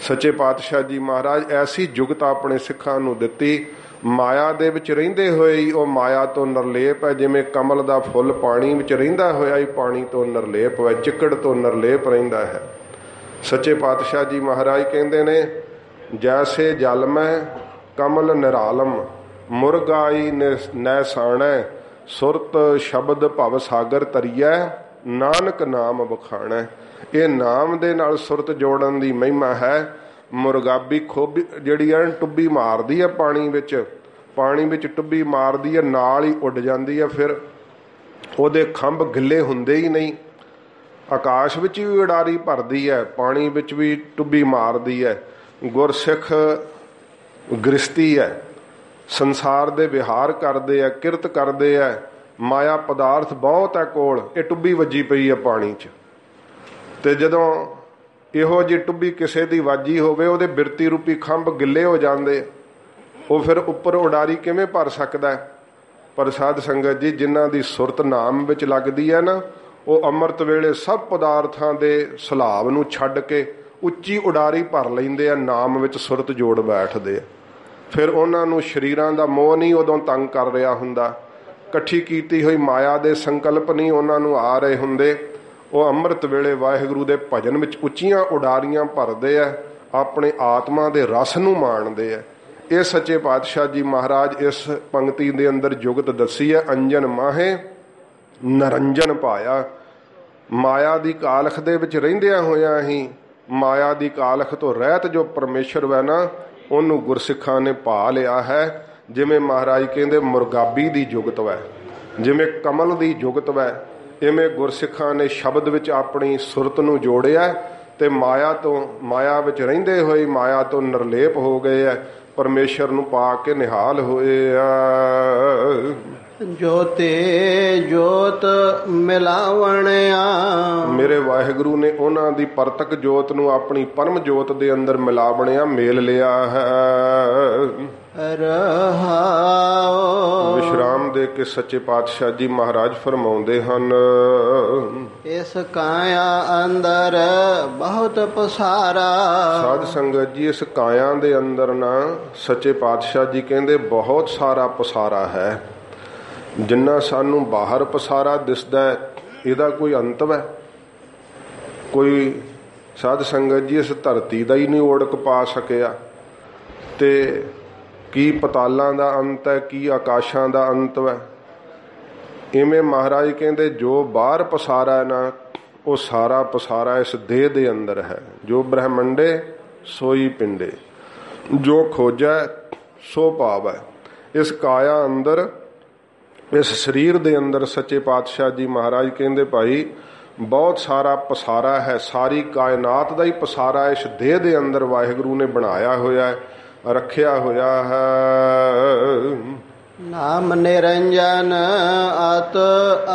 ਸੱਚੇ ਪਾਤਸ਼ਾਹ ਜੀ ਮਹਾਰਾਜ, ਐਸੀ ਜੁਗਤ ਆਪਣੇ ਸਿੱਖਾਂ ਨੂੰ ਦਿੱਤੀ, ਮਾਇਆ ਦੇ ਵਿੱਚ ਰਹਿੰਦੇ ਹੋਏ ਹੀ ਉਹ ਮਾਇਆ ਤੋਂ ਨਿਰਲੇਪ ਹੈ, ਜਿਵੇਂ ਕਮਲ ਦਾ ਫੁੱਲ ਪਾਣੀ ਵਿੱਚ ਰਹਿੰਦਾ ਹੋਇਆ ਹੀ ਪਾਣੀ ਤੋਂ ਨਿਰਲੇਪ ਹੈ, ਚਿੱਕੜ ਤੋਂ ਨਿਰਲੇਪ ਰਹਿੰਦਾ ਹੈ। ਸੱਚੇ ਪਾਤਸ਼ਾਹ ਜੀ ਮਹਾਰਾਜ ਕਹਿੰਦੇ ਨੇ, ਜੈਸੇ ਜਲ ਮੈਂ ਕਮਲ ਨਿਰਾਲਮ, ਮੁਰਗਾਈ ਨੈਸਾਣੈ, ਸੁਰਤ ਸ਼ਬਦ ਭਵ ਸਾਗਰ ਤਰੀਐ, ਨਾਨਕ ਨਾਮ ਬਖਾਣੈ ਇਹ ਨਾਮ ਦੇ ਨਾਲ ਸੁਰਤ ਜੋੜਨ ਦੀ ਮਹਿਮਾ ਹੈ। ਮੁਰਗਾਬੀ ਖੋਬੀ ਜਿਹੜੀ ਐ, ਟੁੱਬੀ ਮਾਰਦੀ ਹੈ ਪਾਣੀ ਵਿੱਚ। ਪਾਣੀ ਵਿੱਚ ਟੁੱਬੀ ਮਾਰਦੀ ਹੈ ਨਾਲ ਹੀ ਉੱਡ ਜਾਂਦੀ ਹੈ ਫਿਰ ਉਹਦੇ ਖੰਭ ਗਿੱਲੇ ਹੁੰਦੇ ਹੀ ਨਹੀਂ। ਆਕਾਸ਼ ਵਿੱਚ ਵੀ ਉਡਾਰੀ ਭਰਦੀ ਹੈ ਪਾਣੀ ਵਿੱਚ ਵੀ ਟੁੱਬੀ ਮਾਰਦੀ ਹੈ ਗੁਰਸਿੱਖ ਗ੍ਰਸਤੀ ਹੈ, ਸੰਸਾਰ ਦੇ ਵਿਹਾਰ ਕਰਦੇ ਆ ਕਿਰਤ ਕਰਦੇ ਆ ਮਾਇਆ ਪਦਾਰਥ ਬਹੁਤ ਹੈ ਕੋਲ, ਇਹ ਟੁੱਬੀ ਵੱਜੀ ਪਈ ਹੈ ਪਾਣੀ 'ਚ। ਤੇ ਜਦੋਂ ਇਹੋ ਜੀ ਟੁੱਬੀ ਕਿਸੇ ਦੀ ਵਾਜੀ ਹੋਵੇ, ਉਹਦੇ ਬਿਰਤੀ ਰੂਪੀ ਖੰਭ ਗਿੱਲੇ ਹੋ ਜਾਂਦੇ, ਉਹ ਫਿਰ ਉੱਪਰ ਉਡਾਰੀ ਕਿਵੇਂ ਭਰ ਸਕਦਾ ਹੈ? ਪਰ ਸਾਧ ਸੰਗਤ ਜੀ, ਜਿਨ੍ਹਾਂ ਦੀ ਸੁਰਤ ਨਾਮ ਵਿੱਚ ਲੱਗਦੀ ਹੈ ਨਾ, ਉਹ ਅੰਮ੍ਰਿਤ ਵੇਲੇ ਸਭ ਪਦਾਰਥਾਂ ਦੇ ਸਲਾਬ ਨੂੰ ਛੱਡ ਕੇ ਉੱਚੀ ਉਡਾਰੀ ਭਰ ਲੈਂਦੇ ਆ, ਨਾਮ ਵਿੱਚ ਸੁਰਤ ਜੋੜ ਬੈਠਦੇ ਆ। ਫਿਰ ਉਹਨਾਂ ਨੂੰ ਸ਼ਰੀਰਾਂ ਦਾ ਮੋਹ ਨਹੀਂ ਉਦੋਂ ਤੰਗ ਕਰ ਰਿਹਾ ਹੁੰਦਾ। ਇਕੱਠੀ ਕੀਤੀ ਹੋਈ ਮਾਇਆ ਦੇ ਸੰਕਲਪ ਨਹੀਂ ਉਹਨਾਂ ਨੂੰ ਆ ਰਹੇ ਹੁੰਦੇ। ਉਹ ਅੰਮ੍ਰਿਤ ਵੇਲੇ ਵਾਹਿਗੁਰੂ ਦੇ ਭਜਨ ਵਿੱਚ ਉੱਚੀਆਂ ਉਡਾਰੀਆਂ ਭਰਦੇ ਆ ਆਪਣੇ ਆਤਮਾ ਦੇ ਰਸ ਨੂੰ ਮਾਣਦੇ ਆ ਇਹ ਸੱਚੇ ਪਾਤਸ਼ਾਹ ਜੀ ਮਹਾਰਾਜ ਇਸ ਪੰਕਤੀ ਦੇ ਅੰਦਰ ਜੁਗਤ ਦੱਸੀ ਹੈ ਅੰਜਨ ਮਾਹੇ, ਨਰੰਜਨ ਪਾਇਆ। ਮਾਇਆ ਦੀ ਕਾਲਖ ਦੇ ਵਿੱਚ ਰਹਿੰਦਿਆਂ ਹੋਇਆਂ ਹੀ ਮਾਇਆ ਦੀ ਕਾਲਖ ਤੋਂ ਰਹਿਤ ਜੋ ਪਰਮੇਸ਼ਰ ਵੈ ਨਾ ਉਹਨੂੰ ਗੁਰਸਿੱਖਾਂ ਨੇ ਪਾ ਲਿਆ ਹੈ। ਜਿਵੇਂ ਮਹਾਰਾਜ ਕਹਿੰਦੇ, ਮੁਰਗਾਬੀ ਦੀ ਜੁਗਤ ਵੈ। ਜਿਵੇਂ ਕਮਲ ਦੀ ਜੁਗਤ ਵੈ। ਇਵੇਂ ਗੁਰਸਿੱਖਾਂ ਨੇ ਸ਼ਬਦ ਵਿੱਚ ਆਪਣੀ ਸੁਰਤ ਨੂੰ ਜੋੜਿਆ ਤੇ ਮਾਇਆ ਤੋਂ, ਮਾਇਆ ਵਿੱਚ ਰਹਿੰਦੇ ਹੋਏ ਮਾਇਆ ਤੋਂ ਨਿਰਲੇਪ ਹੋ ਗਏ ਐ ਪਰਮੇਸ਼ਰ ਨੂੰ ਪਾ ਕੇ ਨਿਹਾਲ ਹੋਏ ਆ। ਜੋਤੇ ਜੋਤ ਮਿਲਾਵਣਿਆ। ਮੇਰੇ ਵਾਹਿਗੁਰੂ ਨੇ ਉਹਨਾਂ ਦੀ ਪਰਤਕ ਜੋਤ ਨੂੰ ਆਪਣੀ ਪਰਮ ਜੋਤ ਦੇ ਅੰਦਰ ਮਿਲਾ ਬਣਿਆ ਮੇਲ ਲਿਆ ਹੈ। ਰਹਾਓ। ਵਿਸ਼ਰਾਮ ਦੇ ਕੇ ਸੱਚੇ ਪਾਤਸ਼ਾਹ ਜੀ ਮਹਾਰਾਜ ਫਰਮਾਉਂਦੇ ਹਨ। ਇਸ ਕਾਇਆ ਅੰਦਰ ਬਹੁਤ ਪਸਾਰਾ। ਸਾਧ ਸੰਗਤ ਜੀ ਇਸ ਕਾਇਆ ਦੇ ਅੰਦਰ ਨਾ ਸੱਚੇ ਪਾਤਸ਼ਾਹ ਜੀ ਕਹਿੰਦੇ ਬਹੁਤ ਸਾਰਾ ਪਸਾਰਾ ਹੈ। ਜਿੰਨਾ ਸਾਨੂੰ ਬਾਹਰ ਪਸਾਰਾ ਦਿਸਦਾ ਹੈ, ਇਹਦਾ ਕੋਈ ਅੰਤ ਹੈ ਕੋਈ ਸਾਧ ਸੰਗਤ ਜੀ ਇਸ ਧਰਤੀ ਦਾ ਹੀ ਨਹੀਂ ਓੜਕ ਪਾ ਸਕਿਆ। ਤੇ ਕੀ ਪਤਾਲਾਂ ਦਾ ਅੰਤ ਹੈ, ਕੀ ਆਕਾਸ਼ਾਂ ਦਾ ਅੰਤ ਹੈ ਇਵੇਂ ਮਹਾਰਾਜ ਕਹਿੰਦੇ, ਜੋ ਬਾਹਰ ਪਸਾਰਾ ਨਾ, ਉਹ ਸਾਰਾ ਪਸਾਰਾ ਇਸ ਦੇਹ ਦੇ ਅੰਦਰ ਹੈ। ਜੋ ਬ੍ਰਹਮੰਡੇ, ਸੋਈ ਪਿੰਡੇ। ਜੋ ਖੋਜੈ, ਸੋ ਪਾਵੈ। ਇਸ ਕਾਇਆ ਅੰਦਰ ਇਸ ਸਰੀਰ ਦੇ ਅੰਦਰ ਸੱਚੇ ਪਾਤਸ਼ਾਹ ਜੀ ਮਹਾਰਾਜ ਕਹਿੰਦੇ ਭਾਈ ਬਹੁਤ ਸਾਰਾ ਪਸਾਰਾ ਹੈ ਸਾਰੀ ਕਾਇਨਾਤ ਦਾ ਹੀ ਪਸਾਰਾ ਇਸ ਦੇਹ ਦੇ ਅੰਦਰ ਵਾਹਿਗੁਰੂ ਨੇ ਬਣਾਇਆ ਹੋਇਆ ਹੈ ਰੱਖਿਆ ਹੋਇਆ ਹੈ। ਨਾਮ ਨਿਰੰਜਨ ਅਤ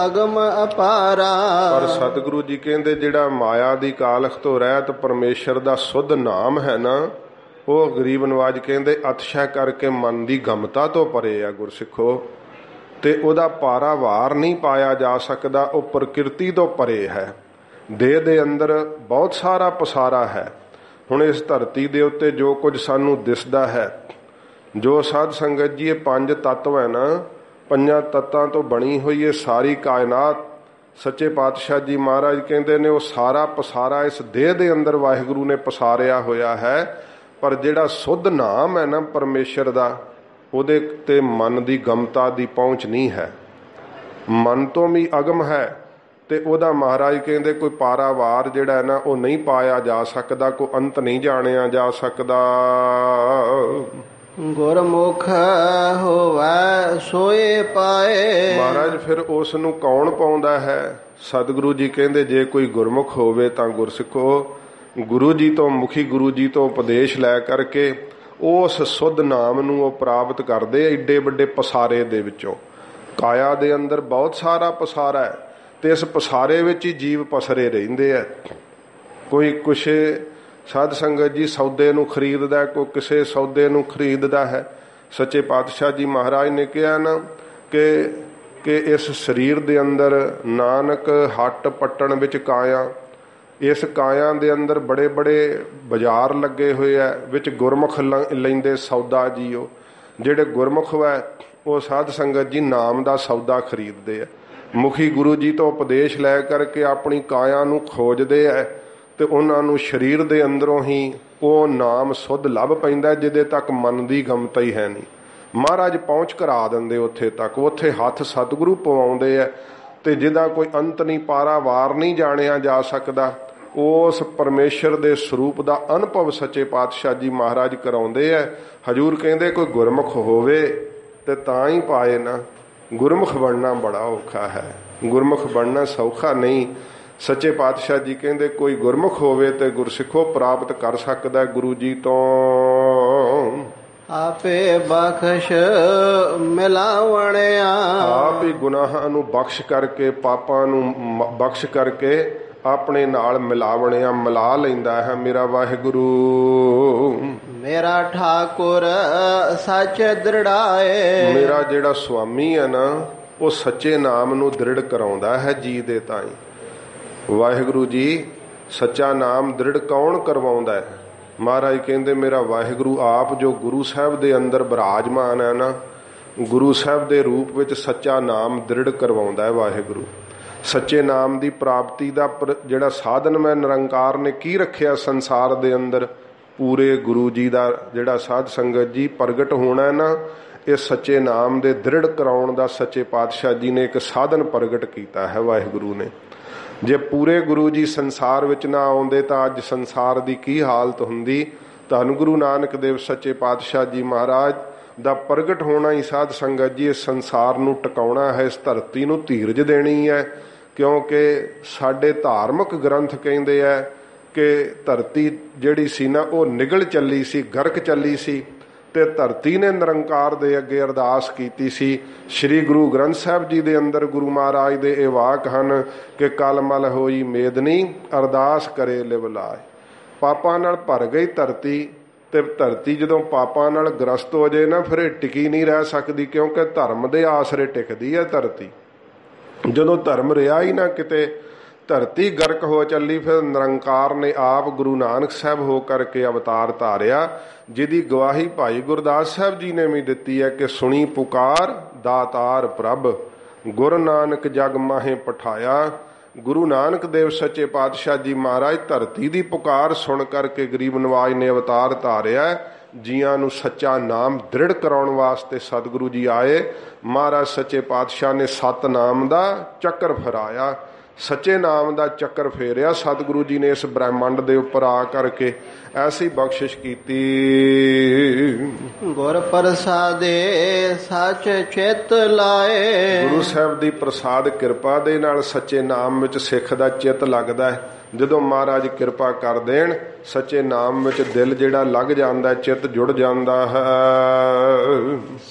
ਅਗਮ ਅਪਾਰਾ। ਪਰ ਸਤਿਗੁਰੂ ਜੀ ਕਹਿੰਦੇ ਜਿਹੜਾ ਮਾਇਆ ਦੀ ਕਾਲਖ ਤੋਂ ਰਹਿਤ ਪਰਮੇਸ਼ਰ ਦਾ ਸੁੱਧ ਨਾਮ ਹੈ ਨਾ ਉਹ ਗਰੀਬ ਨਵਾਜ ਕਹਿੰਦੇ ਅਤਸ਼ਾ ਕਰਕੇ ਮਨ ਦੀ ਗਮਤਾ ਤੋਂ ਪਰੇ ਆ ਗੁਰਸਿੱਖੋ। ਤੇ ਉਹਦਾ ਪਾਰਾ ਵਾਰ ਨਹੀਂ ਪਾਇਆ ਜਾ ਸਕਦਾ, ਉਹ ਪ੍ਰਕਿਰਤੀ ਤੋਂ ਪਰੇ ਹੈ। ਦੇਹ ਦੇ ਅੰਦਰ ਬਹੁਤ ਸਾਰਾ ਪਸਾਰਾ ਹੈ। ਹੁਣ ਇਸ ਧਰਤੀ ਦੇ ਉੱਤੇ ਜੋ ਕੁਝ ਸਾਨੂੰ ਦਿਸਦਾ ਹੈ, ਜੋ ਸਾਧ ਸੰਗਤ ਜੀ ਇਹ ਪੰਜ ਤੱਤਵ ਹੈ ਨਾ, ਪੰਜਾਂ ਤੱਤਾਂ ਤੋਂ ਬਣੀ ਹੋਈ ਇਹ ਸਾਰੀ ਕਾਇਨਾਤ, ਸੱਚੇ ਪਾਤਸ਼ਾਹ ਜੀ ਮਹਾਰਾਜ ਕਹਿੰਦੇ ਨੇ ਉਹ ਸਾਰਾ ਪਸਾਰਾ ਇਸ ਦੇਹ ਦੇ ਅੰਦਰ ਵਾਹਿਗੁਰੂ ਨੇ ਪਸਾਰਿਆ ਹੋਇਆ ਹੈ, ਪਰ ਜਿਹੜਾ ਸੁੱਧ ਨਾਮ ਹੈ ਨਾ ਪਰਮੇਸ਼ਰ ਦਾ ਉਹਦੇ ਤੇ ਮਨ ਦੀ ਗਮਤਾ ਦੀ ਪਹੁੰਚ ਨਹੀਂ ਹੈ। ਮਨ ਤੋਂ ਵੀ ਅਗਮ ਹੈ ਤੇ ਉਹਦਾ ਮਹਾਰਾਜ ਕਹਿੰਦੇ ਕੋਈ ਪਾਰਾਵਾਰ ਜਿਹੜਾ ਹੈ ਨਾ ਉਹ ਨਹੀਂ ਪਾਇਆ ਜਾ ਸਕਦਾ ਕੋਈ ਅੰਤ ਨਹੀਂ ਜਾਣਿਆ ਜਾ ਸਕਦਾ। ਗੁਰਮੁਖ ਹੋਵੈ ਸੋਏ ਪਾਏ। ਮਹਾਰਾਜ ਫਿਰ ਉਸ ਨੂੰ ਕੌਣ ਪਾਉਂਦਾ ਹੈ? ਸਤਿਗੁਰੂ ਜੀ ਕਹਿੰਦੇ ਜੇ ਕੋਈ ਗੁਰਮੁਖ ਹੋਵੇ ਤਾਂ ਗੁਰਸਿੱਖੋ। ਗੁਰੂ ਜੀ ਤੋਂ ਮੁਖੀ ਗੁਰੂ ਜੀ ਤੋਂ ਉਪਦੇਸ਼ ਲੈ ਕਰਕੇ ਉਸ ਸੁੱਧ ਨਾਮ ਨੂੰ ਉਹ ਪ੍ਰਾਪਤ ਕਰਦੇ ਏਡੇ ਵੱਡੇ ਪਸਾਰੇ ਦੇ ਵਿੱਚੋਂ। ਕਾਇਆ ਦੇ ਅੰਦਰ ਬਹੁਤ ਸਾਰਾ ਪਸਾਰਾ ਹੈ ਤੇ ਇਸ ਪਸਾਰੇ ਵਿੱਚ ਹੀ ਜੀਵ ਪਸਰੇ ਰਹਿੰਦੇ ਆ। ਕੋਈ ਕੁਛ ਸਾਧ ਸੰਗਤ ਜੀ ਸੌਦੇ ਨੂੰ ਖਰੀਦਦਾ ਕੋਈ ਕਿਸੇ ਸੌਦੇ ਨੂੰ ਖਰੀਦਦਾ ਹੈ। ਸੱਚੇ ਪਾਤਸ਼ਾਹ ਜੀ ਮਹਾਰਾਜ ਨੇ ਕਿਹਾ ਨਾ ਕਿ ਕਿ ਇਸ ਸਰੀਰ ਦੇ ਅੰਦਰ ਨਾਨਕ ਹੱਟ ਪੱਟਣ ਵਿੱਚ ਕਾਇਆ ਇਸ ਕਾਇਆ ਦੇ ਅੰਦਰ ਬੜੇ ਬੜੇ ਬਾਜ਼ਾਰ ਲੱਗੇ ਹੋਏ ਆ, ਵਿੱਚ ਗੁਰਮੁਖ ਲ- ਲੈਂਦੇ ਸੌਦਾ ਜੀਓ। ਜਿਹੜੇ ਗੁਰਮੁਖ ਹੈ ਉਹ ਸਾਧ ਸੰਗਤ ਜੀ ਨਾਮ ਦਾ ਸੌਦਾ ਖਰੀਦਦੇ ਆ। ਮੁਖੀ ਗੁਰੂ ਜੀ ਤੋਂ ਉਪਦੇਸ਼ ਲੈ ਕਰਕੇ ਆਪਣੀ ਕਾਇਆ ਨੂੰ ਖੋਜਦੇ ਆ ਤੇ ਉਹਨਾਂ ਨੂੰ ਸਰੀਰ ਦੇ ਅੰਦਰੋਂ ਹੀ ਉਹ ਨਾਮ ਸੁੱਧ ਲੱਭ ਪੈਂਦਾ ਜਿਹਦੇ ਤੱਕ ਮਨ ਦੀ ਗਮਤਾ ਹੀ ਹੈ ਨਹੀਂ। ਮਹਾਰਾਜ ਪਹੁੰਚ ਕਰਾ ਦਿੰਦੇ ਉੱਥੇ ਤੱਕ। ਉੱਥੇ ਹੱਥ ਸਤਿਗੁਰੂ ਪਵਾਉਂਦੇ ਆ ਤੇ ਜਿਹਦਾ ਕੋਈ ਅੰਤ ਨਹੀਂ, ਪਾਰਾਵਾਰ ਨਹੀਂ ਜਾਣਿਆ ਜਾ ਸਕਦਾ। ਉਸ ਪਰਮੇਸ਼ਰ ਦੇ ਸਰੂਪ ਦਾ ਅਨੁਭਵ ਸੱਚੇ ਪਾਤਸ਼ਾਹ ਜੀ ਮਹਾਰਾਜ ਕਰਾਉਂਦੇ ਆ ਹਜੂਰ ਕਹਿੰਦੇ ਕੋਈ ਗੁਰਮੁਖ ਹੋਵੇ ਤੇ ਤਾਂ ਹੀ ਪਾਏ ਨਾ। ਗੁਰਮੁਖ ਬਣਨਾ ਬੜਾ ਔਖਾ ਹੈ। ਗੁਰਮੁਖ ਬਣਨਾ ਸੌਖਾ ਨਹੀਂ। ਸੱਚੇ ਪਾਤਸ਼ਾਹ ਜੀ ਕਹਿੰਦੇ ਕੋਈ ਗੁਰਮੁਖ ਹੋਵੇ ਤੇ ਗੁਰਸਿੱਖੋ ਪ੍ਰਾਪਤ ਕਰ ਸਕਦਾ ਗੁਰੂ ਜੀ ਤੋਂ। ਆਪੇ ਬਖਸ਼ ਮਿਲਾਵਣਿਆ। ਆਪ ਹੀ ਗੁਨਾਹਾਂ ਨੂੰ ਬਖਸ਼ ਕਰਕੇ ਪਾਪਾਂ ਨੂੰ ਬਖਸ਼ ਕਰਕੇ ਆਪਣੇ ਨਾਲ ਮਿਲਾਵਣਿਆ ਮਿਲਾ ਲੈਂਦਾ ਹੈ ਮੇਰਾ ਵਾਹਿਗੁਰੂ। ਮੇਰਾ ਠਾਕੁਰ ਸੱਚ ਦ੍ਰਿੜਾਏ। ਮੇਰਾ ਜਿਹੜਾ ਸੁਆਮੀ ਹੈ ਨਾ ਉਹ ਸੱਚੇ ਨਾਮ ਨੂੰ ਦ੍ਰਿੜ ਕਰਾਉਂਦਾ ਹੈ ਜੀ ਦੇ ਤਾਈ। ਵਾਹਿਗੁਰੂ ਜੀ ਸੱਚਾ ਨਾਮ ਦ੍ਰਿੜ ਕੌਣ ਕਰਵਾਉਂਦਾ ਹੈ? ਮਹਾਰਾਜ ਕਹਿੰਦੇ ਮੇਰਾ ਵਾਹਿਗੁਰੂ ਆਪ ਜੋ ਗੁਰੂ ਸਾਹਿਬ ਦੇ ਅੰਦਰ ਬਿਰਾਜਮਾਨ ਹੈ ਨਾ ਗੁਰੂ ਸਾਹਿਬ ਦੇ ਰੂਪ ਵਿੱਚ ਸੱਚਾ ਨਾਮ ਦ੍ਰਿੜ ਕਰਵਾਉਂਦਾ ਹੈ ਵਾਹਿਗੁਰੂ। ਸੱਚੇ ਨਾਮ ਦੀ ਪ੍ਰਾਪਤੀ ਦਾ ਪ੍ਰ- ਜਿਹੜਾ ਸਾਧਨ ਮੈਂ ਨਿਰੰਕਾਰ ਨੇ ਕੀ ਰੱਖਿਆ ਸੰਸਾਰ ਦੇ ਅੰਦਰ, ਪੂਰੇ ਗੁਰੂ ਜੀ ਦਾ ਜਿਹੜਾ ਸਾਧ ਸੰਗਤ ਜੀ ਪ੍ਰਗਟ ਹੋਣਾ ਹੈ ਨਾ, ਇਹ ਸੱਚੇ ਨਾਮ ਦੇ ਦ੍ਰਿੜ ਕਰਾਉਣ ਦਾ ਸੱਚੇ ਪਾਤਸ਼ਾਹ ਜੀ ਨੇ ਇੱਕ ਸਾਧਨ ਪ੍ਰਗਟ ਕੀਤਾ ਹੈ ਵਾਹਿਗੁਰੂ ਨੇ। ਜੇ ਪੂਰੇ ਗੁਰੂ ਜੀ ਸੰਸਾਰ ਵਿੱਚ ਨਾ ਆਉਂਦੇ ਤਾਂ ਅੱਜ ਸੰਸਾਰ ਦੀ ਕੀ ਹਾਲਤ ਹੁੰਦੀ? ਧੰਨ ਗੁਰੂ ਨਾਨਕ ਦੇਵ ਸੱਚੇ ਪਾਤਸ਼ਾਹ ਜੀ ਮਹਾਰਾਜ ਦਾ ਪ੍ਰਗਟ ਹੋਣਾ ਹੀ ਸਾਧ ਸੰਗਤ ਜੀ ਇਸ ਸੰਸਾਰ ਨੂੰ ਟਿਕਾਉਣਾ ਹੈ, ਇਸ ਧਰਤੀ ਨੂੰ ਧੀਰਜ ਦੇਣੀ ਹੈ ਕਿਉਂਕਿ ਸਾਡੇ ਧਾਰਮਿਕ ਗ੍ਰੰਥ ਕਹਿੰਦੇ ਆ ਕਿ ਧਰਤੀ ਜਿਹੜੀ ਸੀ ਨਾ, ਉਹ ਨਿਗਲ ਚੱਲੀ ਸੀ, ਗਰਕ ਚੱਲੀ ਸੀ ਤੇ ਧਰਤੀ ਨੇ ਨਿਰੰਕਾਰ ਦੇ ਅੱਗੇ ਅਰਦਾਸ ਕੀਤੀ ਸੀ। ਸ੍ਰੀ ਗੁਰੂ ਗ੍ਰੰਥ ਸਾਹਿਬ ਜੀ ਦੇ ਅੰਦਰ ਗੁਰੂ ਮਹਾਰਾਜ ਦੇ ਇਹ ਵਾਕ ਹਨ ਕਿ ਕਲ ਮਲ ਹੋਈ ਮੇਦਨੀ, ਅਰਦਾਸ ਕਰੇ ਲਿਵਲਾਏ ਪਾਪਾਂ ਨਾਲ ਭਰ ਗਈ ਧਰਤੀ ਤੇ ਧਰਤੀ ਜਦੋਂ ਪਾਪਾਂ ਨਾਲ ਗ੍ਰਸਤ ਹੋ ਜਾਏ ਨਾ, ਫਿਰ ਇਹ ਟਿਕੀ ਨਹੀਂ ਰਹਿ ਸਕਦੀ ਕਿਉਂਕਿ ਧਰਮ ਦੇ ਆਸਰੇ ਟਿਕਦੀ ਹੈ ਧਰਤੀ। ਜਦੋਂ ਧਰਮ ਰਿਹਾ ਹੀ ਨਾ ਕਿਤੇ, ਧਰਤੀ ਗਰਕ ਹੋ ਚੱਲੀ, ਫਿਰ ਨਿਰੰਕਾਰ ਨੇ ਆਪ ਗੁਰੂ ਨਾਨਕ ਸਾਹਿਬ ਹੋ ਕਰਕੇ ਅਵਤਾਰ ਧਾਰਿਆ, ਜਿਹਦੀ ਗਵਾਹੀ ਭਾਈ ਗੁਰਦਾਸ ਸਾਹਿਬ ਜੀ ਨੇ ਵੀ ਦਿੱਤੀ ਹੈ ਕਿ ਸੁਣੀ ਪੁਕਾਰ, ਦਾਤਾਰ ਪ੍ਰਭ, ਗੁਰ ਨਾਨਕ ਜਗ ਮਾਹੇ ਪਠਾਇਆ। ਗੁਰੂ ਨਾਨਕ ਦੇਵ ਸੱਚੇ ਪਾਤਸ਼ਾਹ ਜੀ ਮਹਾਰਾਜ, ਧਰਤੀ ਦੀ ਪੁਕਾਰ ਸੁਣ ਕਰਕੇ ਗਰੀਬ ਨਵਾਜ ਨੇ ਅਵਤਾਰ ਧਾਰਿਆ। ਜੀਆਂ ਨੂੰ ਸੱਚਾ ਨਾਮ ਦ੍ਰਿੜ ਕਰਾਉਣ ਵਾਸਤੇ ਸਤਿਗੁਰੂ ਜੀ ਆਏ। ਮਹਾਰਾਜ ਸੱਚੇ ਪਾਤਸ਼ਾਹ ਨੇ ਸਤ ਨਾਮ ਦਾ ਚੱਕਰ ਫਰਾਇਆ। ਸੱਚੇ ਨਾਮ ਦਾ ਚੱਕਰ ਫੇਰਿਆ। ਸਤਿਗੁਰੂ ਜੀ ਨੇ ਇਸ ਬ੍ਰਹਿਮੰਡ ਦੇ ਉੱਪਰ ਆ ਕਰਕੇ ਐਸੀ ਬਖਸ਼ਿਸ਼ ਕੀਤੀ। ਗੁਰ ਪ੍ਰਸਾਦੇ ਸੱਚ ਚਿਤ ਲਾਏ। ਗੁਰੂ ਸਾਹਿਬ ਦੀ ਪ੍ਰਸਾਦ ਕਿਰਪਾ ਦੇ ਨਾਲ ਸੱਚੇ ਨਾਮ ਵਿੱਚ ਸਿੱਖ ਦਾ ਚਿੱਤ ਲੱਗਦਾ ਹੈ। ਜਦੋਂ ਮਹਾਰਾਜ ਕਿਰਪਾ ਕਰ ਦੇਣ ਸੱਚੇ ਨਾਮ ਵਿੱਚ ਦਿਲ ਜਿਹੜਾ ਲੱਗ ਜਾਂਦਾ ਚਿੱਤ ਜੁੜ ਜਾਂਦਾ ਹੈ।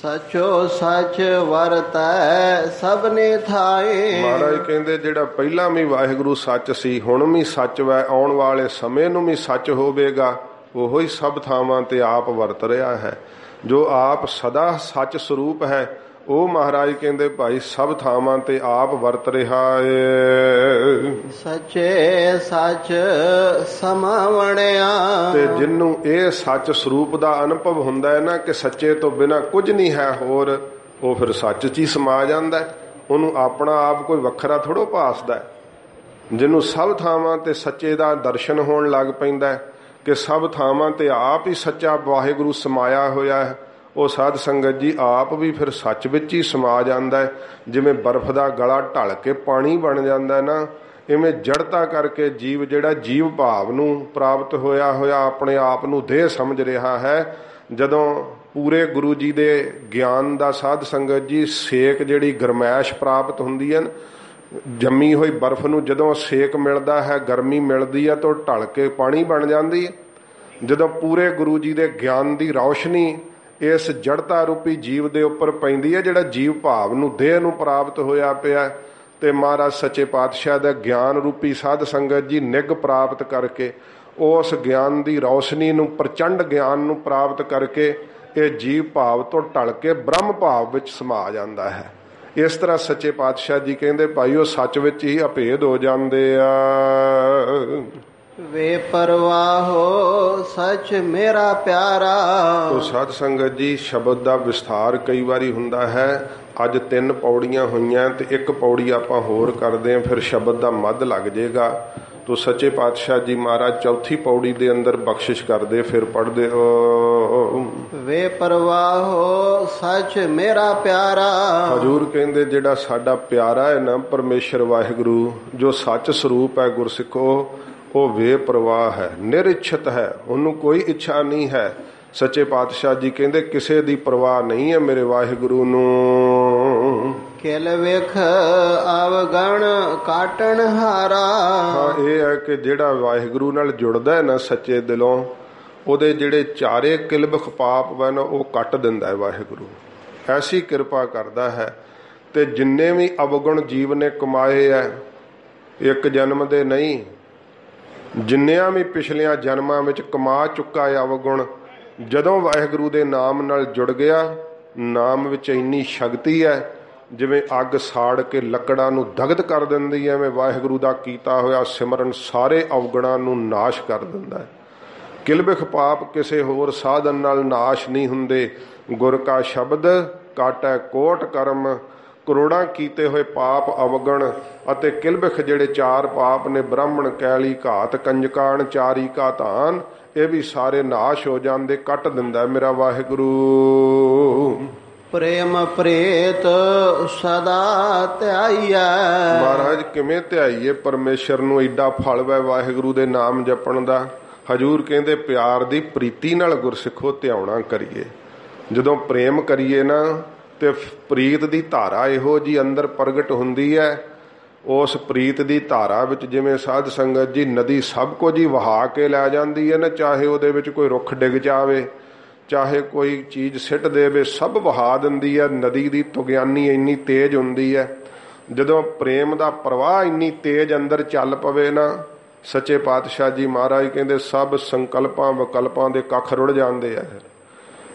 ਸਚੋ ਸਚ ਵਰਤੈ ਸਭਨੇ ਥਾਏ। ਮਹਾਰਾਜ ਕਹਿੰਦੇ ਜਿਹੜਾ ਪਹਿਲਾਂ ਵੀ ਵਾਹਿਗੁਰੂ ਸੱਚ ਸੀ ਹੁਣ ਵੀ ਸੱਚ ਵੈ ਆਉਣ ਵਾਲੇ ਸਮੇਂ ਨੂੰ ਵੀ ਸੱਚ ਹੋਵੇਗਾ ਉਹੋ ਹੀ ਸਭ ਥਾਵਾਂ ਤੇ ਆਪ ਵਰਤ ਰਿਹਾ ਹੈ। ਜੋ ਆਪ ਸਦਾ ਸੱਚ ਸਰੂਪ ਹੈ ਉਹ ਮਹਾਰਾਜ ਕਹਿੰਦੇ ਭਾਈ ਸਭ ਥਾਵਾਂ ਤੇ ਆਪ ਵਰਤ ਰਿਹਾ ਏ। ਸਚੇ ਸਚ ਸਮਾਵਣਿਆ। ਤੇ ਜਿੰਨੂੰ ਇਹ ਸੱਚ ਸਰੂਪ ਦਾ ਅਨੁਭਵ ਹੁੰਦਾ ਹੈ ਨਾ ਕਿ ਸੱਚੇ ਤੋਂ ਬਿਨਾ ਕੁਝ ਨਹੀਂ ਹੈ ਹੋਰ ਉਹ ਫਿਰ ਸੱਚ 'ਚ ਹੀ ਸਮਾ ਜਾਂਦਾ। ਉਹਨੂੰ ਆਪਣਾ ਆਪ ਕੋਈ ਵੱਖਰਾ ਥੋੜੋ ਭਾਸਦਾ ਜਿਹਨੂੰ ਸਭ ਥਾਵਾਂ ਤੇ ਸੱਚੇ ਦਾ ਦਰਸ਼ਨ ਹੋਣ ਲੱਗ ਪੈਂਦਾ ਕਿ ਸਭ ਥਾਵਾਂ ਤੇ ਆਪ ਹੀ ਸੱਚਾ ਵਾਹਿਗੁਰੂ ਸਮਾਇਆ ਹੋਇਆ ਹੈ। ਉਹ ਸਾਧ ਸੰਗਤ ਜੀ ਆਪ ਵੀ ਫਿਰ ਸੱਚ ਵਿੱਚ ਹੀ ਸਮਾ ਜਾਂਦਾ ਹੈ। ਜਿਵੇਂ ਬਰਫ਼ ਦਾ ਗਲਾ ਢਲ ਕੇ ਪਾਣੀ ਬਣ ਜਾਂਦਾ ਹੈ ਨਾ, ਇਵੇਂ ਜੜਤਾ ਕਰਕੇ ਜੀਵ ਜਿਹੜਾ ਜੀਵ ਭਾਵ ਨੂੰ ਪ੍ਰਾਪਤ ਹੋਇਆ ਹੋਇਆ ਆਪਣੇ ਆਪ ਨੂੰ ਦੇਹ ਸਮਝ ਰਿਹਾ ਹੈ। ਜਦੋਂ ਪੂਰੇ ਗੁਰੂ ਜੀ ਦੇ ਗਿਆਨ ਦਾ ਸਾਧ ਸੰਗਤ ਜੀ ਸੇਕ ਜਿਹੜੀ ਗਰਮੈਸ਼ ਪ੍ਰਾਪਤ ਹੁੰਦੀ ਹੈ ਜੰਮੀ ਹੋਈ ਬਰਫ਼ ਨੂੰ ਜਦੋਂ ਸੇਕ ਮਿਲਦਾ ਹੈ, ਗਰਮੀ ਮਿਲਦੀ ਹੈ ਤਾਂ ਢਲ ਕੇ ਪਾਣੀ ਬਣ ਜਾਂਦੀ ਹੈ। ਜਦੋਂ ਪੂਰੇ ਗੁਰੂ ਜੀ ਦੇ ਗਿਆਨ ਦੀ ਰੌਸ਼ਨੀ ਇਸ ਜੜਤਾ ਰੂਪੀ ਜੀਵ ਦੇ ਉੱਪਰ ਪੈਂਦੀ ਹੈ, ਜਿਹੜਾ ਜੀਵ ਭਾਵ ਨੂੰ, ਦੇਹ ਨੂੰ ਪ੍ਰਾਪਤ ਹੋਇਆ ਪਿਆ ਤੇ ਮਹਾਰਾਜ ਸੱਚੇ ਪਾਤਸ਼ਾਹ ਦਾ ਗਿਆਨ ਰੂਪੀ ਸਾਧ ਸੰਗਤ ਜੀ ਨਿਗ ਪ੍ਰਾਪਤ ਕਰਕੇ, ਉਸ ਗਿਆਨ ਦੀ ਰੌਸ਼ਨੀ ਨੂੰ, ਪ੍ਰਚੰਡ ਗਿਆਨ ਨੂੰ ਪ੍ਰਾਪਤ ਕਰਕੇ, ਇਹ ਜੀਵ ਭਾਵ ਤੋਂ ਢਲ ਕੇ ਬ੍ਰਹਮ ਭਾਵ ਵਿੱਚ ਸਮਾ ਜਾਂਦਾ ਹੈ। ਇਸ ਤਰ੍ਹਾਂ ਸੱਚੇ ਪਾਤਸ਼ਾਹ ਜੀ ਕਹਿੰਦੇ ਭਾਈ ਉਹ ਸੱਚ ਵਿੱਚ ਹੀ ਅਭੇਦ ਹੋ ਜਾਂਦੇ ਆ। ਵੇ ਪਰਵਾਹੋ ਸੱਚ ਮੇਰਾ ਪਿਆਰਾ। ਤੋ ਸਾਧ ਸੰਗਤ ਜੀ ਸ਼ਬਦ ਦਾ ਵਿਸਥਾਰ ਕਈ ਵਾਰੀ ਹੁੰਦਾ ਹੈ। ਅੱਜ ਤਿੰਨ ਪੌੜੀਆਂ ਹੋਈਆਂ ਤੇ ਇੱਕ ਪੌੜੀ ਆਪਾਂ ਹੋਰ ਕਰਦੇ ਆਂ ਫਿਰ ਸ਼ਬਦ ਦਾ ਮੱਧ ਲੱਗ ਜਾਏਗਾ ਤੋ ਸੱਚੇ ਪਾਤਸ਼ਾਹ ਜੀ ਮਹਾਰਾਜ ਚੌਥੀ ਪੌੜੀ ਦੇ ਅੰਦਰ ਬਖਸ਼ਿਸ਼ ਕਰਦੇ ਫਿਰ ਪੜਦੇ ਵੇ ਪਰਵਾਹੋ ਸੱਚ ਮੇਰਾ ਪਿਆਰਾ। ਹਜੂਰ ਕਹਿੰਦੇ ਜਿਹੜਾ ਸਾਡਾ ਪਿਆਰਾ ਹੈ ਨਾ ਪਰਮੇਸ਼ਰ ਵਾਹਿਗੁਰੂ ਜੋ ਸੱਚ ਸਰੂਪ ਹੈ ਗੁਰਸਿੱਖੋ ਉਹ ਵੇ ਪ੍ਰਵਾਹ ਹੈ ਨਿਰਿਛਤ ਹੈ ਉਹਨੂੰ ਕੋਈ ਇੱਛਾ ਨਹੀਂ ਹੈ। ਸੱਚੇ ਪਾਤਸ਼ਾਹ ਜੀ ਕਹਿੰਦੇ ਕਿਸੇ ਦੀ ਪਰਵਾਹ ਨਹੀਂ ਹੈ ਮੇਰੇ ਵਾਹਿਗੁਰੂ ਨੂੰ। ਕਿਲ ਵੇਖ ਆਵਗਣ ਕਾਟਣ ਹਾਰਾ। ਹਾਂ ਇਹ ਹੈ ਕਿ ਜਿਹੜਾ ਵਾਹਿਗੁਰੂ ਨਾਲ ਜੁੜਦਾ ਹੈ ਨਾ ਸੱਚੇ ਦਿਲੋਂ ਉਹਦੇ ਜਿਹੜੇ ਚਾਰੇ ਕਿਲਬਖ ਪਾਪ ਵਨ ਉਹ ਕੱਟ ਦਿੰਦਾ ਹੈ ਵਾਹਿਗੁਰੂ। ਐਸੀ ਕਿਰਪਾ ਕਰਦਾ ਹੈ ਤੇ ਜਿੰਨੇ ਵੀ ਅਵਗੁਣ ਜੀਵ ਨੇ ਕਮਾਏ ਐ ਇੱਕ ਜਨਮ ਦੇ ਨਹੀਂ ਜਿੰਨਿਆਂ ਵੀ ਪਿਛਲਿਆਂ ਜਨਮਾਂ ਵਿੱਚ ਕਮਾ ਚੁੱਕਾ ਹੈ ਅਵਗੁਣ ਜਦੋਂ ਵਾਹਿਗੁਰੂ ਦੇ ਨਾਮ ਨਾਲ ਜੁੜ ਗਿਆ, ਨਾਮ ਵਿੱਚ ਇੰਨੀ ਸ਼ਕਤੀ ਹੈ, ਜਿਵੇਂ ਅੱਗ ਸਾੜ ਕੇ ਲੱਕੜਾਂ ਨੂੰ ਦਗਧ ਕਰ ਦਿੰਦੀ ਹੈ, ਐਵੇਂ ਵਾਹਿਗੁਰੂ ਦਾ ਕੀਤਾ ਹੋਇਆ ਸਿਮਰਨ ਸਾਰੇ ਅਵਗੁਣਾਂ ਨੂੰ ਨਾਸ਼ ਕਰ ਦਿੰਦਾ ਹੈ। ਕਿਲਬਿਖ ਪਾਪ ਕਿਸੇ ਹੋਰ ਸਾਧਨ ਨਾਲ ਨਾਸ਼ ਨਹੀਂ ਹੁੰਦੇ, ਗੁਰ ਕਾ ਸ਼ਬਦ ਕਾਟੈ ਕੋਟ ਕਰਮ ਕਰੋੜਾਂ ਕੀਤੇ ਹੋਏ ਪਾਪ ਅਵਗਣ ਅਤੇ ਕਿਲਬਿਖ ਜਿਹੜੇ ਚਾਰ ਪਾਪ ਨੇ ਬ੍ਰਾਹਮਣ ਕੈਲੀ ਘਾਤ ਕੰਜਕਾਣ ਚਾਰੀ ਕਾ ਧਾਨ ਇਹ ਵੀ ਸਾਰੇ ਨਾਸ਼ ਹੋ ਜਾਂਦੇ ਕੱਟ ਦਿੰਦਾ ਮੇਰਾ ਵਾਹਿਗੁਰੂ। ਪ੍ਰੇਮ ਪ੍ਰੇਤ ਸਦਾ ਧਿਆਈਐ। ਮਹਾਰਾਜ ਕਿਵੇਂ ਧਿਆਈਏ? ਪਰਮੇਸ਼ਰ ਨੂੰ ਐਡਾ ਫਲ ਵੈ ਵਾਹਿਗੁਰੂ ਦੇ ਨਾਮ ਜਪਣ ਦਾ। ਹਜੂਰ ਕਹਿੰਦੇ ਪਿਆਰ ਦੀ ਪ੍ਰੀਤੀ ਨਾਲ ਗੁਰਸਿੱਖੋ ਧਿਆਉਣਾ ਕਰੀਏ। ਜਦੋਂ ਪ੍ਰੇਮ ਕਰੀਏ ਨਾ ਤੇ ਪ੍ਰੀਤ ਦੀ ਧਾਰਾ ਇਹੋ ਜੀ ਅੰਦਰ ਪ੍ਰਗਟ ਹੁੰਦੀ ਹੈ। ਉਸ ਪ੍ਰੀਤ ਦੀ ਧਾਰਾ ਵਿੱਚ ਜਿਵੇਂ ਸਾਧ ਸੰਗਤ ਜੀ ਨਦੀ ਸਭ ਕੁਝ ਹੀ ਵਹਾ ਕੇ ਲੈ ਜਾਂਦੀ ਹੈ ਨਾ, ਚਾਹੇ ਉਹਦੇ ਵਿੱਚ ਕੋਈ ਰੁੱਖ ਡਿੱਗ ਜਾਵੇ, ਚਾਹੇ ਕੋਈ ਚੀਜ਼ ਸਿੱਟ ਦੇਵੇ, ਸਭ ਵਹਾ ਦਿੰਦੀ ਹੈ। ਨਦੀ ਦੀ ਤੁਗਿਆਨੀ ਇੰਨੀ ਤੇਜ਼ ਹੁੰਦੀ ਹੈ। ਜਦੋਂ ਪ੍ਰੇਮ ਦਾ ਪ੍ਰਵਾਹ ਇੰਨੀ ਤੇਜ਼ ਅੰਦਰ ਚੱਲ ਪਵੇ ਨਾ, ਸੱਚੇ ਪਾਤਸ਼ਾਹ ਜੀ ਮਹਾਰਾਜ ਕਹਿੰਦੇ ਸਭ ਸੰਕਲਪਾਂ ਵਿਕਲਪਾਂ ਦੇ ਕੱਖ ਰੁੜ ਜਾਂਦੇ ਆ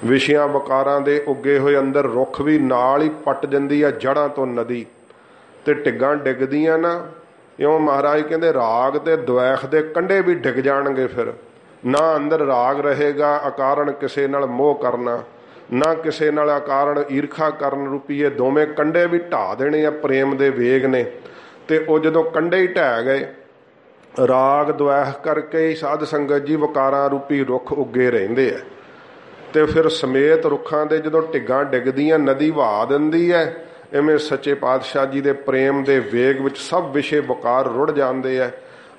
ਵਿਸ਼ਿਆਂ ਵਕਾਰਾਂ ਦੇ ਉੱਗੇ ਹੋਏ ਅੰਦਰ ਰੁੱਖ ਵੀ ਨਾਲ ਹੀ ਪੱਟ ਜਾਂਦੀ ਆ ਜੜਾਂ ਤੋਂ ਨਦੀ। ਤੇ ਟਿੱਗਾਂ ਡਿੱਗਦੀਆਂ ਨਾ, ਇਉਂ ਮਹਾਰਾਜ ਕਹਿੰਦੇ ਰਾਗ ਤੇ ਦਵੈਖ ਦੇ ਕੰਡੇ ਵੀ ਡਿੱਗ ਜਾਣਗੇ ਫਿਰ। ਨਾ ਅੰਦਰ ਰਾਗ ਰਹੇਗਾ ਅਕਾਰਨ ਕਿਸੇ ਨਾਲ ਮੋਹ ਕਰਨਾ, ਨਾ ਕਿਸੇ ਨਾਲ ਅਕਾਰਨ ਈਰਖਾ ਕਰਨ ਰੂਪੀਏ ਦੋਵੇਂ ਕੰਡੇ ਵੀ ਢਾ ਦੇਣੇ ਆ ਪ੍ਰੇਮ ਦੇ ਵੇਗ ਨੇ। ਤੇ ਉਹ ਜਦੋਂ ਕੰਡੇ ਹੀ ਢਹਿ ਗਏ, ਰਾਗ ਦਵੈਖ ਕਰਕੇ ਹੀ ਸਾਧ ਸੰਗਤ ਜੀ ਵਕਾਰਾਂ ਰੂਪੀ ਰੁੱਖ ਉੱਗੇ ਰਹਿੰਦੇ ਆ। ਤੇ ਫਿਰ ਸਮੇਤ ਰੁੱਖਾਂ ਦੇ ਜਦੋਂ ਢਿੱਗਾਂ ਡਿੱਗਦੀਆਂ ਨਦੀ ਵਹਾ ਦਿੰਦੀ ਹੈ ਐਵੇਂ ਸੱਚੇ ਪਾਤਸ਼ਾਹ ਜੀ ਦੇ ਪ੍ਰੇਮ ਦੇ ਵੇਗ ਵਿੱਚ ਸਭ ਵਿਸ਼ੇ ਵਕਾਰ ਰੁੜ ਜਾਂਦੇ ਆ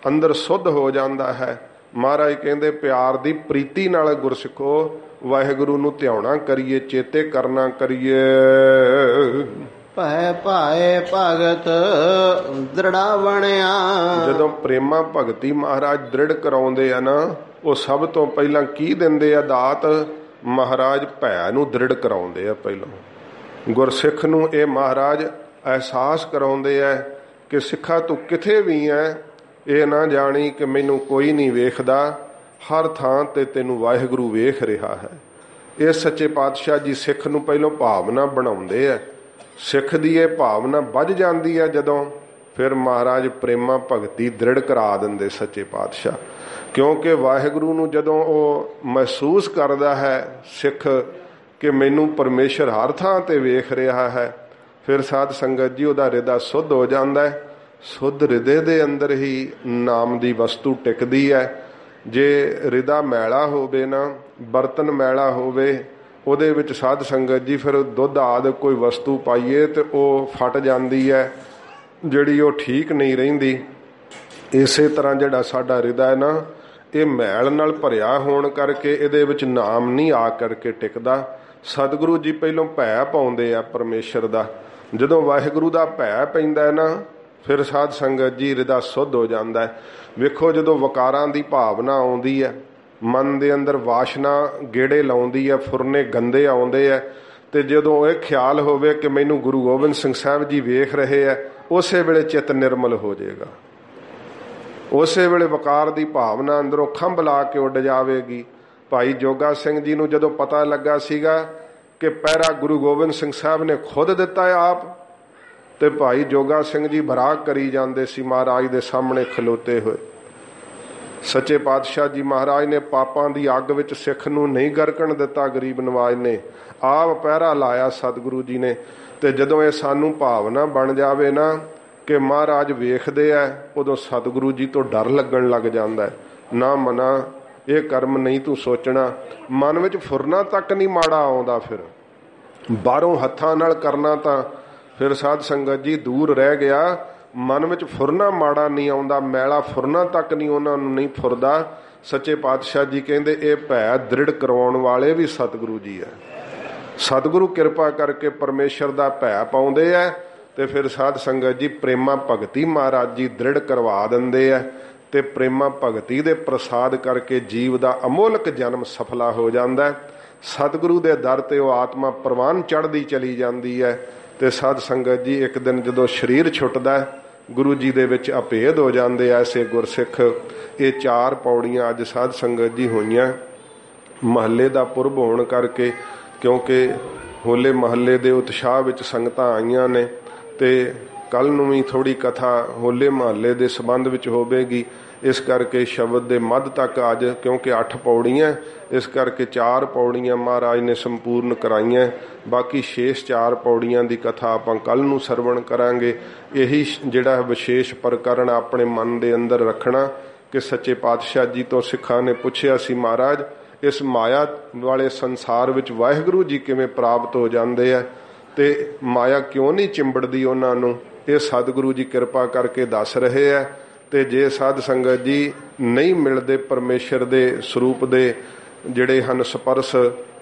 ਅੰਦਰ ਸੁੱਧ ਹੋ ਜਾਂਦਾ ਹੈ। ਮਹਾਰਾਜ ਕਹਿੰਦੇ ਪਿਆਰ ਦੀ ਪ੍ਰੀਤੀ ਨਾਲ ਗੁਰਸਿੱਖੋ ਵਾਹਿਗੁਰੂ ਨੂੰ ਧਿਆਉਣਾ ਕਰੀਏ ਚੇਤੇ ਕਰਨਾ ਕਰੀਏ। ਭੈ ਭਾਏ ਭਗਤ ਦ੍ਰਿੜਾ ਬਣਿਆ ਜਦੋਂ ਪ੍ਰੇਮਾ ਭਗਤੀ ਮਹਾਰਾਜ ਦ੍ਰਿੜ ਕਰਾਉਂਦੇ ਆ ਨਾ ਉਹ ਸਭ ਤੋਂ ਪਹਿਲਾਂ ਕੀ ਦਿੰਦੇ ਆ ਦਾਤ? ਮਹਾਰਾਜ ਭੈ ਨੂੰ ਦ੍ਰਿੜ ਕਰਾਉਂਦੇ ਆ ਪਹਿਲਾਂ। ਗੁਰਸਿੱਖ ਨੂੰ ਇਹ ਮਹਾਰਾਜ ਅਹਿਸਾਸ ਕਰਾਉਂਦੇ ਆ ਕਿ ਸਿੱਖਾ ਤੂੰ ਕਿਥੇ ਵੀ ਐ, ਇਹ ਨਾ ਜਾਣੀ ਕਿ ਮੈਨੂੰ ਕੋਈ ਨਹੀਂ ਵੇਖਦਾ, ਹਰ ਥਾਂ ਤੇ ਤੈਨੂੰ ਵਾਹਿਗੁਰੂ ਵੇਖ ਰਿਹਾ ਹੈ। ਇਹ ਸੱਚੇ ਪਾਤਸ਼ਾਹ ਜੀ ਸਿੱਖ ਨੂੰ ਪਹਿਲਾਂ ਭਾਵਨਾ ਬਣਾਉਂਦੇ ਆ। ਸਿੱਖ ਦੀ ਇਹ ਭਾਵਨਾ ਵੱਜ ਜਾਂਦੀ ਹੈ ਜਦੋਂ ਫਿਰ ਮਹਾਰਾਜ ਪ੍ਰੇਮਾ ਭਗਤੀ ਦ੍ਰਿੜ ਕਰਾ ਦਿੰਦੇ ਸੱਚੇ ਪਾਤਸ਼ਾਹ। ਕਿਉਂਕਿ ਵਾਹਿਗੁਰੂ ਨੂੰ ਜਦੋਂ ਉਹ ਮਹਿਸੂਸ ਕਰਦਾ ਹੈ ਸਿੱਖ ਕਿ ਮੈਨੂੰ ਪਰਮੇਸ਼ਰ ਹਰ ਥਾਂ ਤੇ ਵੇਖ ਰਿਹਾ ਹੈ, ਫਿਰ ਸਾਧ ਸੰਗਤ ਜੀ ਉਹਦਾ ਹਿਰਦਾ ਸੁੱਧ ਹੋ ਜਾਂਦਾ ਹੈ। ਸੁੱਧ ਹਿਰਦੇ ਦੇ ਅੰਦਰ ਹੀ ਨਾਮ ਦੀ ਵਸਤੂ ਟਿਕਦੀ ਹੈ। ਜੇ ਹਿਰਦਾ ਮੈਲਾ ਹੋਵੇ ਨਾ, ਬਰਤਨ ਮੈਲਾ ਹੋਵੇ, ਉਹਦੇ ਵਿੱਚ ਸਾਧ ਸੰਗਤ ਜੀ ਫਿਰ ਦੁੱਧ ਆਦ ਕੋਈ ਵਸਤੂ ਪਾਈਏ ਤੇ ਉਹ ਫਟ ਜਾਂਦੀ ਹੈ। ਜਿਹੜੀ ਉਹ ਠੀਕ ਨਹੀਂ ਰਹਿੰਦੀ, ਇਸੇ ਤਰ੍ਹਾਂ ਜਿਹੜਾ ਸਾਡਾ ਹਿਰਦਾ ਹੈ ਨਾ, ਇਹ ਮੈਲ ਨਾਲ ਭਰਿਆ ਹੋਣ ਕਰਕੇ ਇਹਦੇ ਵਿੱਚ ਨਾਮ ਨਹੀਂ ਆ ਕਰਕੇ ਟਿਕਦਾ। ਸਤਿਗੁਰੂ ਜੀ ਪਹਿਲਾਂ ਭੈ ਪਾਉਂਦੇ ਆ ਪਰਮੇਸ਼ਰ ਦਾ। ਜਦੋਂ ਵਾਹਿਗੁਰੂ ਦਾ ਭੈ ਪੈਂਦਾ ਨਾ, ਫਿਰ ਸਾਧ ਸੰਗਤ ਜੀ ਹਿਰਦਾ ਸੁੱਧ ਹੋ ਜਾਂਦਾ ਹੈ। ਵੇਖੋ ਜਦੋਂ ਵਕਾਰਾਂ ਦੀ ਭਾਵਨਾ ਆਉਂਦੀ ਹੈ, ਮਨ ਦੇ ਅੰਦਰ ਵਾਸ਼ਨਾ ਗੇੜੇ ਲਾਉਂਦੀ ਹੈ, ਫੁਰਨੇ ਗੰਦੇ ਆਉਂਦੇ ਆ ਤੇ ਜਦੋਂ ਇਹ ਖਿਆਲ ਹੋਵੇ ਕਿ ਮੈਨੂੰ ਗੁਰੂ ਗੋਬਿੰਦ ਸਿੰਘ ਸਾਹਿਬ ਜੀ ਵੇਖ ਰਹੇ ਆ ਉਸੇ ਵੇਲੇ ਚਿੱਤ ਨਿਰਮਲ ਹੋ ਜਾਏਗਾ। ਉਸੇ ਵੇਲੇ ਵਕਾਰ ਦੀ ਭਾਵਨਾ ਅੰਦਰੋਂ ਖੰਭ ਲਾ ਕੇ ਉੱਡ ਜਾਵੇਗੀ। ਭਾਈ ਜੋਗਾ ਸਿੰਘ ਜੀ ਨੂੰ ਜਦੋਂ ਪਤਾ ਲੱਗਾ ਸੀਗਾ ਕਿ ਪਹਿਰਾ ਗੁਰੂ ਗੋਬਿੰਦ ਸਿੰਘ ਸਾਹਿਬ ਨੇ ਖੁਦ ਦਿੱਤਾ ਹੈ ਆਪ, ਤੇ ਭਾਈ ਜੋਗਾ ਸਿੰਘ ਜੀ ਬਰਾਗ ਕਰੀ ਜਾਂਦੇ ਸੀ ਮਹਾਰਾਜ ਦੇ ਸਾਹਮਣੇ ਖਲੋਤੇ ਹੋਏ। ਸੱਚੇ ਪਾਤਸ਼ਾਹ ਜੀ ਮਹਾਰਾਜ ਨੇ ਪਾਪਾਂ ਦੀ ਅੱਗ ਵਿੱਚ ਸਿੱਖ ਨੂੰ ਨਹੀਂ ਗਰਕਣ ਦਿੱਤਾ, ਗਰੀਬ ਨਵਾਜ ਨੇ। ਆਪ ਪਹਿਰਾ ਲਾਇਆ ਸਤਿਗੁਰੂ ਜੀ ਨੇ। ਤੇ ਜਦੋਂ ਇਹ ਸਾਨੂੰ ਭਾਵਨਾ ਬਣ ਜਾਵੇ ਨਾ ਕਿ ਮਹਾਰਾਜ ਵੇਖਦੇ ਆ, ਉਦੋਂ ਸਤਿਗੁਰੂ ਜੀ ਤੋਂ ਡਰ ਲੱਗਣ ਲੱਗ ਜਾਂਦਾ ਨਾ ਮਨਾ, ਇਹ ਕਰਮ ਨਹੀਂ ਤੂੰ ਸੋਚਣਾ। ਮਨ ਵਿੱਚ ਫੁਰਨਾ ਤੱਕ ਨਹੀਂ ਮਾੜਾ ਆਉਂਦਾ ਫਿਰ। ਬਾਹਰੋਂ ਹੱਥਾਂ ਨਾਲ ਕਰਨਾ ਤਾਂ ਫਿਰ ਸਾਧ ਸੰਗਤ ਜੀ ਦੂਰ ਰਹਿ ਗਿਆ। ਮਨ ਵਿੱਚ ਫੁਰਨਾ ਮਾੜਾ ਨਹੀਂ ਆਉਂਦਾ, ਮੈਲਾ ਫੁਰਨਾ ਤੱਕ ਨਹੀਂ ਉਹਨਾਂ ਨੂੰ ਨਹੀਂ ਫੁਰਦਾ। ਸੱਚੇ ਪਾਤਸ਼ਾਹ ਜੀ ਕਹਿੰਦੇ, ਇਹ ਭੈ ਦ੍ਰਿੜ ਕਰਵਾਉਣ ਵਾਲੇ ਵੀ ਸਤਿਗੁਰੂ ਜੀ ਹੈ ਸਤਿਗੁਰੂ ਕਿਰਪਾ ਕਰਕੇ ਪਰਮੇਸ਼ਰ ਦਾ ਭੈ ਪਾਉਂਦੇ ਆ ਤੇ ਫਿਰ ਸਾਧ ਸੰਗਤ ਜੀ ਪ੍ਰੇਮਾ ਭਗਤੀ ਮਹਾਰਾਜ ਜੀ ਦ੍ਰਿੜ ਕਰਵਾ ਦਿੰਦੇ ਆ ਤੇ ਪ੍ਰੇਮਾ ਭਗਤੀ ਦੇ ਪ੍ਰਸਾਦ ਕਰਕੇ ਜੀਵ ਦਾ ਅਮੋਲਕ ਜਨਮ ਸਫਲਾ ਹੋ ਜਾਂਦਾ ਸਤਿਗੁਰੂ ਦੇ ਦਰ ਤੇ ਉਹ ਆਤਮਾ ਪ੍ਰਵਾਨ ਚੜਦੀ ਚਲੀ ਜਾਂਦੀ ਹੈ ਤੇ ਸਾਧ ਸੰਗਤ ਜੀ ਇੱਕ ਦਿਨ ਜਦੋਂ ਸਰੀਰ ਛੁੱਟਦਾ ਗੁਰੂ ਜੀ ਦੇ ਵਿੱਚ ਅਪੇਧ ਹੋ ਜਾਂਦੇ ਐਸੇ ਗੁਰਸਿੱਖ। ਇਹ ਚਾਰ ਪੌੜੀਆਂ ਅੱਜ ਸਾਧ ਸੰਗਤ ਜੀ ਹੋਈਆਂ। ਮਹੱਲੇ ਦਾ ਪੁਰਬ ਹੋਣ ਕਰਕੇ ਕਿਉਂਕਿ ਹੋਲੇ ਮਹੱਲੇ ਦੇ ਉਤਸ਼ਾਹ ਵਿੱਚ ਸੰਗਤਾਂ ਆਈਆਂ ਨੇ ਤੇ ਕੱਲ ਨੂੰ ਵੀ ਥੋੜੀ ਕਥਾ ਹੋਲੇ ਮਹੱਲੇ ਦੇ ਸੰਬੰਧ ਵਿੱਚ ਹੋਵੇਗੀ। ਇਸ ਕਰਕੇ ਸ਼ਬਦ ਦੇ ਮੱਧ ਤੱਕ ਅੱਜ ਕਿਉਂਕਿ 8 ਪੌੜੀਆਂ, ਇਸ ਕਰਕੇ ਚਾਰ ਪੌੜੀਆਂ ਮਹਾਰਾਜ ਨੇ ਸੰਪੂਰਨ ਕਰਾਈਆਂ। ਬਾਕੀ ਸ਼ੇਸ਼ ਚਾਰ ਪੌੜੀਆਂ ਦੀ ਕਥਾ ਆਪਾਂ ਕੱਲ ਨੂੰ ਸਰਵਣ ਕਰਾਂਗੇ। ਇਹੀ ਜਿਹੜਾ ਵਿਸ਼ੇਸ਼ ਪ੍ਰਕਰਨ ਆਪਣੇ ਮਨ ਦੇ ਅੰਦਰ ਰੱਖਣਾ ਕਿ ਸੱਚੇ ਪਾਤਸ਼ਾਹ ਜੀ ਤੋਂ ਸਿੱਖਾਂ ਨੇ ਪੁੱਛਿਆ ਸੀ ਮਹਾਰਾਜ ਇਸ ਮਾਇਆ ਵਾਲੇ ਸੰਸਾਰ ਵਿੱਚ ਵਾਹਿਗੁਰੂ ਜੀ ਕਿਵੇਂ ਪ੍ਰਾਪਤ ਹੋ ਜਾਂਦੇ ਆ ਤੇ ਮਾਇਆ ਕਿਉਂ ਨਹੀਂ ਚਿੰਬੜਦੀ ਉਹਨਾਂ ਨੂੰ? ਇਹ ਸਤਿਗੁਰੂ ਜੀ ਕਿਰਪਾ ਕਰਕੇ ਦੱਸ ਰਹੇ ਆ ਤੇ ਜੇ ਸਾਧ ਸੰਗਤ ਜੀ ਨਹੀਂ ਮਿਲਦੇ ਪਰਮੇਸ਼ਰ ਦੇ ਸਰੂਪ ਦੇ ਜਿਹੜੇ ਹਨ ਸਪਰਸ,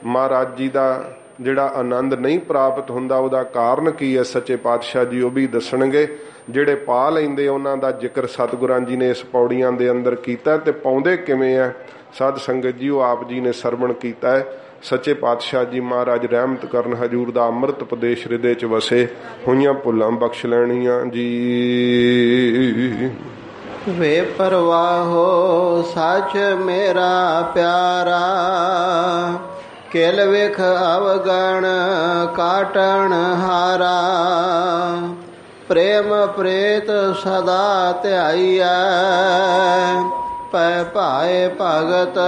ਮਹਾਰਾਜ ਜੀ ਦਾ ਜਿਹੜਾ ਆਨੰਦ ਨਹੀਂ ਪ੍ਰਾਪਤ ਹੁੰਦਾ, ਉਹਦਾ ਕਾਰਨ ਕੀ ਹੈ? ਸੱਚੇ ਪਾਤਸ਼ਾਹ ਜੀ ਉਹ ਵੀ ਦੱਸਣਗੇ। ਜਿਹੜੇ ਪਾ ਲੈਂਦੇ ਉਹਨਾਂ ਦਾ ਜ਼ਿਕਰ ਸਤਿਗੁਰਾਂ ਜੀ ਨੇ ਇਸ ਪੌੜੀਆਂ ਦੇ ਅੰਦਰ ਕੀਤਾ ਤੇ ਪਾਉਂਦੇ ਕਿਵੇਂ ਆ? ਸਾਧ ਸੰਗਤ ਜੀਓ, ਆਪ ਜੀ ਨੇ ਸਰਵਣ ਕੀਤਾ ਹੈ। ਸੱਚੇ ਪਾਤਸ਼ਾਹ ਜੀ ਮਹਾਰਾਜ ਰਹਿਮਤ ਕਰਨ ਹਜੂਰ ਦਾ ਅੰਮ੍ਰਿਤ ਪ੍ਰਦੇਸ਼ ਹਿਰਦੇ ਚ ਵਸੇ। ਹੋਈਆਂ ਭੁੱਲਾਂ ਬਖਸ਼ ਲੈਣੀਆਂ ਜੀ। ਵੇ ਪਰਵਾਹੋ, ਸੱਚ ਮੇਰਾ ਪਿਆਰਾ। ਕਿਲ ਵਿਖ ਅਵਗਣ, ਕਾਟਣ ਹਾਰਾ। ਪ੍ਰੇਮ ਪ੍ਰੇਤ ਸਦਾ ਧਿਆਈਐ ਪੈ ਭਾਏ ਭਗਤ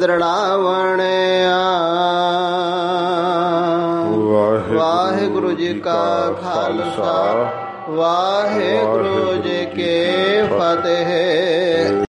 ਦ੍ਰਿੜਾਵਣਿਆ। ਵਾਹਿਗੁਰੂ ਜੀ ਕਾ ਖਾਲਸਾ ਵਾਹਿਗੁਰੂ ਜੀ ਕੀ ਫਤਿਹ।